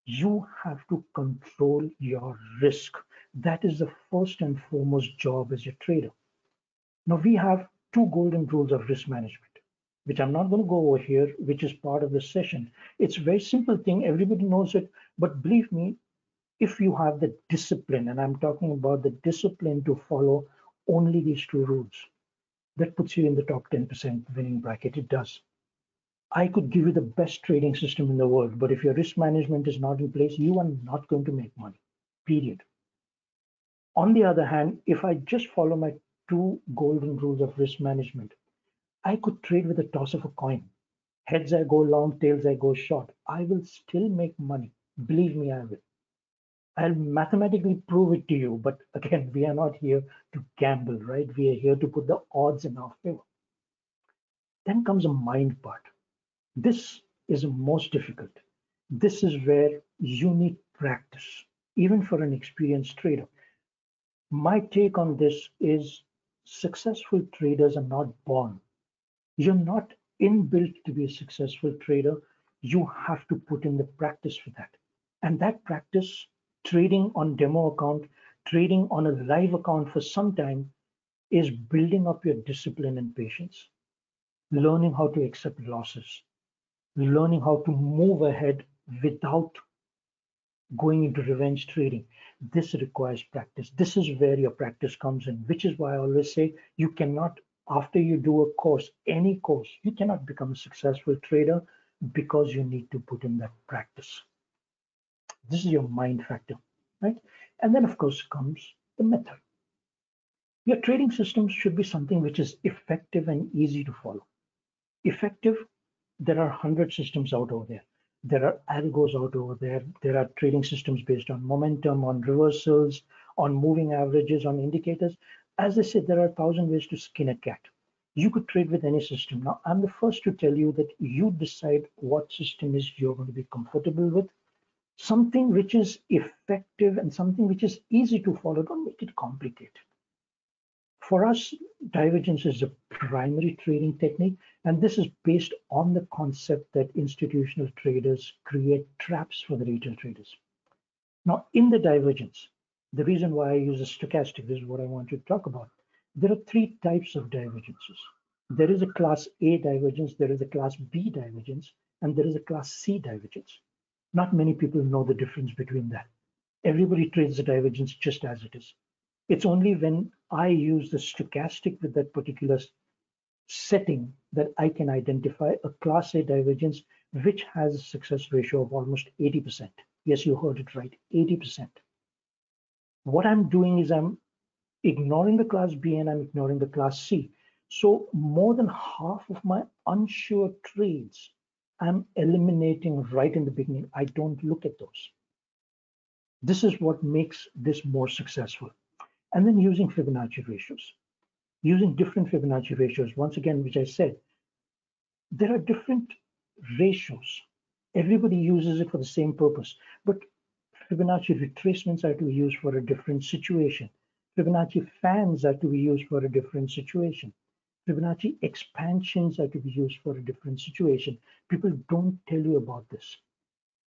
You have to control your risk. That is the first and foremost job as a trader. Now, we have two golden rules of risk management, which I'm not going to go over here, which is part of the session. It's a very simple thing. Everybody knows it. But believe me, if you have the discipline, and I'm talking about the discipline to follow only these two rules, that puts you in the top 10% winning bracket. It does. I could give you the best trading system in the world, but if your risk management is not in place, you are not going to make money, period. On the other hand, if I just follow my two golden rules of risk management, I could trade with a toss of a coin. Heads I go long, tails I go short. I will still make money. Believe me, I will. I'll mathematically prove it to you. But again, we are not here to gamble, right? We are here to put the odds in our favor. Then comes a mind part. This is the most difficult. This is where you need practice, even for an experienced trader. My take on this is successful traders are not born. You're not inbuilt to be a successful trader. You have to put in the practice for that. And that practice trading on demo account, trading on a live account for some time is building up your discipline and patience, learning how to accept losses, learning how to move ahead without going into revenge trading. This requires practice. This is where your practice comes in, which is why I always say you cannot, after you do a course, any course, you cannot become a successful trader because you need to put in that practice. This is your mind factor, right? And then, of course, comes the method. Your trading systems should be something which is effective and easy to follow. Effective, there are 100 systems out over there. There are algos out over there. There are trading systems based on momentum, on reversals, on moving averages, on indicators. As I said, there are a thousand ways to skin a cat. You could trade with any system. Now, I'm the first to tell you that you decide what system is you're going to be comfortable with something which is effective and something which is easy to follow. Don't make it complicated. For us, divergence is a primary trading technique, and this is based on the concept that institutional traders create traps for the retail traders. Now, in the divergence, the reason why I use a stochastic, this is what I want to talk about. There are three types of divergences. There is a class A divergence, there is a class B divergence, and there is a class C divergence. Not many people know the difference between that. Everybody trades the divergence just as it is. It's only when I use the stochastic with that particular setting that I can identify a class A divergence which has a success ratio of almost 80%. Yes, you heard it right, 80%. What I'm doing is I'm ignoring the class B and I'm ignoring the class C. So more than half of my unsure trades, I'm eliminating right in the beginning. I don't look at those. This is what makes this more successful. And then using Fibonacci ratios, using different Fibonacci ratios. Once again, which I said, there are different ratios. Everybody uses it for the same purpose, but Fibonacci retracements are to be used for a different situation. Fibonacci fans are to be used for a different situation. Fibonacci expansions are to be used for a different situation. People don't tell you about this,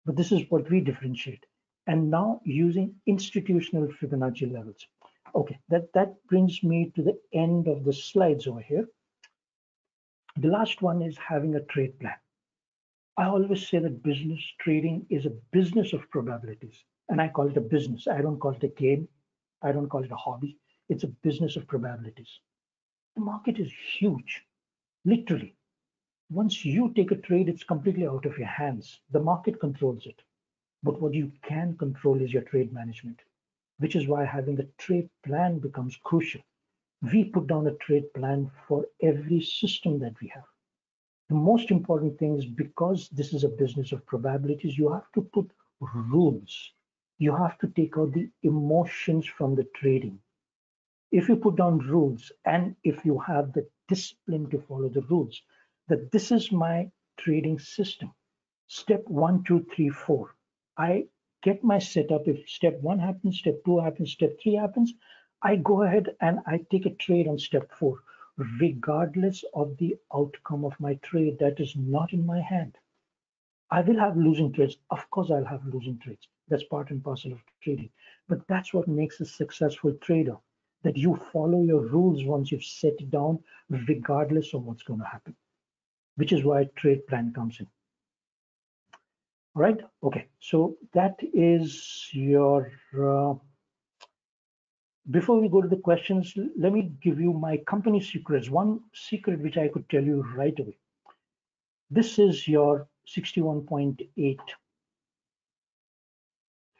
but this is what we differentiate. And now using institutional Fibonacci levels. Okay, that, that brings me to the end of the slides over here. The last one is having a trade plan. I always say that business trading is a business of probabilities, and I call it a business. I don't call it a game. I don't call it a hobby. It's a business of probabilities. The market is huge, literally. Once you take a trade, it's completely out of your hands. The market controls it. But what you can control is your trade management, which is why having a trade plan becomes crucial. We put down a trade plan for every system that we have the most important thing is because this is a business of probabilities, you have to put rules. You have to take out the emotions from the trading. If you put down rules and if you have the discipline to follow the rules, that this is my trading system. Step one, two, three, four. I get my setup. If step one happens, step two happens, step three happens, I go ahead and I take a trade on step four regardless of the outcome of my trade that is not in my hand. I will have losing trades. Of course, I'll have losing trades. That's part and parcel of trading. But that's what makes a successful trader, that you follow your rules once you've set it down, regardless of what's going to happen, which is why trade plan comes in. Right. Okay. So that is your uh, before we go to the questions, let me give you my company secrets. One secret which I could tell you right away. This is your 61.8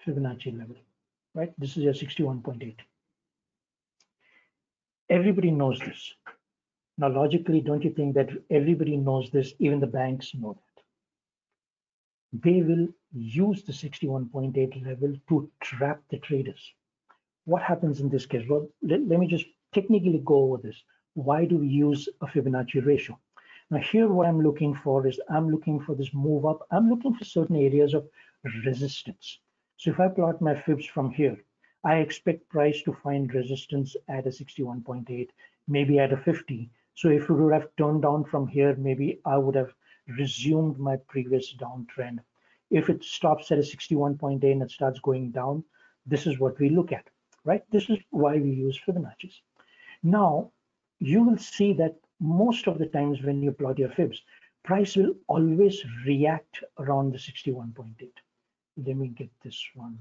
Fibonacci level, right? This is your 61.8. Everybody knows this. Now, logically, don't you think that everybody knows this? Even the banks know that. They will use the 61.8 level to trap the traders what happens in this case? Well, let, let me just technically go over this. Why do we use a Fibonacci ratio? Now here what I'm looking for is I'm looking for this move up. I'm looking for certain areas of resistance. So if I plot my fibs from here, I expect price to find resistance at a 61.8, maybe at a 50. So if it would have turned down from here, maybe I would have resumed my previous downtrend. If it stops at a 61.8 and it starts going down, this is what we look at right? This is why we use Fibonacci's. Now, you will see that most of the times when you plot your fibs, price will always react around the 61.8. Let me get this one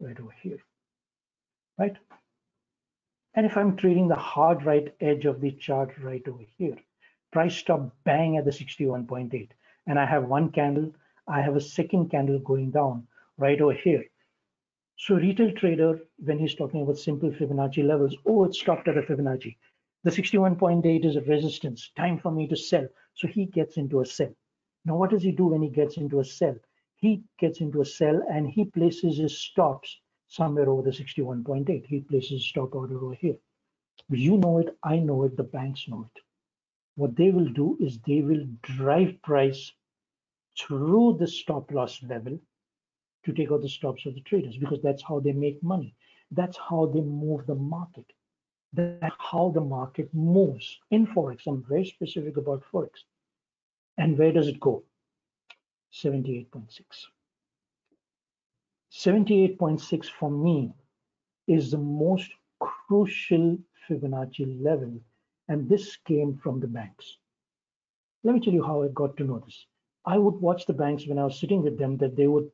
right over here, right? And if I'm trading the hard right edge of the chart right over here, price stop bang at the 61.8 and I have one candle, I have a second candle going down right over here. So retail trader, when he's talking about simple Fibonacci levels, oh, it stopped at a Fibonacci. The 61.8 is a resistance, time for me to sell. So he gets into a sell. Now, what does he do when he gets into a sell? He gets into a sell and he places his stops somewhere over the 61.8. He places stop order over here. You know it, I know it, the banks know it. What they will do is they will drive price through the stop loss level to take out the stops of the traders because that's how they make money. That's how they move the market. That's how the market moves in Forex. I'm very specific about Forex. And where does it go? 78.6. 78.6 for me is the most crucial Fibonacci level. And this came from the banks. Let me tell you how I got to know this. I would watch the banks when I was sitting with them that they would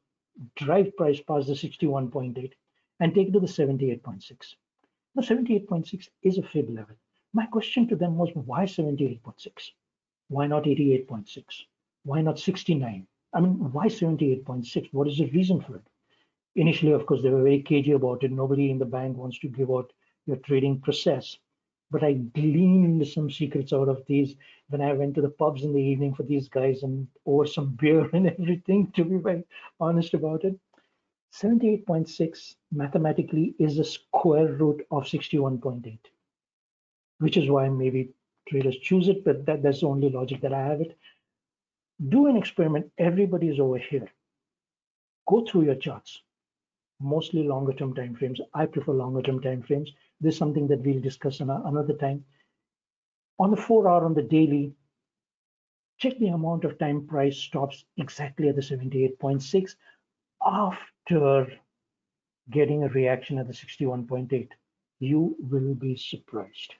drive price past the 61.8 and take it to the 78.6. No, 78.6 is a fib level. My question to them was why 78.6? Why not 88.6? Why not 69? I mean, why 78.6? What is the reason for it? Initially, of course, they were very cagey about it. Nobody in the bank wants to give out your trading process. But I gleaned some secrets out of these when I went to the pubs in the evening for these guys and over some <laughs> beer and everything, to be very honest about it. 78.6 mathematically is the square root of 61.8, which is why maybe traders choose it, but that, that's the only logic that I have it. Do an experiment. Everybody is over here. Go through your charts, mostly longer term time frames. I prefer longer term time frames. This is something that we'll discuss another time. On the four hour on the daily, check the amount of time price stops exactly at the 78.6 after getting a reaction at the 61.8, you will be surprised.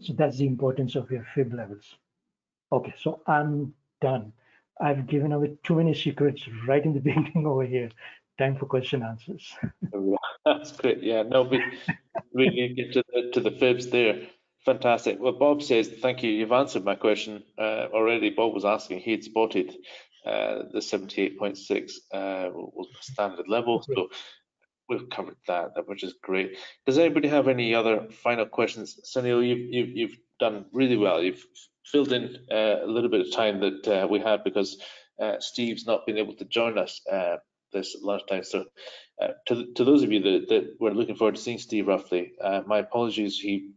So that's the importance of your fib levels. Okay, so I'm done. I've given away too many secrets right in the <laughs> beginning over here. Time for question answers. <laughs> That's great. Yeah, no, we we get to the, to the fibs there. Fantastic. Well, Bob says, thank you. You've answered my question uh, already. Bob was asking, he'd spotted uh, the 78.6 uh, was standard level. So we've covered that, which is great. Does anybody have any other final questions? Sunil, you've, you've, you've done really well. You've filled in uh, a little bit of time that uh, we had because uh, Steve's not been able to join us uh, this lunchtime. So to, to those of you that, that were looking forward to seeing Steve Ruffley, my apologies. He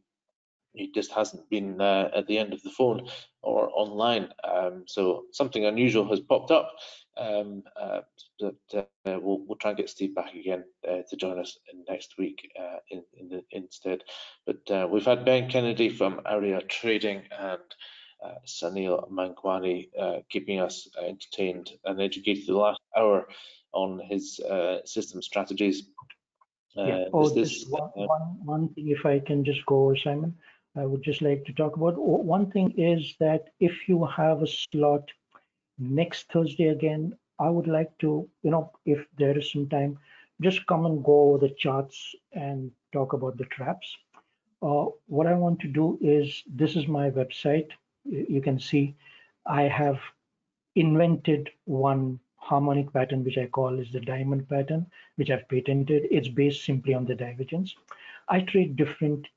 he just hasn't been uh, at the end of the phone or online. Um, so something unusual has popped up. Um, uh, but uh, we'll, we'll try and get Steve back again uh, to join us next week uh, in, in the, instead. But uh, we've had Ben Kennedy from AYRA Trading and Uh, Sunil Mangwani uh, keeping us uh, entertained and educated the last hour on his system strategies. yeah. Oh, this, one, one, one thing, if I can just go over, Simon. I would just like to talk about. One thing is that if you have a slot next Thursday again, I would like to, you know, if there is some time, just come and go over the charts and talk about the traps. Uh, what I want to do is, this is my website. You can see I have invented one harmonic pattern, which I call is the diamond pattern, which I've patented. It's based simply on the divergence. I trade different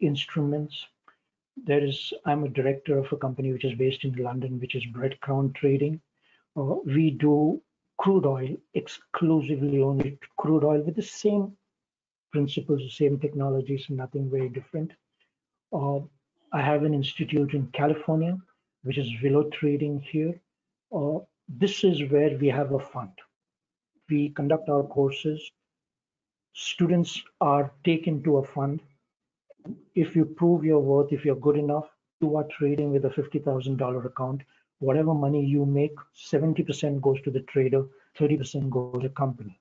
instruments. There is, I'm a director of a company which is based in London, which is Breadcrown Trading. Uh, we do crude oil exclusively only crude oil with the same principles, the same technologies, nothing very different. Uh, I have an institute in California, which is Willow Trading here. Uh, this is where we have a fund. We conduct our courses. Students are taken to a fund if you prove your worth, if you're good enough, you are trading with a $50,000 account. Whatever money you make, 70% goes to the trader, 30% goes to the company.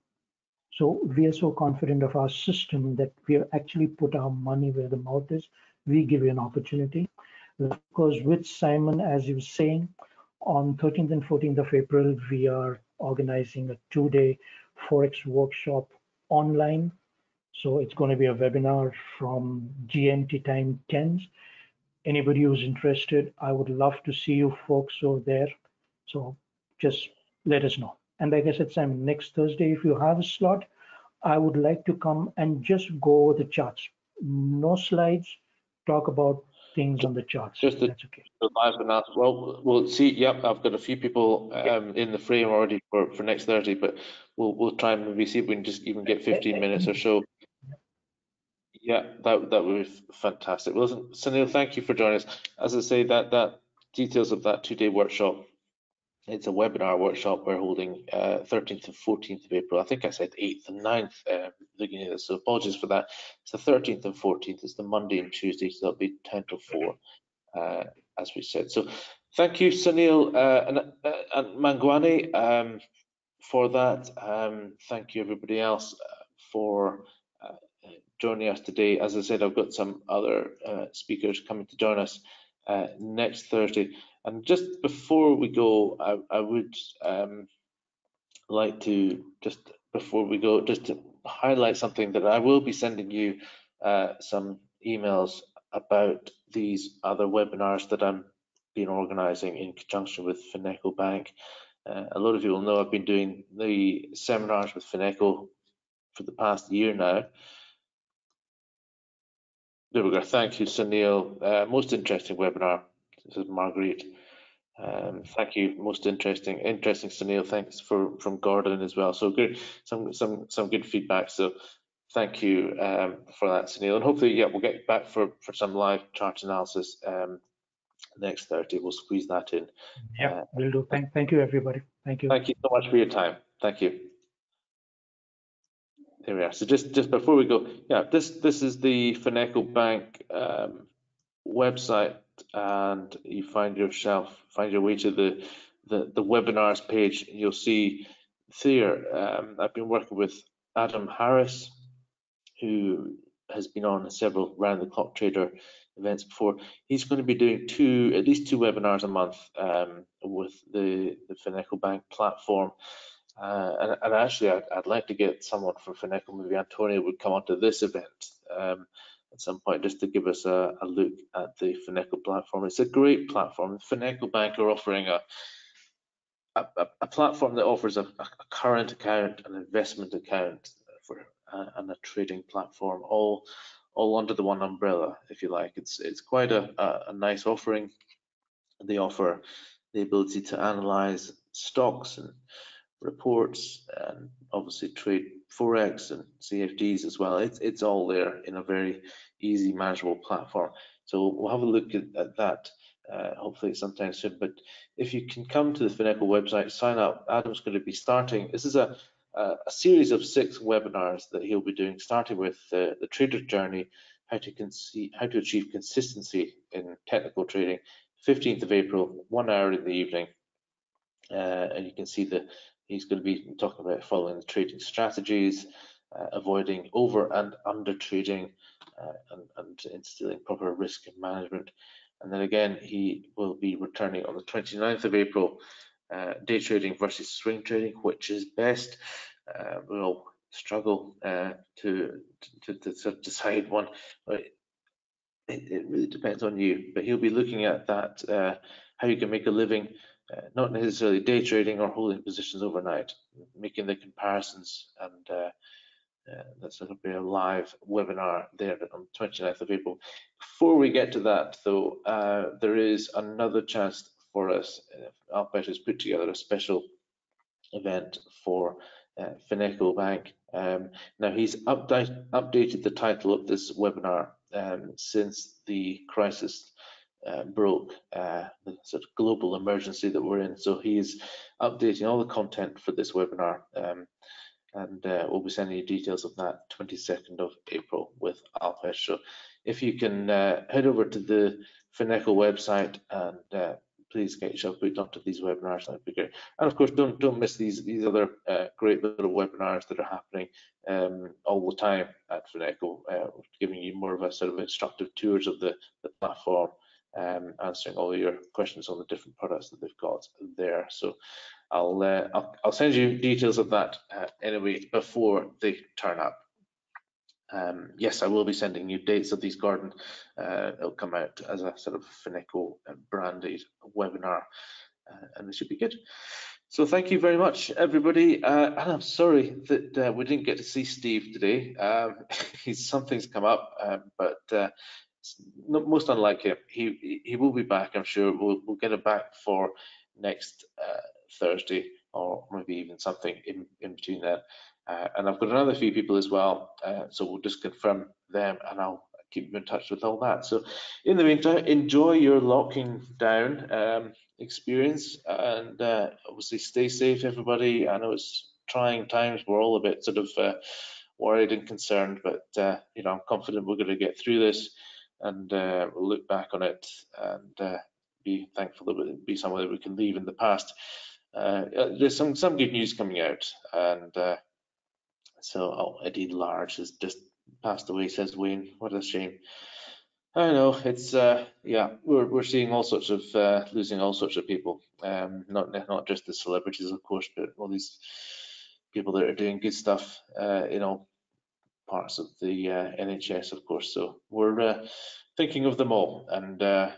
So we are so confident of our system that we actually put our money where the mouth is. We give you an opportunity. Of course, with Simon, as you were saying, on 13th and 14th of April, we are organizing a two-day Forex workshop online so it's going to be a webinar from GMT time 10s. Anybody who's interested, I would love to see you folks over there. So just let us know. And like I said, Sam, next Thursday, if you have a slot, I would like to come and just go over the charts. No slides, talk about things on the charts. Just the, That's okay. the live announcement. Well, we'll see. Yep, I've got a few people um, in the frame already for, for next Thursday, but we'll we'll try and maybe see if we can just even get 15 minutes or so yeah, that that would be fantastic. Well, listen, Sunil, thank you for joining us. As I say, that that details of that two-day workshop. It's a webinar workshop we're holding uh, 13th and 14th of April. I think I said 8th and 9th uh, beginning of this, so apologies for that. It's the 13th and 14th. It's the Monday and Tuesday, so that'll be 10 to 4, uh, as we said. So thank you, Sunil uh, and, uh, and Mangwani, um, for that. Um, thank you, everybody else, uh, for joining us today. As I said, I've got some other speakers coming to join us next Thursday. And just before we go, I, I would um, like to just before we go, just to highlight something that I will be sending you uh, some emails about these other webinars that I'm been organising in conjunction with Fineco Bank. Uh, a lot of you will know I've been doing the seminars with Fineco for the past year now. There we go. Thank you, Sunil. Uh, most interesting webinar. This is Marguerite. Um, thank you. Most interesting, interesting, Sunil. Thanks for from Gordon as well. So good, some some some good feedback. So thank you um, for that, Sunil. And hopefully, yeah, we'll get back for for some live chart analysis um, next Thursday. We'll squeeze that in. Yeah, Uh, will do. Thank, thank you, everybody. Thank you. Thank you so much for your time. Thank you. There we are. So just just before we go, yeah, this this is the Fineco Bank um, website, and you find yourself find your way to the the, the webinars page. You'll see there. Um, I've been working with Adam Harris, who has been on several round the clock trader events before. He's going to be doing two at least two webinars a month um, with the the Fineco Bank platform. Uh, and, and actually, I'd, I'd like to get someone from Fineco, maybe Antonio would come onto this event um, at some point just to give us a, a look at the Fineco platform. It's a great platform. Fineco Bank are offering a, a, a- a platform that offers a, a current account, an investment account for uh, and a trading platform, all all under the one umbrella, if you like. It's it's quite a, a, a nice offering. They offer the ability to analyze stocks and reports and obviously trade forex and CFDs as well. It's it's all there in a very easy manageable platform. So we'll have a look at, at that uh, hopefully sometime soon. But if you can come to the Fineco website, sign up. Adam's going to be starting. This is a a, series of six webinars that he'll be doing, starting with uh, the trader journey, how to conce- how to achieve consistency in technical trading. 15th of April, one hour in the evening, uh, and you can see the he's going to be talking about following trading strategies, uh, avoiding over and under trading, uh, and, and instilling proper risk management. And then again, he will be returning on the 29th of April, uh, day trading versus swing trading, which is best. Uh, we'll struggle uh, to, to, to of decide one. It, it really depends on you. But he'll be looking at that, uh, how you can make a living uh, not necessarily day trading or holding positions overnight, making the comparisons and uh, uh, that's going to be a live webinar there on 29th of April. Before we get to that though, uh, there is another chance for us. Uh, Alpesh has put together a special event for uh, Fineco Bank. Um, now he's update, updated the title of this webinar um, since the crisis uh, broke uh, the sort of global emergency that we're in. So he's updating all the content for this webinar, um, and uh, we'll be sending you details of that 22nd of April with Alpesh. So if you can uh, head over to the Fineco website and uh, please get yourself booked onto these webinars, that'd be great. And of course, don't don't miss these these other uh, great little webinars that are happening um, all the time at Fineco, uh, giving you more of a sort of instructive tours of the, the platform um, answering all your questions on the different products that they've got there. So I'll uh, I'll, I'll, send you details of that uh, anyway before they turn up. Um, yes, I will be sending you dates of these garden. Uh, it'll come out as a sort of Fineco branded webinar, uh, and it should be good. So thank you very much, everybody. Uh, and I'm sorry that uh, we didn't get to see Steve today. Um, <laughs> something's come up, um, but uh, most unlikely. He he will be back, I'm sure. We'll we'll get it back for next uh, Thursday, or maybe even something in in between that. Uh, and I've got another few people as well, uh, so we'll just confirm them, and I'll keep you in touch with all that. So, in the meantime, enjoy your locking down um, experience, and uh, obviously stay safe, everybody. I know it's trying times. We're all a bit sort of uh, worried and concerned, but uh, you know, I'm confident we're going to get through this and uh, we'll look back on it and uh, be thankful that it be somewhere that we can leave in the past. Uh, uh there's some some good news coming out, and uh, so oh, Eddie Large has just passed away. Says Wayne, what a shame. I know it's uh, yeah, we're we're seeing all sorts of losing all sorts of people, um, not not just the celebrities, of course, but all these people that are doing good stuff, you know, parts of the uh, NHS, of course. So we're uh, thinking of them all and uh,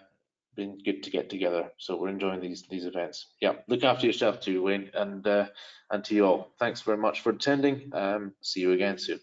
been good to get together. So we're enjoying these these events. Yeah, look after yourself too, Wayne, and uh, and to you all. Thanks very much for attending. Um, see you again soon.